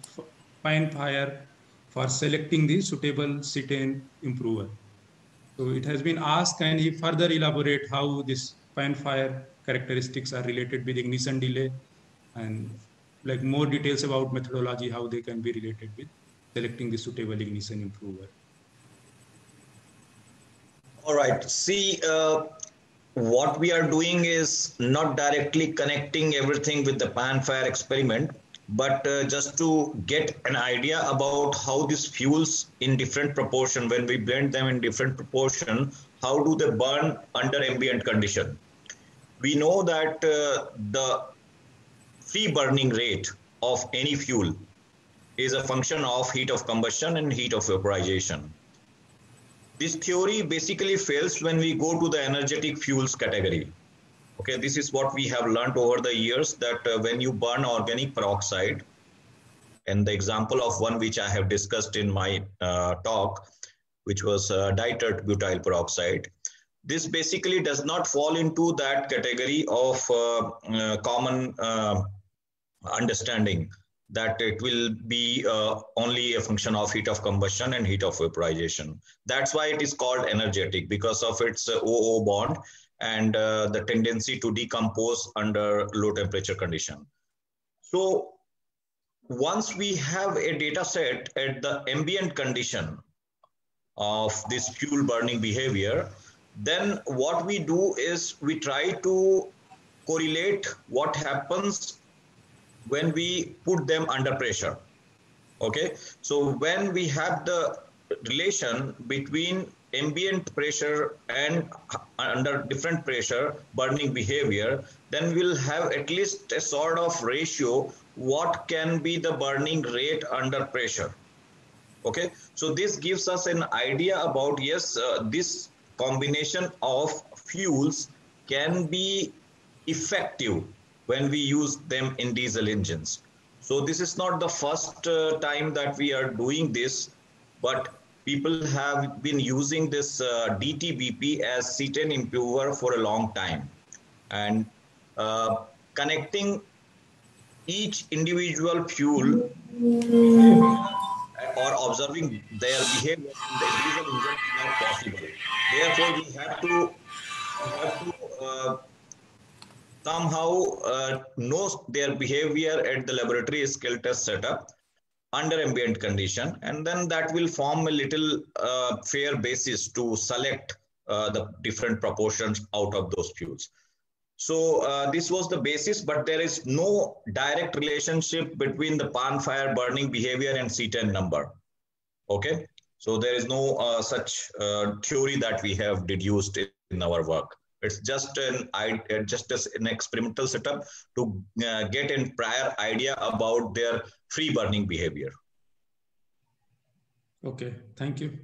pan fire for selecting the suitable cetane improver. So it has been asked, can he further elaborate how this pan fire characteristics are related with ignition delay and like more details about methodology, how they can be related with selecting the suitable ignition improver. All right. See, uh, what we are doing is not directly connecting everything with the pan fire experiment, but uh, just to get an idea about how these fuels in different proportion, when we blend them in different proportion, how do they burn under ambient condition? We know that uh, the free burning rate of any fuel is a function of heat of combustion and heat of vaporization. This theory basically fails when we go to the energetic fuels category. Okay, this is what we have learned over the years that uh, when you burn organic peroxide, and the example of one which I have discussed in my uh, talk, which was uh, butyl peroxide, this basically does not fall into that category of uh, uh, common uh, understanding that it will be uh, only a function of heat of combustion and heat of vaporization. That's why it is called energetic because of its OO uh, bond and uh, the tendency to decompose under low temperature condition. So once we have a data set at the ambient condition of this fuel burning behavior, then what we do is we try to correlate what happens when we put them under pressure. Okay, so when we have the relation between ambient pressure and under different pressure burning behavior, then we'll have at least a sort of ratio what can be the burning rate under pressure. Okay, so this gives us an idea about yes, uh, this combination of fuels can be effective when we use them in diesel engines. So this is not the first uh, time that we are doing this, but people have been using this uh, DTBP as cetane improver for a long time. And uh, connecting each individual fuel or observing their behavior in the diesel engine is not possible. Therefore, we have to, we have to uh, somehow uh, know their behavior at the laboratory scale test setup under ambient condition and then that will form a little uh, fair basis to select uh, the different proportions out of those fuels. So uh, this was the basis, but there is no direct relationship between the pan fire burning behavior and cetane number. Okay, so there is no uh, such uh, theory that we have deduced in our work. It's just an just as an experimental setup to uh, get a prior idea about their free burning behavior. Okay, thank you.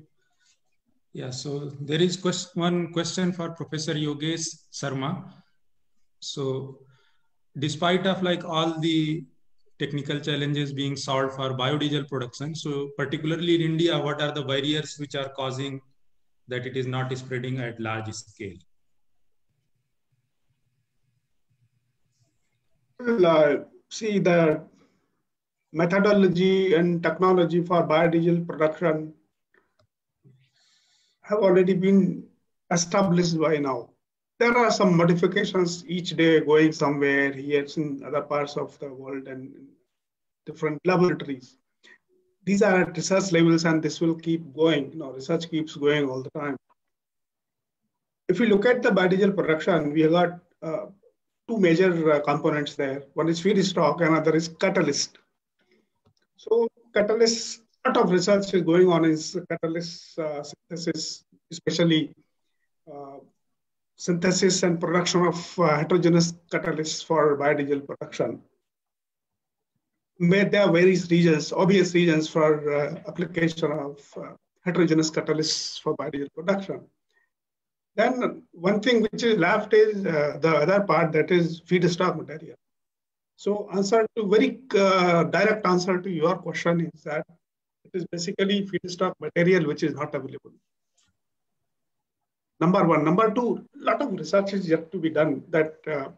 Yeah, so there is quest one question for Professor Yogesh Sharma. So despite of like all the technical challenges being solved for biodiesel production, so particularly in India, what are the barriers which are causing that it is not spreading at large scale? Well, uh, see the methodology and technology for biodiesel production have already been established by now. There are some modifications each day going somewhere here in other parts of the world and different laboratories. These are research levels and this will keep going. You know, research keeps going all the time. If we look at the biodiesel production, we have got uh, two major uh, components there. One is feedstock, another is catalyst. So catalyst, a lot of research is going on is catalyst uh, synthesis, especially uh, synthesis and production of uh, heterogeneous catalysts for biodiesel production. There are various regions, obvious regions for uh, application of uh, heterogeneous catalysts for biodiesel production. Then one thing which is left is uh, the other part that is feedstock material. So answer to very uh, direct answer to your question is that it is basically feedstock material which is not available. Number one. Number two, a lot of research is yet to be done that uh,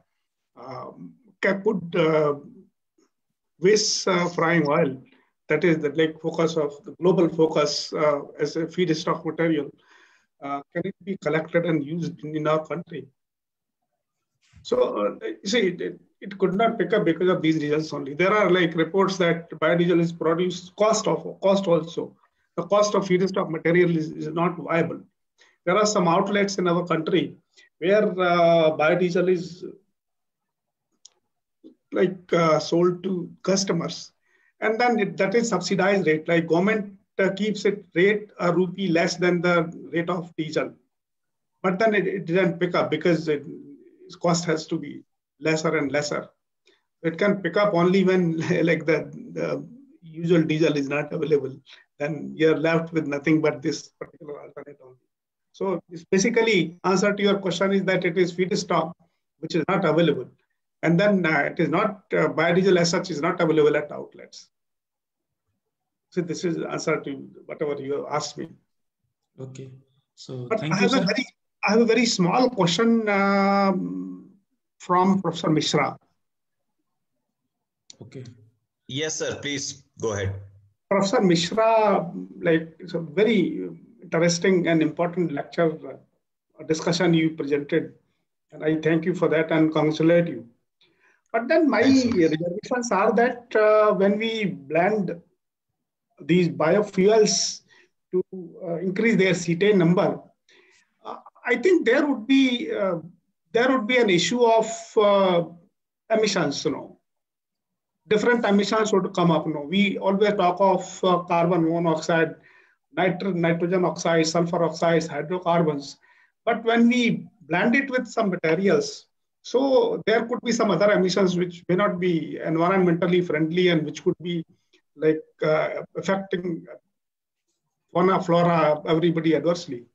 um, could uh, waste uh, frying oil, that is the like focus of the global focus uh, as a feedstock material uh, can it be collected and used in, in our country? So, you see, it, it, could not pick up because of these reasons only. There are like reports that biodiesel is produced cost of cost also. The cost of feedstock material is, is not viable. There are some outlets in our country where uh, biodiesel is like uh, sold to customers, and then it, that is subsidized rate. Like government uh, keeps it rate a rupee less than the rate of diesel. But then it, it didn't pick up because it, its cost has to be lesser and lesser. It can pick up only when like the, the usual diesel is not available. Then you're left with nothing but this particular alternate only. So it's basically answer to your question is that it is feedstock which is not available. And then uh, it is not, uh, biodiesel as such is not available at outlets. So this is answer to whatever you asked me. Okay. So but thank I you, have sir. a very I have a very small question um, from Professor Mishra. Okay. Yes, sir. Please go ahead. Professor Mishra, like it's a very interesting and important lecture uh, discussion you presented, and I thank you for that and congratulate you. But then my reservations are that uh, when we blend these biofuels to uh, increase their cetane number, uh, I think there would be uh, there would be an issue of uh, emissions, you know. different emissions would come up. No, we always talk of uh, carbon monoxide, nitro- nitrogen oxides, sulfur oxides, hydrocarbons. But when we blend it with some materials, so there could be some other emissions which may not be environmentally friendly and which could be like uh, affecting fauna, flora, everybody adversely.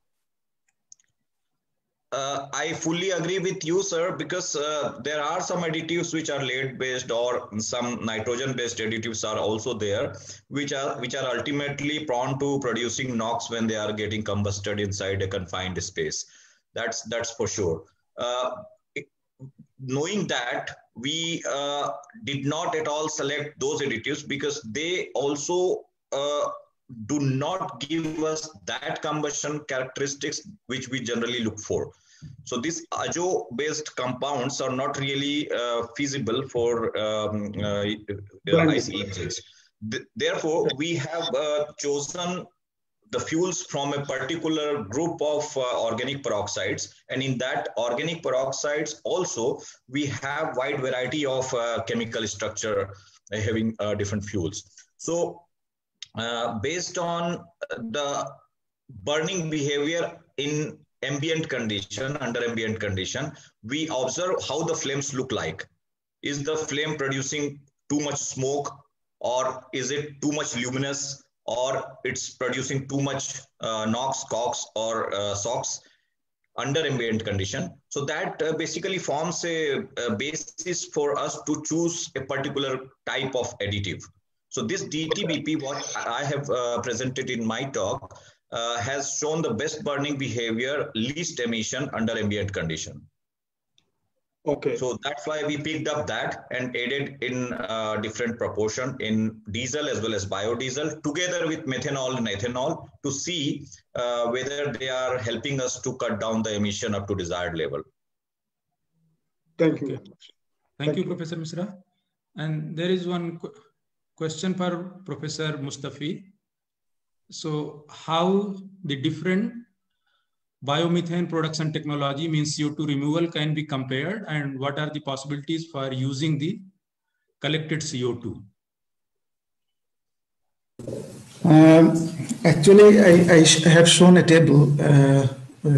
Uh, I fully agree with you, sir, because uh, there are some additives which are lead based or some nitrogen based additives are also there, which are which are ultimately prone to producing NOx when they are getting combusted inside a confined space. That's that's for sure. Uh, knowing that, we uh, did not at all select those additives because they also uh, do not give us that combustion characteristics which we generally look for. So these azo based compounds are not really uh, feasible for um, uh, ICE engines. Th therefore, we have uh, chosen the fuels from a particular group of uh, organic peroxides and in that organic peroxides also we have wide variety of uh, chemical structure having uh, different fuels so uh, based on the burning behavior in ambient condition under ambient condition we observe how the flames look like is the flame producing too much smoke or is it too much luminous or it's producing too much uh, NOx, COX, or uh, SOx under ambient condition. So that uh, basically forms a, a, basis for us to choose a particular type of additive. So this DTBP, what I have uh, presented in my talk, uh, has shown the best burning behavior, least emission under ambient condition. Okay. So that's why we picked up that and added in uh, different proportion in diesel as well as biodiesel together with methanol and ethanol to see uh, whether they are helping us to cut down the emission up to desired level. Thank you. Okay. Thank, Thank you, you, Professor Mishra. And there is one qu question for Professor Mustafi. So how the different biomethane production technology means CO2 removal can be compared and what are the possibilities for using the collected CO2? Um, actually, I, I, have shown a table uh,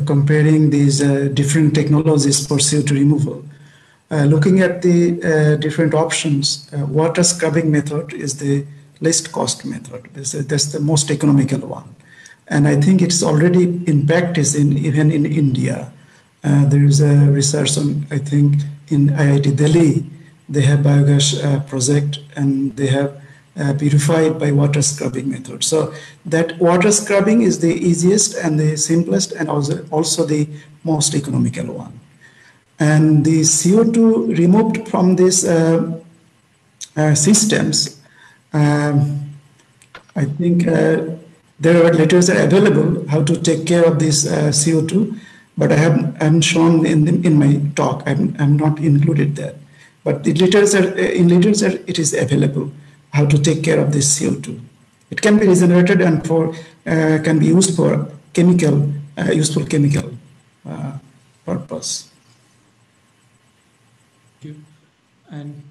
comparing these uh, different technologies for CO2 removal. Uh, looking at the uh, different options, uh, water scrubbing method is the least cost method. That's the most economical one and I think it's already in practice in even in India. Uh, there is a research on I think in IIT Delhi they have biogas uh, project and they have uh, purified by water scrubbing method. So that water scrubbing is the easiest and the simplest and also also the most economical one. And the CO2 removed from these uh, uh, systems, um, I think uh, there are letters are available how to take care of this uh, CO2, but I have I'm shown in the, in my talk. I'm I'm not included there, but the literature uh, in literature it is available how to take care of this CO2. It can be regenerated and for uh, can be used for chemical uh, useful chemical uh, purpose. Thank you. And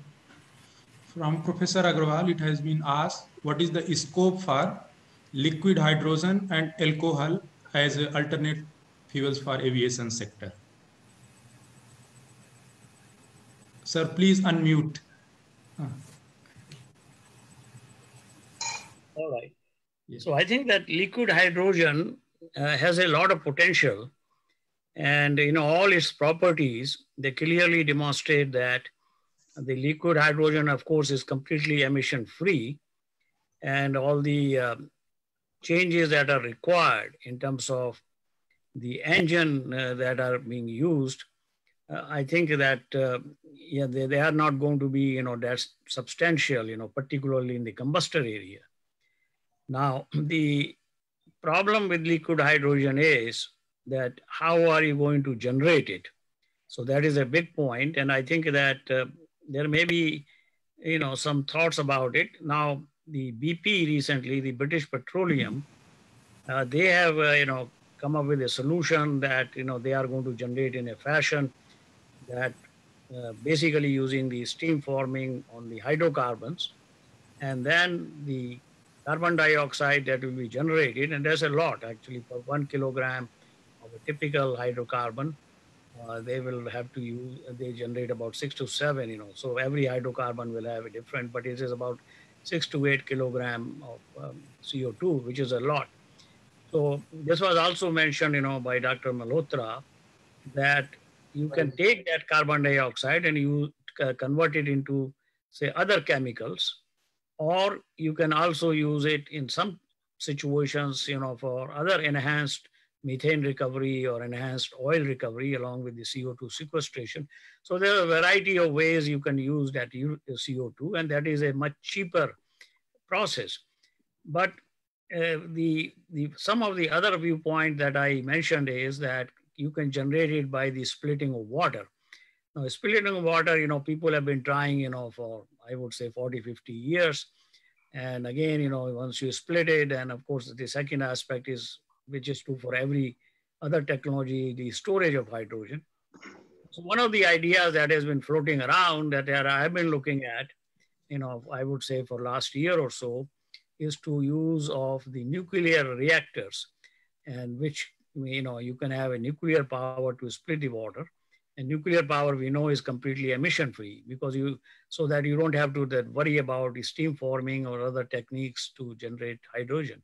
from Professor Agarwal, it has been asked, what is the scope for liquid hydrogen and alcohol as alternate fuels for aviation sector. Sir, please unmute. All right. Yes. So I think that liquid hydrogen uh, has a lot of potential and you know all its properties they clearly demonstrate that the liquid hydrogen of course is completely emission free and all the uh, changes that are required in terms of the engine uh, that are being used, uh, I think that uh, yeah, they, they are not going to be, you know, that substantial, you know, particularly in the combustor area. Now, the problem with liquid hydrogen is that how are you going to generate it? So that is a big point, and I think that uh, there may be, you know, some thoughts about it. Now, the BP recently, the British Petroleum, uh, they have uh, you know come up with a solution that you know they are going to generate in a fashion that uh, basically using the steam reforming on the hydrocarbons. And then the carbon dioxide that will be generated, and there's a lot actually for one kilogram of a typical hydrocarbon, uh, they will have to use, they generate about six to seven, you know. So every hydrocarbon will have a different, but it is about six to eight kilogram of um, CO2, which is a lot. So this was also mentioned, you know, by Dr. Malhotra that you can take that carbon dioxide and you uh, convert it into, say, other chemicals, or you can also use it in some situations, you know, for other enhanced methane recovery or enhanced oil recovery along with the CO2 sequestration. So there are a variety of ways you can use that CO2 and that is a much cheaper process. But uh, the, the, some of the other viewpoint that I mentioned is that you can generate it by the splitting of water. Now, splitting of water, you know, people have been trying, you know, for, I would say 40, 50 years. And again, you know, once you split it, and of course, the second aspect is which is true for every other technology, the storage of hydrogen. So one of the ideas that has been floating around that I've been looking at, you know, I would say for last year or so, is to use of the nuclear reactors and which, you know, you can have a nuclear power to split the water. And nuclear power we know is completely emission free because you, so that you don't have to that worry about steam reforming or other techniques to generate hydrogen.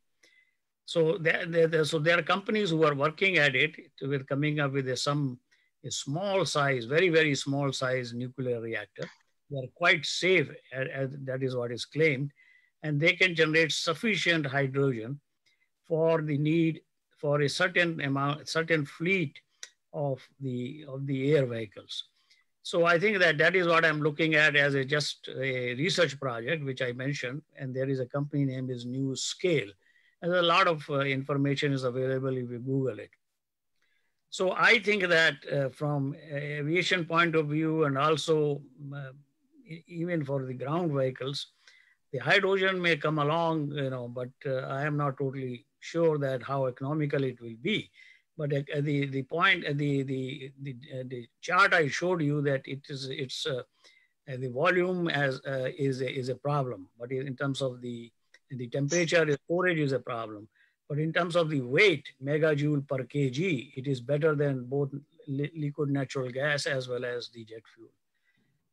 So there, there, so there are companies who are working at it with coming up with a, some a small size, very, very small size nuclear reactor. They are quite safe, as that is what is claimed, and they can generate sufficient hydrogen for the need for a certain amount, certain fleet of the of the air vehicles. So I think that that is what I'm looking at as a just a research project, which I mentioned, and there is a company name is NuScale and a lot of uh, information is available if you Google it. So I think that uh, from aviation point of view and also uh, even for the ground vehicles, the hydrogen may come along, you know, but uh, I am not totally sure that how economical it will be. But uh, the the point, uh, the the the, the chart I showed you that it is it's uh, the volume as is a, is a problem, but in terms of the the temperature storage is a problem. But in terms of the weight, megajoule per kg, it is better than both li liquid natural gas as well as the jet fuel.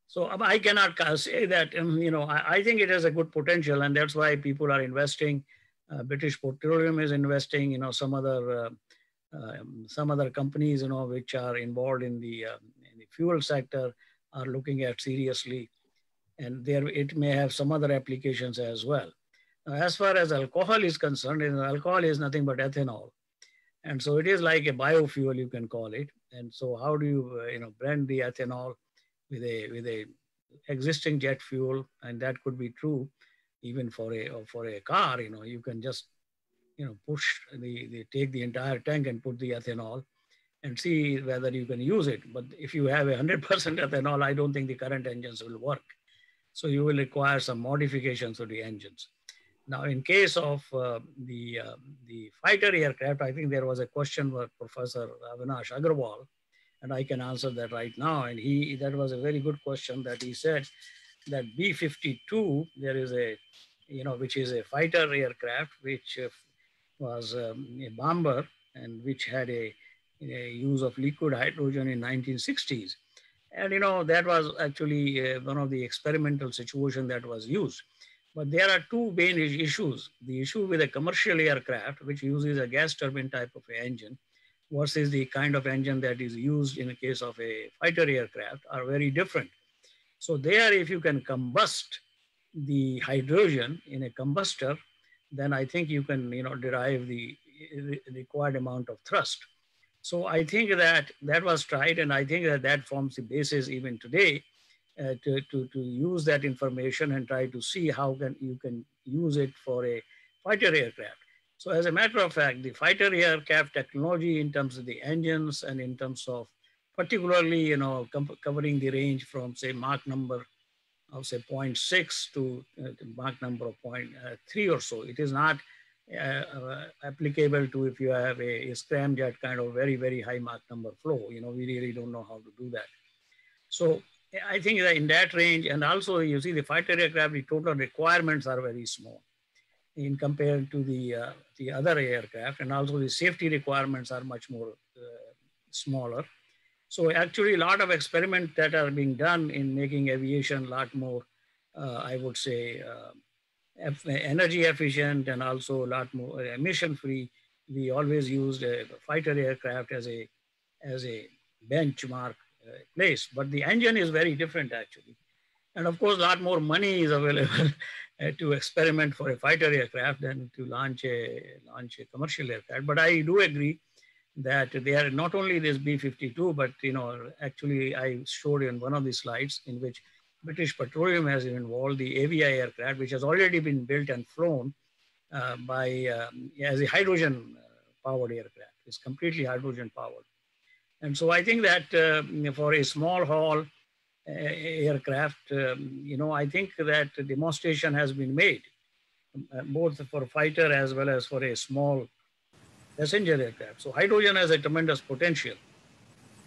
So um, I cannot say that, um, you know, I, I, think it has a good potential and that's why people are investing. Uh, British Petroleum is investing, you know, some other, uh, uh, some other companies, you know, which are involved in the, um, in the fuel sector are looking at seriously. And there it may have some other applications as well. As far as alcohol is concerned, alcohol is nothing but ethanol. And so it is like a biofuel, you can call it. And so how do you, uh, you know, blend the ethanol with a, with a existing jet fuel? And that could be true even for a, for a car, you know, you can just, you know, push the, the, take the entire tank and put the ethanol and see whether you can use it. But if you have a 100% ethanol, I don't think the current engines will work. So you will require some modifications to the engines. Now, in case of uh, the, uh, the fighter aircraft, I think there was a question by Professor Avinash Agarwal, and I can answer that right now. And he, that was a very good question that he said that B-52, there is a, you know, which is a fighter aircraft, which uh, was um, a bomber and which had a, a, use of liquid hydrogen in 1960s. And, you know, that was actually uh, one of the experimental situation that was used. But there are two main issues. The issue with a commercial aircraft, which uses a gas turbine type of engine, versus the kind of engine that is used in the case of a fighter aircraft are very different. So there, if you can combust the hydrogen in a combustor, then I think you can you know, derive the required amount of thrust. So I think that that was tried, and I think that that forms the basis even today uh, to, to, to use that information and try to see how can you can use it for a fighter aircraft. So as a matter of fact, the fighter aircraft technology in terms of the engines and in terms of particularly, you know, covering the range from say Mach number of say 0.6 to uh, Mach number of uh, 0.3 or so. It is not uh, uh, applicable to if you have a, a scramjet kind of very, very high Mach number flow. You know, we really don't know how to do that. So I think that in that range, and also you see the fighter aircraft, the total requirements are very small in compared to the uh, the other aircraft, and also the safety requirements are much more uh, smaller. So actually, a lot of experiments that are being done in making aviation a lot more, uh, I would say, uh, energy efficient and also a lot more emission free. We always used a fighter aircraft as a as a benchmark uh, place, but the engine is very different actually. And of course, a lot more money is available uh, to experiment for a fighter aircraft than to launch a launch a commercial aircraft. But I do agree that they are not only this B-52, but you know, actually I showed in one of the slides in which British Petroleum has involved the AVI aircraft, which has already been built and flown uh, by um, as a hydrogen uh, powered aircraft. It's completely hydrogen powered. And so I think that uh, for a small haul uh, aircraft, um, you know, I think that demonstration has been made uh, both for fighter as well as for a small passenger aircraft. So hydrogen has a tremendous potential.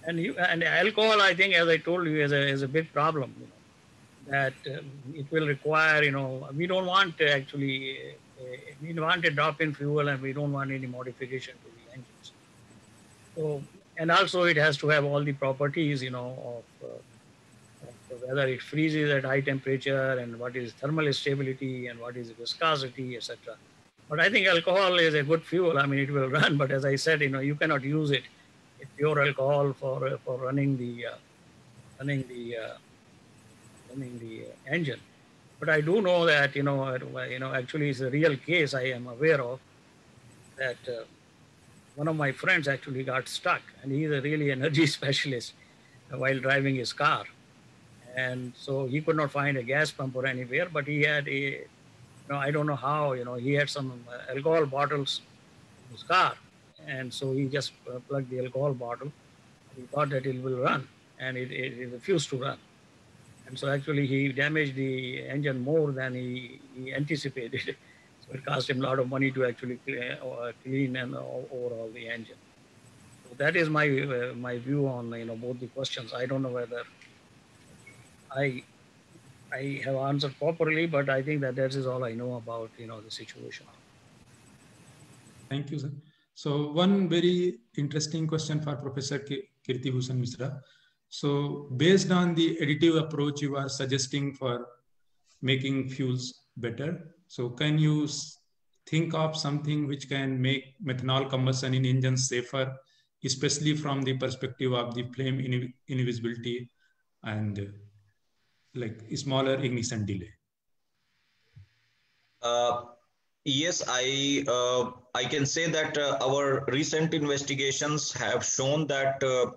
And, you, and alcohol, I think, as I told you, is a, is a big problem. You know, that um, it will require, you know, we don't want to actually, uh, we want a drop-in fuel and we don't want any modification to the engines. So and also it has to have all the properties, you know, of, uh, of whether it freezes at high temperature and what is thermal stability and what is viscosity, etc. But I think alcohol is a good fuel. I mean, it will run, but as I said, you know, you cannot use it, pure alcohol for uh, for running the uh, running the uh, running the engine. But I do know that you know, you know, actually, it's a real case I am aware of that uh, one of my friends actually got stuck, and he's a really energy specialist while driving his car. And so he could not find a gas pump or anywhere, but he had a, you know, I don't know how, you know, he had some alcohol bottles in his car. And so he just uh, plugged the alcohol bottle. He thought that it will run, and it, it, it refused to run. And so actually he damaged the engine more than he, he anticipated. So it cost him a lot of money to actually uh, clean and overall the engine. So that is my uh, my view on you know both the questions. I don't know whether I I have answered properly, but I think that that is all I know about you know the situation. Thank you, sir. So one very interesting question for Professor Kirti Bhushan Mishra. So based on the additive approach you are suggesting for making fuels better, so can you think of something which can make methanol combustion in engines safer, especially from the perspective of the flame invisibility and like smaller ignition delay? Uh, yes, I uh, I can say that uh, our recent investigations have shown that uh,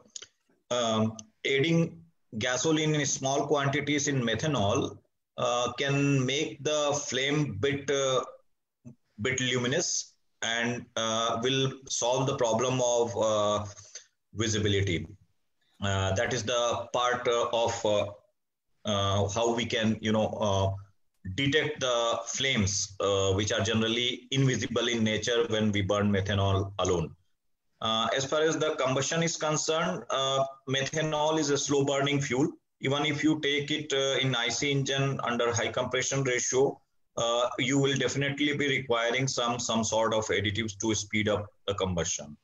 um, adding gasoline in small quantities in methanol uh, can make the flame bit uh, bit luminous and uh, will solve the problem of uh, visibility. Uh, that is the part of how we can, you know, detect the flames, which are generally invisible in nature when we burn methanol alone. As far as the combustion is concerned, methanol is a slow burning fuel even if you take it uh, in IC engine under high compression ratio, uh, you will definitely be requiring some, some sort of additives to speed up the combustion.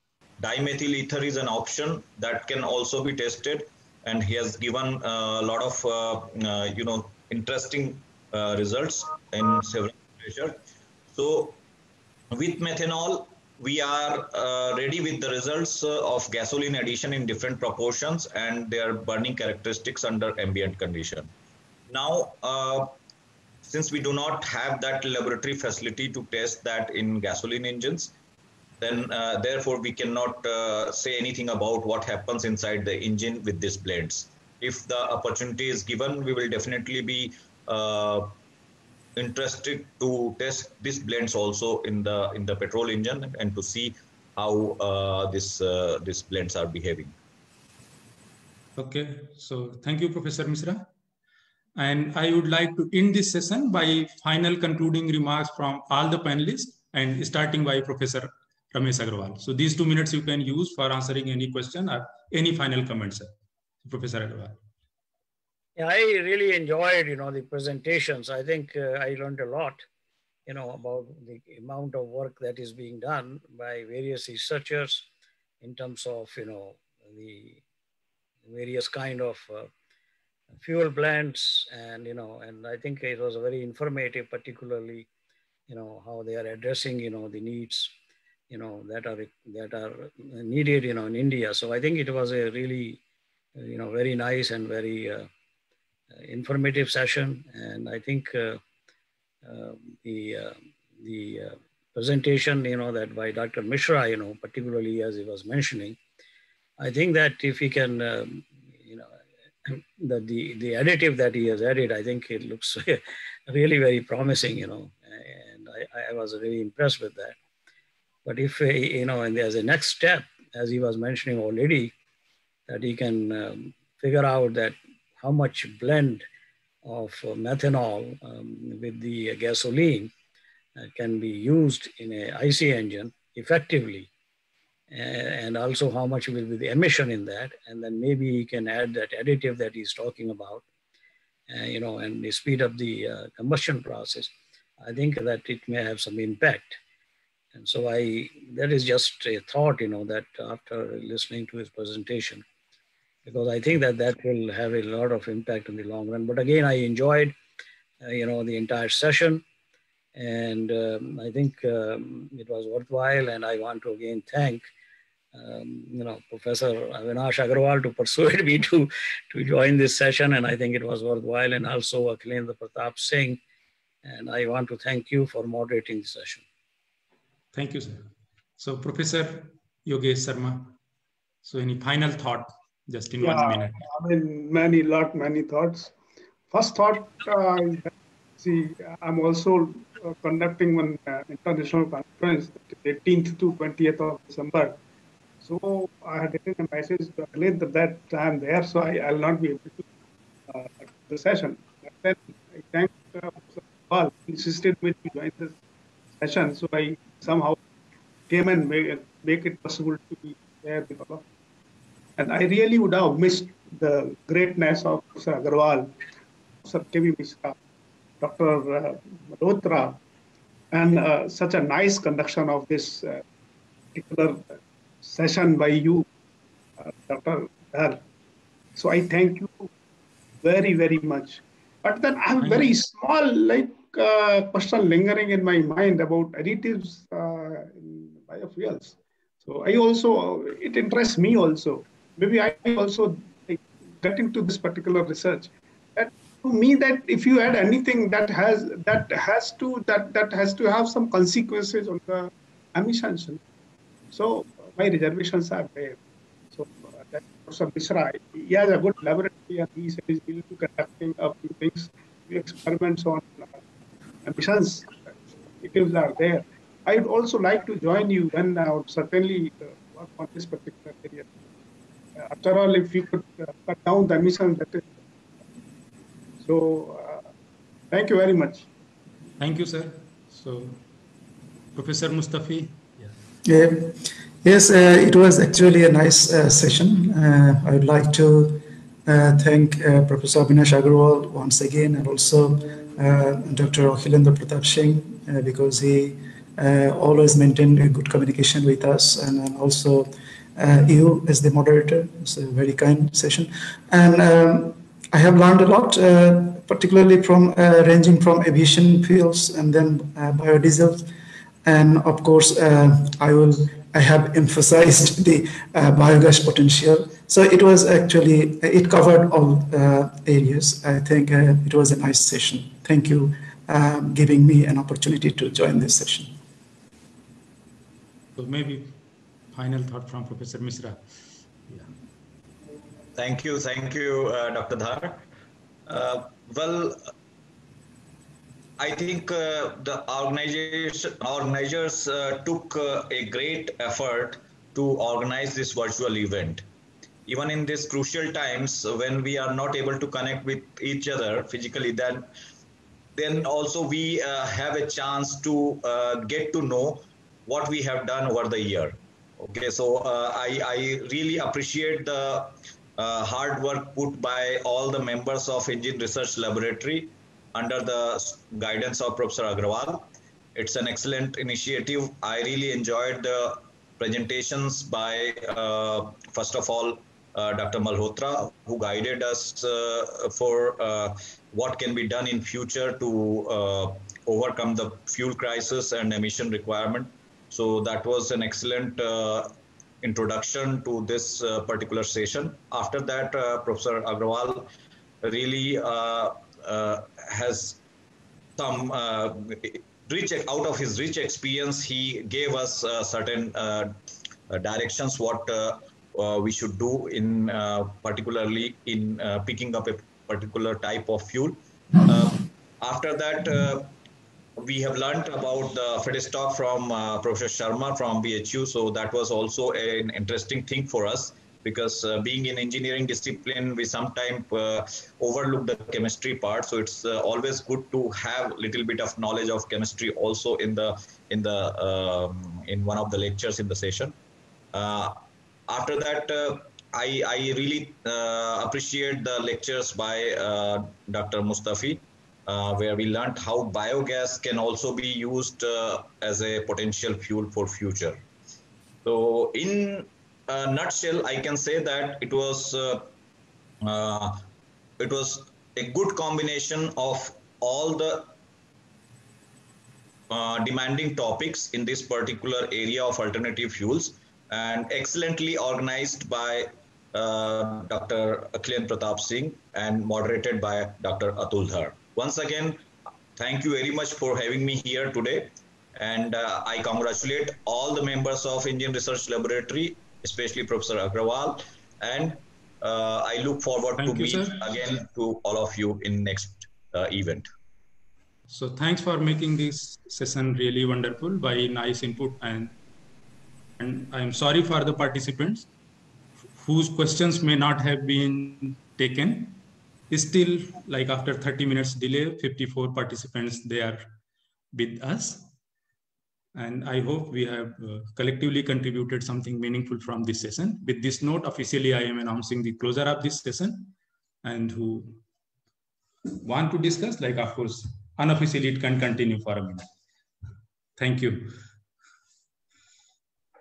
Dimethyl ether is an option that can also be tested and he has given a lot of, uh, you know, interesting results in several pressure. So with methanol, we are uh, ready with the results uh, of gasoline addition in different proportions and their burning characteristics under ambient condition. Now, uh, since we do not have that laboratory facility to test that in gasoline engines, then uh, therefore we cannot uh, say anything about what happens inside the engine with these blends. If the opportunity is given, we will definitely be uh, interested to test these blends also in the in the petrol engine and to see how uh, this uh, these blends are behaving. Okay, so thank you, Professor Mishra. And I would like to end this session by final concluding remarks from all the panelists and starting by Professor Ramesh Agarwal. So these two minutes you can use for answering any question or any final comments, Professor Agarwal. Yeah, I really enjoyed, you know, the presentations. I think uh, I learned a lot, you know, about the amount of work that is being done by various researchers in terms of, you know, the various kind of uh, fuel plants and, you know, and I think it was very informative, particularly, you know, how they are addressing, you know, the needs, you know, that are, that are needed, you know, in India. So I think it was a really, you know, very nice and very, uh, informative session, and I think uh, uh, the uh, the presentation, you know, that by Dr. Mishra, you know, particularly as he was mentioning, I think that if he can, um, you know, that the the additive that he has added, I think it looks really very promising, you know, and I, I was really impressed with that. But if you know, and as a next step, as he was mentioning already, that he can um, figure out that how much blend of uh, methanol um, with the gasoline uh, can be used in a IC engine effectively and also how much will be the emission in that and then maybe he can add that additive that he's talking about uh, you know and speed up the uh, combustion process. I think that it may have some impact. And so i that is just a thought you know that after listening to his presentation because I think that that will have a lot of impact in the long run. But again, I enjoyed, uh, you know, the entire session, and um, I think um, it was worthwhile. And I want to again thank, um, you know, Professor Avinash Agarwal to persuade me to to join this session, and I think it was worthwhile. And also Akhilendra Pratap Singh, and I want to thank you for moderating the session. Thank you, sir. So, Professor Yogesh Sharma. So, any final thought just in yeah, one minute. I mean, many, lot, many thoughts. First thought, uh, see, I'm also uh, conducting one uh, international conference, 18th to 20th of December. So I had written a message to Khalid that, that I'm there, so I, will not be able to uh, the session. But then I thank uh, Paul, insisted me to join this session, so I somehow came and make, make it possible to be there because of and I really would have missed the greatness of Sir Agarwal, Sir K.B. Mishra, Dr. Uh, Malhotra, and uh, such a nice conduction of this uh, particular session by you, uh, Dr. Dhar. So I thank you very, very much. But then I have very small, like, uh, question lingering in my mind about additives uh, in biofuels. So I also, it interests me also maybe I also get into this particular research. That to me, that if you add anything that has that has to that that has to have some consequences on the emissions. So my reservations are there. So uh, that Professor Mishra, he has a good laboratory and he says he'll be conducting a few things, few experiments on uh, emissions. Additives are there. I'd also like to join you and I would certainly uh, work on this particular area after all, if we could uh, cut down the emissions, that is. So, uh, thank you very much. Thank you, sir. So, Professor Mustafi. Yeah. yeah. Yes, uh, it was actually a nice uh, session. Uh, I would like to uh, thank Professor Avinash Agarwal once again and also Dr. Akhilendra Pratap Singh because he always maintained a good communication with us and also uh, you as the moderator. It's a very kind session. And um, I have learned a lot, uh, particularly from uh, ranging from aviation fuels and then uh, biodiesel. And of course, uh, I will I have emphasized the biogas potential. So it was actually, it covered all areas. I think it was a nice session. Thank you um, giving me an opportunity to join this session. So maybe final thought from Professor Mishra. Yeah. Thank you, thank you, uh, Dr. Dhar. Uh, well, I think uh, the organization, organizers uh, took uh, a great effort to organize this virtual event. Even in these crucial times when we are not able to connect with each other physically, then then also we uh, have a chance to get to know what we have done over the year Okay, so uh, I, I really appreciate the uh, hard work put by all the members of Engine Research Laboratory under the guidance of Professor Agarwal. It's an excellent initiative. I really enjoyed the presentations by, uh, first of all, uh, Dr. Malhotra, who guided us uh, for uh, what can be done in future to uh, overcome the fuel crisis and emission requirement. So that was an excellent uh, introduction to this uh, particular session. After that, uh, Professor Agarwal really has some rich out of his rich experience. He gave us uh, certain uh, directions what uh, we should do in particularly in picking up a particular type of fuel. After that, we have learned about the feedstock from uh, Professor Sharma from BHU. So that was also an interesting thing for us because uh, being in engineering discipline, we sometimes uh, overlook the chemistry part. So it's uh, always good to have a little bit of knowledge of chemistry also in the in the um, in one of the lectures in the session. Uh, after that, uh, I, I really appreciate the lectures by Dr. Mustafi, uh, where we learned how biogas can also be used uh, as a potential fuel for future. So, in a nutshell, I can say that it was uh, uh, it was a good combination of all the uh, demanding topics in this particular area of alternative fuels and excellently organized by uh, Dr. Akhilendra Pratap Singh and moderated by Dr. Atul Dhar. Once again, thank you very much for having me here today. And uh, I congratulate all the members of Indian Research Laboratory, especially Professor Agarwal. And uh, I look forward Thank to meet again to all of you in next uh, event. So thanks for making this session really wonderful by nice input and and I'm sorry for the participants whose questions may not have been taken. Still, like after 30 minutes delay, 54 participants they are with us. And I hope we have uh, collectively contributed something meaningful from this session. With this note, officially I am announcing the closure of this session. And who want to discuss, like of course, unofficially it can continue for a minute. Thank you.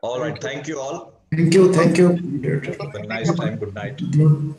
All right. Thank you all. Thank you. Thank you. Have a nice time. Good night. Good.